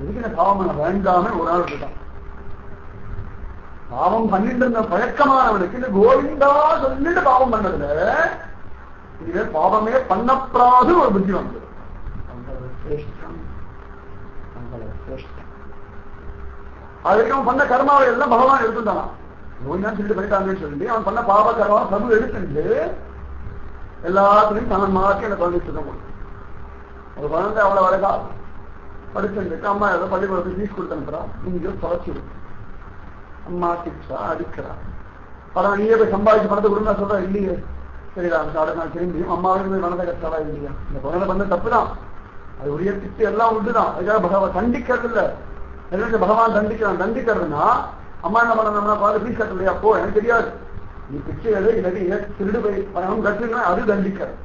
எதுக்கு இந்த பாவம் வேண்டாம ஒரு நாள் இருக்கான். பாவம் பண்ணிட்டு இருந்த பழக்கமானவனுக்கு இந்த கோவிந்தா சொல்லிட்டு பாவம் பண்ணதுல இதுவே பாவமே பண்ணப்படாது ஒரு புத்தி வந்தது. அது வரைக்கும் பண்ண கர்மாவை எல்லாம் பகவான் எடுத்துட்டான் கோவிந்தான்னு சொல்லிட்டு போயிட்டாங்கன்னு சொல்லிட்டு அவன் பண்ண பாவ கர்மா பிரபு எடுத்துட்டு எல்லாத்துலையும் தன் மாற்றி அந்த குழந்தை சுத்தம் கொடுக்கும் ஒரு குழந்தை அவ்வளவு அழகா படிச்சுட்டு அம்மா ஏதோ பள்ளிக்கூடத்துக்கு ஃபீஸ் கொடுத்து அனுப்புறா இங்க தொலைச்சு விடு. அம்மா திட்டா அடிக்கிறா படம் நீயே போய் சம்பாதிச்சு பணத்தை கொடுங்க சொல்றா இல்லையே. சரிடா சாட நான் திரும்பியும் அம்மாவுக்கு போய் மனதை இல்லையா? இந்த குழந்தை பண்ண தப்பு தான் அது உரிய திட்டு எல்லாம் உண்டுதான். அதுக்காக பகவான் தண்டிக்கிறது இல்ல. எதுக்கு பகவான் தண்டிக்கிறான். தண்டிக்கிறதுனா அம்மா என்ன பண்ணணும்னா பாரு ஃபீஸ் கட்டலையா போ எனக்கு தெரியாது. நீ பிச்சை எது இல்லாட்டி திருடு போய் பணம் கட்டுனா அது தண்டிக்கிறது.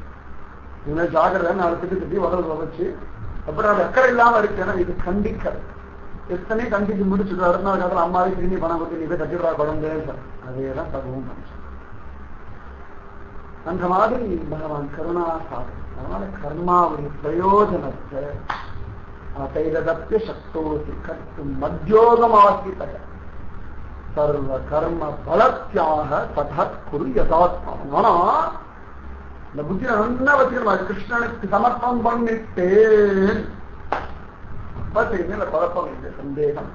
இவனை ஜாகிரதை நாலு திட்டு திட்டி உடல் வச்சு அப்புறம் அது அக்கறை இல்லாம இருக்குன்னா இது கண்டிக்கிறது எத்தனை கண்டிச்சு முடிச்சுட்டு அடுத்த நாள் அம்மாவே திரும்பி பணம் கொடுத்து நீ போய் கட்டிடுறா குழந்தை அதேதான் தகுவும் அந்த மாதிரி பகவான் கருணா சாதம் அதனால கர்மாவுடைய பிரயோஜனத்தை தைரதப்பிய சக்தோசி கட்டும் மத்தியோகமாசித்த சர்வ கர்ம பலத்தியாக தத குரு யதாத்மா ஆனா இந்த புத்தி நல்லா வச்சுக்கணும் கிருஷ்ணனுக்கு சமர்ப்பம் பண்ணிட்டேன். அப்ப தெரியுது குழப்பம் இல்லை சந்தேகம்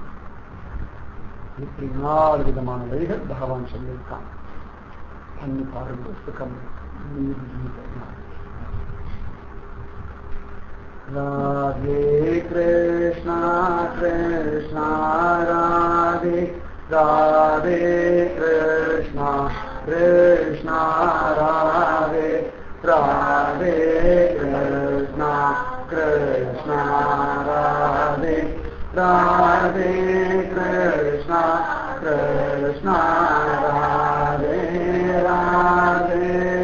இப்படி நாலு விதமான வழிகள் பகவான் சொல்லியிருக்கான் பண்ணி பாருங்க சுகம் ராதே கிருஷ்ணா கிருஷ்ணா ராதே ராதே கிருஷ்ணா கிருஷ்ணா ராதே ராதே கிருஷ்ணா कृष्ण राधे राधे कृष्ण कृष्ण राधे राधे।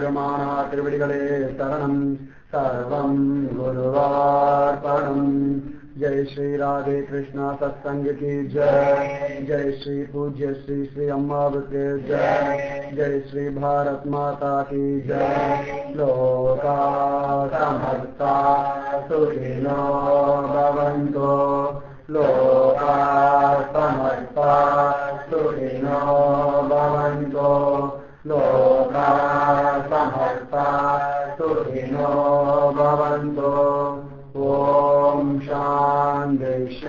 यजमाना त्रिविडिगले सर्व सर्वम् जय श्री राधे कृष्ण, सत्संग की जय। जय श्री पूज्य श्री श्री अम्मा के जय। जय श्री भारत माता की जय। लोका समस्ता सुखिनो भवन्तो। लोका समर्ता सुखिनो भवन्तो। लोका समर्था सुखिनो भवन्तो ॐ शान्तिः